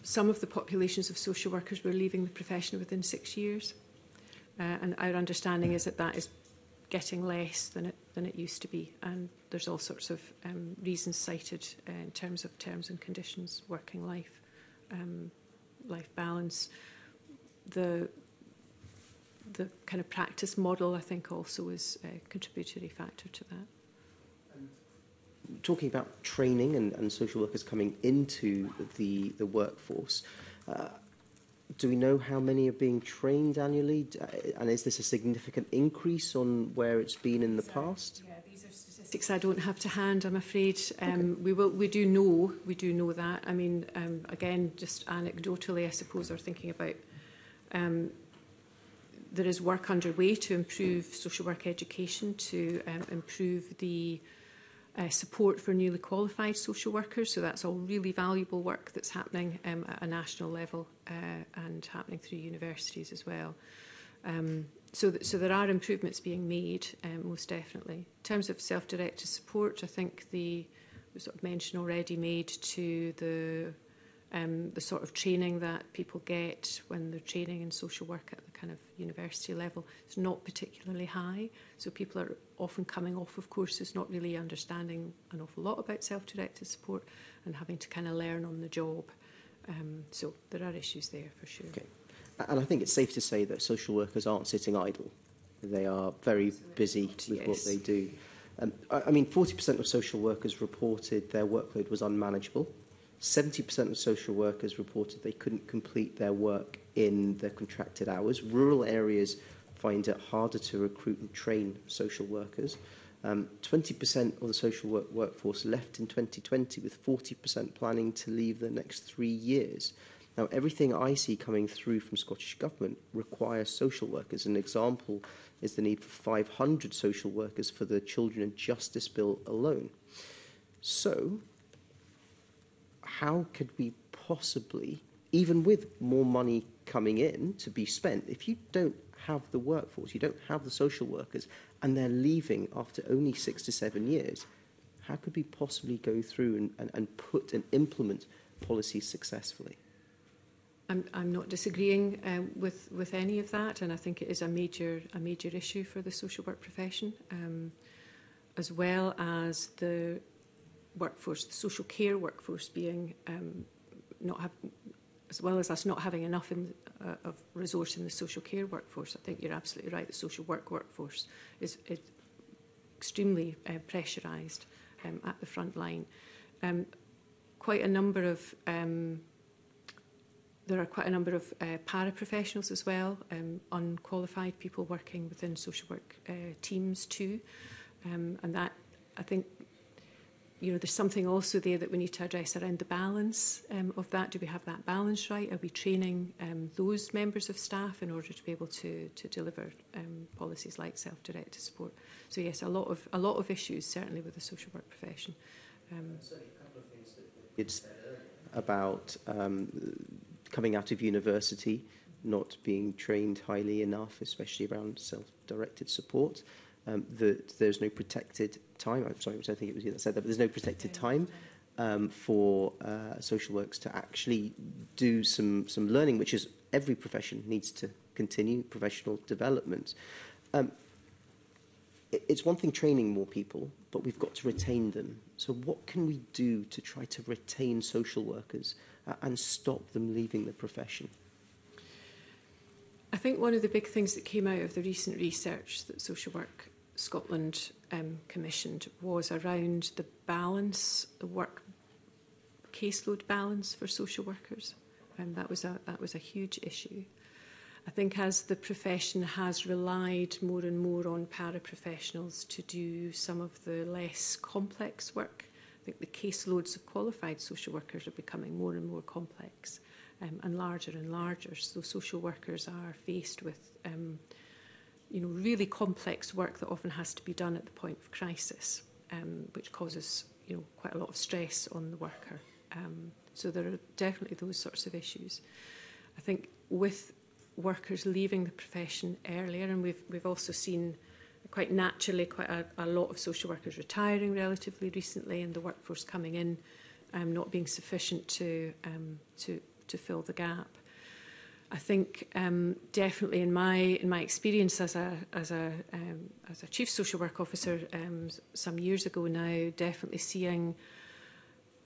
some of the populations of social workers were leaving the profession within six years. Uh, and our understanding is that that is getting less than it than it used to be, and there's all sorts of um, reasons cited uh, in terms of terms and conditions, working life, um, life balance, the the kind of practice model, I think, also is uh, a contributory factor to that talking about training and, and social workers coming into the the workforce, uh, do we know how many are being trained annually? Uh, and is this a significant increase on where it's been in the Sorry. past? Yeah, these are statistics I don't have to hand, I'm afraid. Um, okay. We will. We do know. We do know that. I mean, um, again, just anecdotally, I suppose, are thinking about. Um, there is work underway to improve social work education, to um, improve the uh, support for newly qualified social workers. So that's all really valuable work that's happening um, at a national level uh, and happening through universities as well. Um, so, th so there are improvements being made, um, most definitely. In terms of self-directed support, I think the sort of mention already made to the um, the sort of training that people get when they're training in social work at the kind of university level is not particularly high. So people are often coming off of courses not really understanding an awful lot about self directed support and having to kind of learn on the job. Um, so there are issues there for sure. Okay. And I think it's safe to say that social workers aren't sitting idle. They are very busy with yes. what they do. Um, I, I mean, 40% of social workers reported their workload was unmanageable. 70% of social workers reported they couldn't complete their work in the contracted hours. Rural areas find it harder to recruit and train social workers. Um, 20% of the social work workforce left in 2020 with 40% planning to leave the next three years. Now, everything I see coming through from Scottish Government requires social workers. An example is the need for 500 social workers for the Children and Justice Bill alone. So, how could we possibly, even with more money coming in to be spent, if you don't have the workforce, you don't have the social workers, and they're leaving after only six to seven years, how could we possibly go through and, and, and put and implement policies successfully? I'm, I'm not disagreeing um, with, with any of that, and I think it is a major, a major issue for the social work profession, um, as well as the workforce, the social care workforce being um, not have, as well as us not having enough in, uh, of resource in the social care workforce. I think you're absolutely right. The social work workforce is, is extremely uh, pressurised um, at the front line. Um, quite a number of um, there are quite a number of uh, paraprofessionals as well, um, unqualified people working within social work uh, teams too, um, and that I think you know, there's something also there that we need to address around the balance um, of that. Do we have that balance right? Are we training um, those members of staff in order to be able to to deliver um, policies like self-directed support? So yes, a lot of a lot of issues certainly with the social work profession. Um, it's about um, coming out of university, not being trained highly enough, especially around self-directed support um, that there's no protected time. I'm sorry, which I think it was you that said that, but there's no protected time um, for uh, social works to actually do some some learning, which is every profession needs to continue professional development. Um, it's one thing training more people, but we've got to retain them. So what can we do to try to retain social workers uh, and stop them leaving the profession? I think one of the big things that came out of the recent research that social work Scotland um, commissioned was around the balance, the work caseload balance for social workers. Um, that was a that was a huge issue. I think as the profession has relied more and more on paraprofessionals to do some of the less complex work, I think the caseloads of qualified social workers are becoming more and more complex um, and larger and larger. So social workers are faced with um, you know, really complex work that often has to be done at the point of crisis, um, which causes you know, quite a lot of stress on the worker. Um, so there are definitely those sorts of issues. I think with workers leaving the profession earlier, and we've, we've also seen quite naturally quite a, a lot of social workers retiring relatively recently and the workforce coming in um, not being sufficient to, um, to, to fill the gap. I think um, definitely in my in my experience as a as a um, as a chief social work officer um, some years ago now, definitely seeing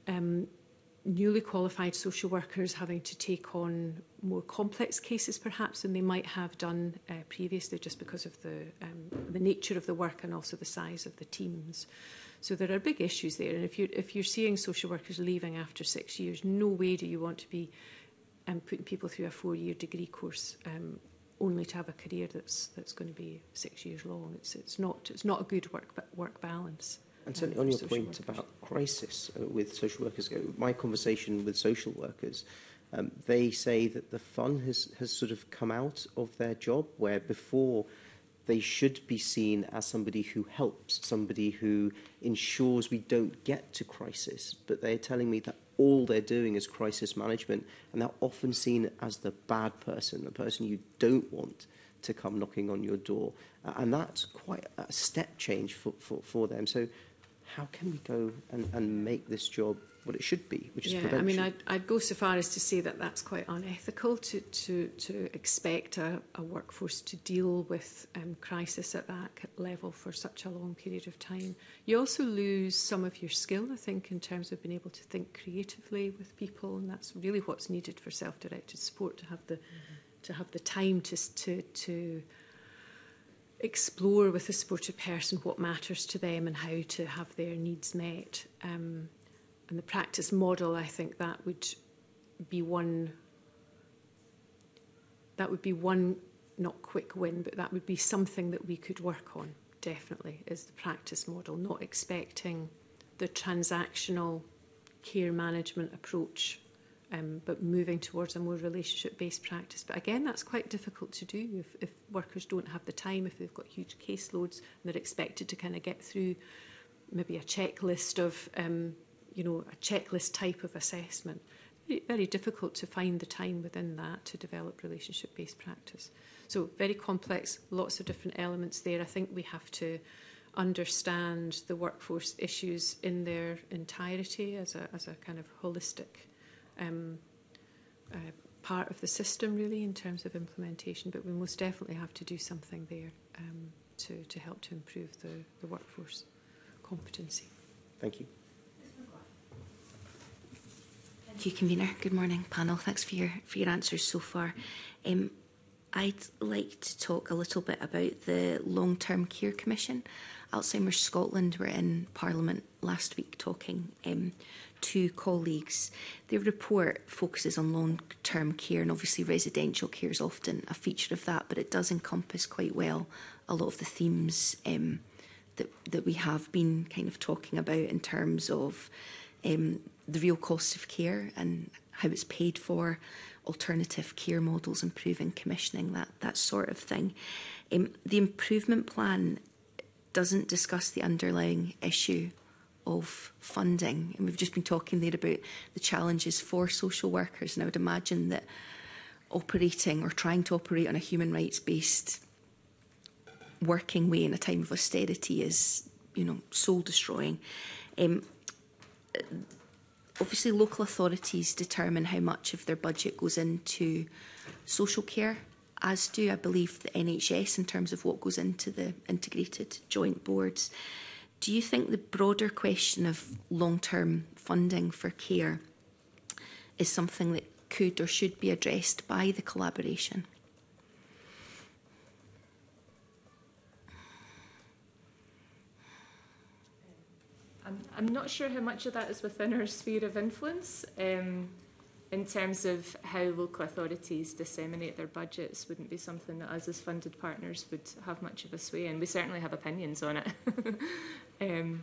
um, newly qualified social workers having to take on more complex cases perhaps than they might have done uh, previously just because of the um, the nature of the work and also the size of the teams. So there are big issues there and if you if you're seeing social workers leaving after 6 years no way do you want to be and putting people through a four-year degree course um, only to have a career that's that's going to be six years long. It's it's not it's not a good work work balance. And um, certainly on your point workers. about crisis uh, with social workers, uh, my conversation with social workers, um, they say that the fun has has sort of come out of their job where before they should be seen as somebody who helps, somebody who ensures we don't get to crisis. But they're telling me that all they're doing is crisis management, and they're often seen as the bad person, the person you don't want to come knocking on your door. Uh, and that's quite a step change for, for, for them. So, how can we go and, and make this job what it should be, which yeah, is prevention. I mean, I'd, I'd go so far as to say that that's quite unethical to, to, to expect a, a workforce to deal with um, crisis at that level for such a long period of time. You also lose some of your skill, I think, in terms of being able to think creatively with people, and that's really what's needed for self-directed support to have the mm -hmm. to have the time to to to explore with a supportive person what matters to them and how to have their needs met. Um, and the practice model, I think that would be one that would be one not quick win, but that would be something that we could work on, definitely, is the practice model, not expecting the transactional care management approach, um, but moving towards a more relationship based practice. But again, that's quite difficult to do if, if workers don't have the time, if they've got huge caseloads and they're expected to kind of get through maybe a checklist of um, you know, a checklist type of assessment. Very difficult to find the time within that to develop relationship based practice. So, very complex, lots of different elements there. I think we have to understand the workforce issues in their entirety as a, as a kind of holistic um, uh, part of the system, really, in terms of implementation. But we most definitely have to do something there um, to, to help to improve the, the workforce competency. Thank you. Thank you, Convener. Good morning, panel. Thanks for your, for your answers so far. Um, I'd like to talk a little bit about the Long Term Care Commission. Alzheimer's Scotland were in Parliament last week talking um, to colleagues. Their report focuses on long term care, and obviously, residential care is often a feature of that, but it does encompass quite well a lot of the themes um, that, that we have been kind of talking about in terms of um, the real cost of care and how it's paid for, alternative care models, improving commissioning, that, that sort of thing. Um, the improvement plan doesn't discuss the underlying issue of funding. And we've just been talking there about the challenges for social workers. And I would imagine that operating or trying to operate on a human rights based working way in a time of austerity is, you know, soul destroying. Um, Obviously, local authorities determine how much of their budget goes into social care, as do, I believe, the NHS in terms of what goes into the integrated joint boards. Do you think the broader question of long term funding for care is something that could or should be addressed by the collaboration? I'm, I'm not sure how much of that is within our sphere of influence um, in terms of how local authorities disseminate their budgets wouldn't be something that us as funded partners would have much of a sway in. We certainly have opinions on it. um,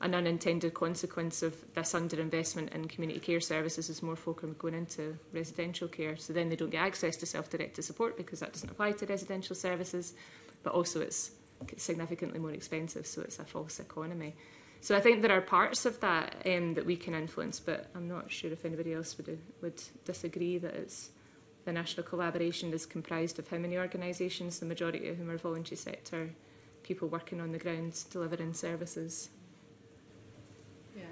an unintended consequence of this underinvestment in community care services is more folk are going into residential care. So then they don't get access to self-directed support because that doesn't apply to residential services. But also it's significantly more expensive, so it's a false economy. So I think there are parts of that um, that we can influence, but I'm not sure if anybody else would, would disagree that it's the national collaboration is comprised of how many organisations, the majority of whom are voluntary sector people working on the ground delivering services. Yeah,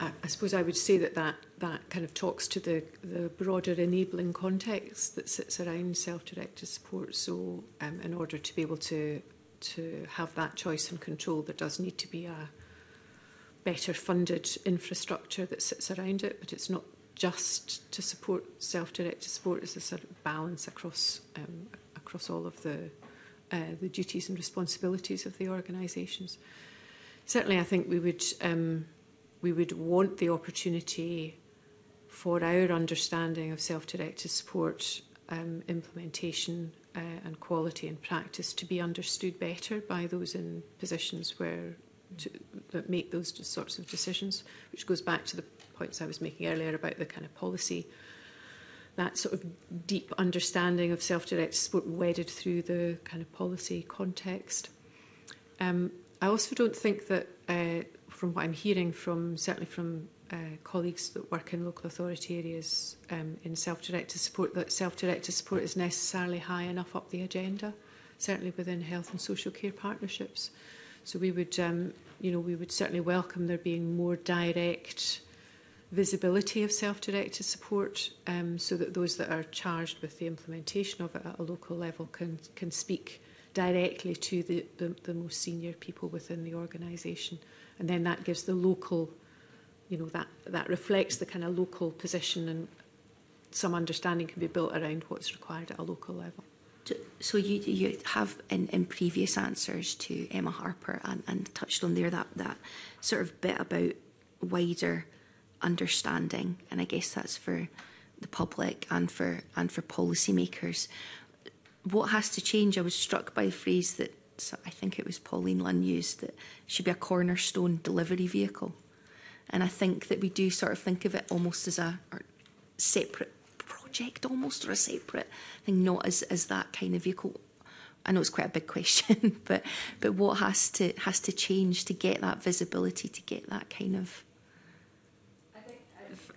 I, I, I suppose I would say that that that kind of talks to the, the broader enabling context that sits around self-directed support. So um, in order to be able to to have that choice and control, there does need to be a better funded infrastructure that sits around it, but it's not just to support self-directed support, it's a sort of balance across um, across all of the uh, the duties and responsibilities of the organisations. Certainly, I think we would um, we would want the opportunity for our understanding of self-directed support um, implementation uh, and quality and practice to be understood better by those in positions where to, that make those sorts of decisions, which goes back to the points I was making earlier about the kind of policy, that sort of deep understanding of self-directed support wedded through the kind of policy context. Um, I also don't think that, uh, from what I'm hearing from certainly from uh, colleagues that work in local authority areas um, in self-directed support, that self-directed support is necessarily high enough up the agenda, certainly within health and social care partnerships. So we would, um, you know, we would certainly welcome there being more direct visibility of self-directed support um, so that those that are charged with the implementation of it at a local level can, can speak directly to the, the, the most senior people within the organisation. And then that gives the local you know, that, that reflects the kind of local position and some understanding can be built around what's required at a local level. So you, you have in, in previous answers to Emma Harper and, and touched on there that, that sort of bit about wider understanding, and I guess that's for the public and for and for policymakers. What has to change? I was struck by a phrase that so I think it was Pauline Lynn used that should be a cornerstone delivery vehicle. And I think that we do sort of think of it almost as a separate project, almost, or a separate thing, not as, as that kind of vehicle. I know it's quite a big question, but but what has to has to change to get that visibility, to get that kind of uh,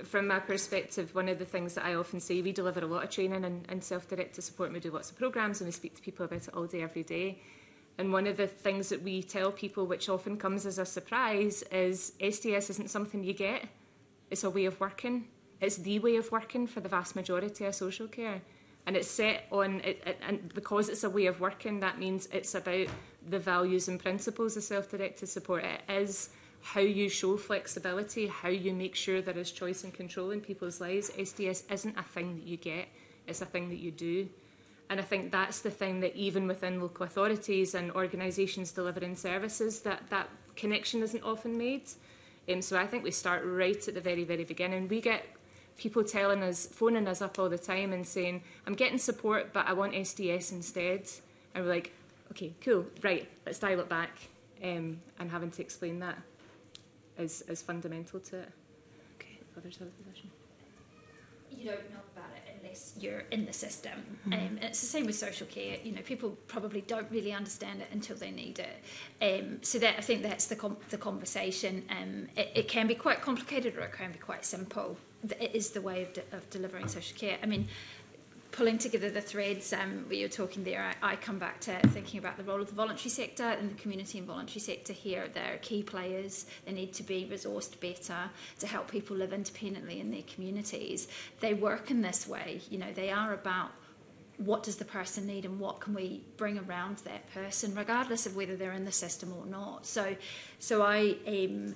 from my perspective, one of the things that I often say, we deliver a lot of training and, and self directed support and we do lots of programmes and we speak to people about it all day, every day. And one of the things that we tell people, which often comes as a surprise, is SDS isn't something you get, it's a way of working. It's the way of working for the vast majority of social care. And it's set on, it, it, and because it's a way of working, that means it's about the values and principles of self directed support. It is how you show flexibility, how you make sure there is choice and control in people's lives. SDS isn't a thing that you get, it's a thing that you do. And I think that's the thing that even within local authorities and organisations delivering services, that, that connection isn't often made. Um, so I think we start right at the very, very beginning. We get people telling us, phoning us up all the time and saying, I'm getting support, but I want SDS instead. And we're like, okay, cool, right, let's dial it back. Um, and having to explain that is, is fundamental to it. Okay, others have a position. You don't know about it unless you're in the system. Mm. Um, it's the same with social care. You know, people probably don't really understand it until they need it. Um, so that I think that's the com- the conversation. Um, it, it can be quite complicated or it can be quite simple. It is the way of, de- of delivering social care. I mean, pulling together the threads um, where you're talking there, I, I, come back to thinking about the role of the voluntary sector and the community and voluntary sector here. They're key players. They need to be resourced better to help people live independently in their communities. They work in this way. You know, they are about what does the person need and what can we bring around that person, regardless of whether they're in the system or not. So so I um,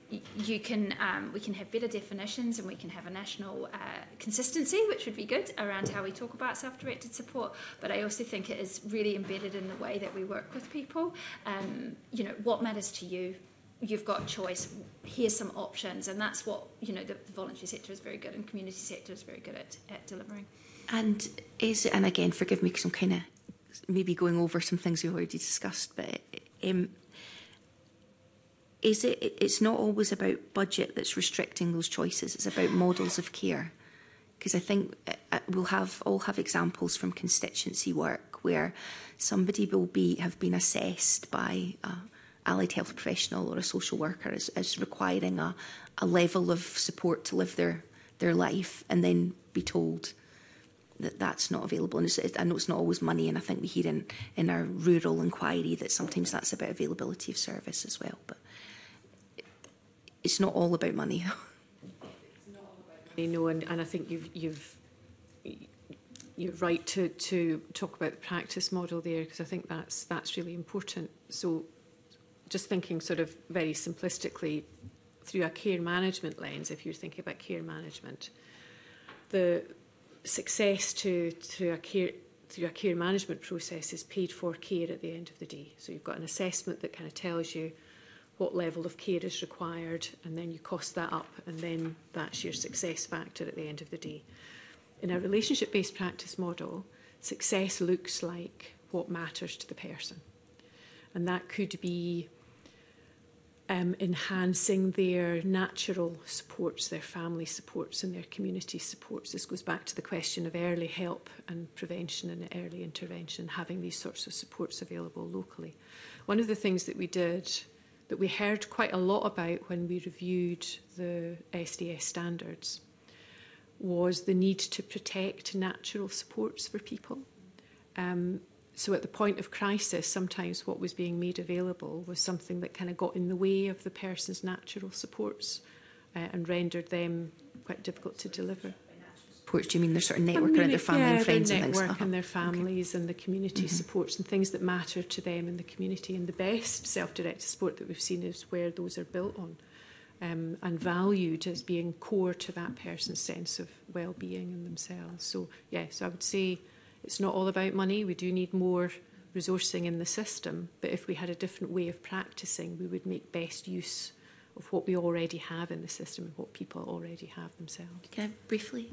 you, you can um, we can have better definitions and we can have a national uh, consistency, which would be good around how we talk talk about self-directed support, but I also think it is really embedded in the way that we work with people. Um, you know, what matters to you? You've got choice. Here's some options, and that's what you know. The, the voluntary sector is very good, and community sector is very good at, at delivering. And is and again, forgive me because I'm kind of maybe going over some things we've already discussed, but um, is it? It's not always about budget that's restricting those choices. It's about models of care because I think uh, uh, we'll have all have examples from constituency work where somebody will be have been assessed by a allied health professional or a social worker as, as requiring a, a level of support to live their their life and then be told that that's not available. And it, I know it's not always money, and I think we hear in, in our rural inquiry that sometimes that's about availability of service as well. But it's not all about money you know, and, and I think you've, you've, you're right to, to talk about the practice model there because I think that's, that's really important. So just thinking sort of very simplistically through a care management lens, if you're thinking about care management, the success to, to a care through a care management process is paid for care at the end of the day. So you've got an assessment that kind of tells you what level of care is required, and then you cost that up, and then that's your success factor at the end of the day. In a relationship based practice model, success looks like what matters to the person. And that could be um, enhancing their natural supports, their family supports, and their community supports. This goes back to the question of early help and prevention and early intervention, having these sorts of supports available locally. One of the things that we did that we heard quite a lot about when we reviewed the SDS standards was the need to protect natural supports for people. Um, so at the point of crisis, sometimes what was being made available was something that kind of got in the way of the person's natural supports uh, and rendered them quite difficult to deliver supports? Do you mean there's sort of network I mean, around their family yeah, and friends their and things? Uh -huh. and their families okay. and the community mm -hmm. supports and things that matter to them in the community. And the best self-directed support that we've seen is where those are built on um, and valued as being core to that person's sense of well-being in themselves. So, yeah, so I would say it's not all about money. We do need more resourcing in the system. But if we had a different way of practicing, we would make best use of what we already have in the system and what people already have themselves. Can I briefly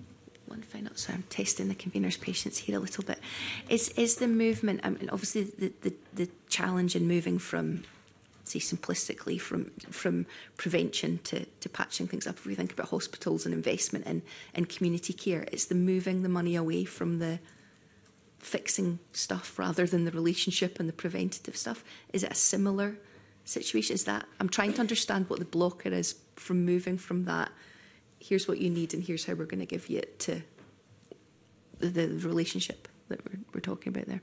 one final. So I'm testing the convener's patience here a little bit. Is is the movement? I um, mean, obviously the the, the challenge in moving from say simplistically from from prevention to, to patching things up if we think about hospitals and investment in, in community care it's the moving the money away from the fixing stuff rather than the relationship and the preventative stuff is it a similar situation is that i'm trying to understand what the blocker is from moving from that here's what you need and here's how we're going to give you it to the, the relationship that we're, we're talking about there.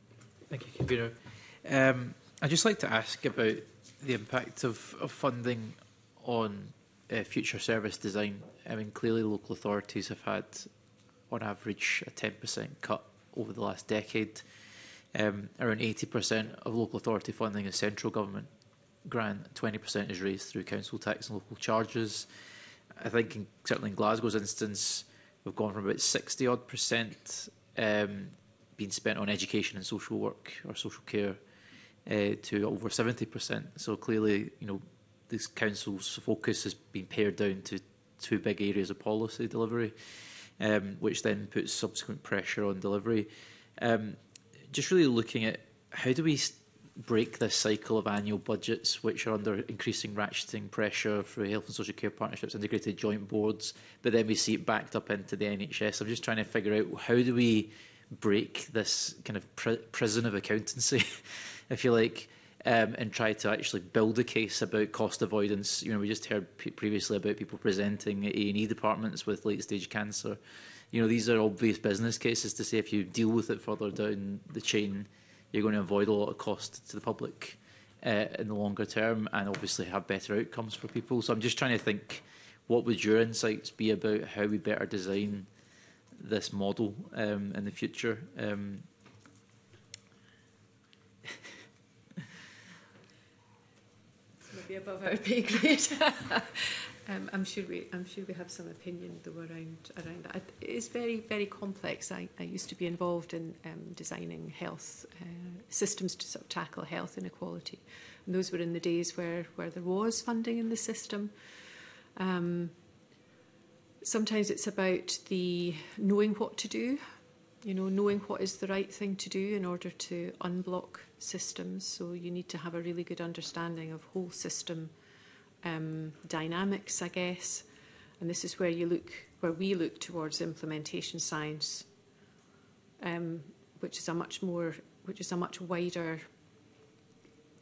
Thank you, Convener. Um, I'd just like to ask about the impact of, of funding on uh, future service design. I mean, clearly local authorities have had, on average, a 10% cut over the last decade. Um, around 80% of local authority funding is central government grant, 20% is raised through council tax and local charges. I think in, certainly in Glasgow's instance, we've gone from about 60 odd percent um, being spent on education and social work or social care uh, to over 70%. So clearly, you know, this council's focus has been pared down to two big areas of policy delivery, um, which then puts subsequent pressure on delivery. Um, just really looking at how do we break this cycle of annual budgets, which are under increasing ratcheting pressure through health and social care partnerships, integrated joint boards, but then we see it backed up into the NHS. I'm just trying to figure out how do we break this kind of pr prison of accountancy, if you like, um, and try to actually build a case about cost avoidance. You know, we just heard previously about people presenting at A&E departments with late-stage cancer. You know, these are obvious business cases to say if you deal with it further down the chain, you're going to avoid a lot of cost to the public uh, in the longer term and obviously have better outcomes for people. So I'm just trying to think what would your insights be about how we better design this model um, in the future? Um, maybe above our pay grade. Um, I'm sure we I'm sure we have some opinion though around around that. It's very very complex. I, I used to be involved in um, designing health uh, systems to sort of tackle health inequality, and those were in the days where where there was funding in the system. Um, sometimes it's about the knowing what to do, you know, knowing what is the right thing to do in order to unblock systems. So you need to have a really good understanding of whole system um, dynamics, I guess. And this is where you look, where we look towards implementation science, um, which is a much more, which is a much wider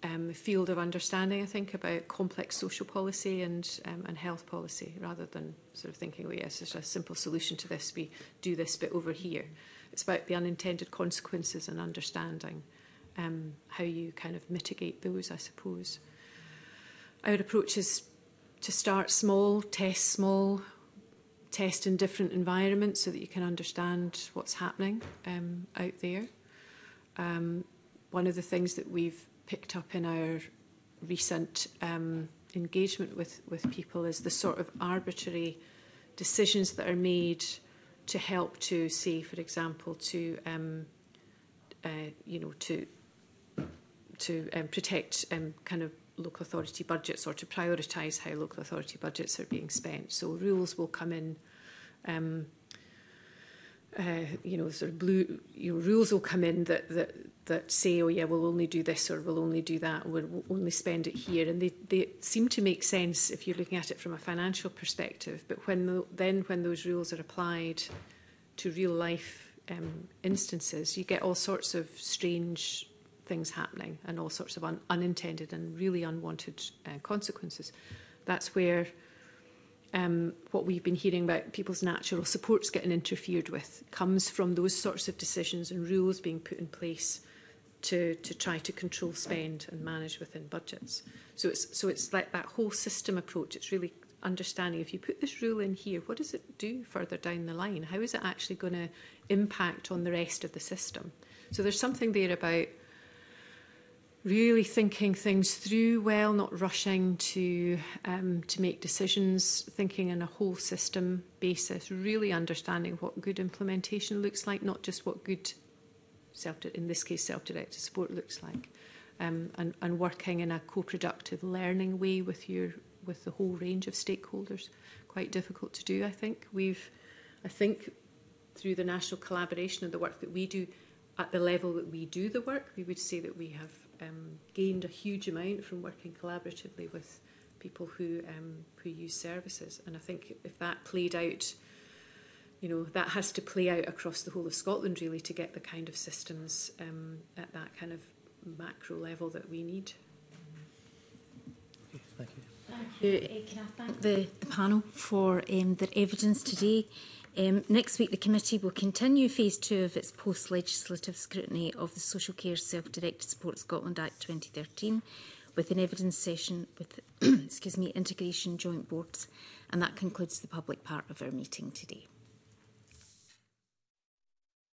um, field of understanding. I think about complex social policy and um, and health policy, rather than sort of thinking, well, yes, there's a simple solution to this. We do this bit over here. It's about the unintended consequences and understanding um, how you kind of mitigate those, I suppose. Our approach is to start small, test small, test in different environments so that you can understand what's happening um, out there. Um, one of the things that we've picked up in our recent um, engagement with, with people is the sort of arbitrary decisions that are made to help to say, for example, to um, uh, you know to to um, protect um, kind of local authority budgets or to prioritise how local authority budgets are being spent. So rules will come in. Um, uh, you know, sort of blue you know, rules will come in that that that say, oh yeah, we'll only do this or we'll only do that, or we'll only spend it here, and they they seem to make sense if you're looking at it from a financial perspective. But when the, then when those rules are applied to real life um, instances, you get all sorts of strange things happening and all sorts of un unintended and really unwanted uh, consequences. That's where um, what we've been hearing about people's natural supports getting interfered with comes from those sorts of decisions and rules being put in place to, to try to control spend and manage within budgets. So it's, so it's like that whole system approach. It's really understanding if you put this rule in here, what does it do further down the line? How is it actually going to impact on the rest of the system? So there's something there about really thinking things through well, not rushing to um, to make decisions, thinking in a whole system basis, really understanding what good implementation looks like, not just what good self in this case self-directed support looks like, um, and, and working in a co-productive learning way with your with the whole range of stakeholders. Quite difficult to do, I think. We've, I think, through the national collaboration and the work that we do. At the level that we do the work, we would say that we have um, gained a huge amount from working collaboratively with people who um, who use services. And I think if that played out, you know, that has to play out across the whole of Scotland really to get the kind of systems um, at that kind of macro level that we need. Thank you. Thank you. Uh, Can I thank the, the panel for um, their evidence today Um, next week, the committee will continue phase two of its post-legislative scrutiny of the Social Care Self-Directed Support Scotland Act 2013 with an evidence session with excuse me, Integration Joint Boards. And that concludes the public part of our meeting today.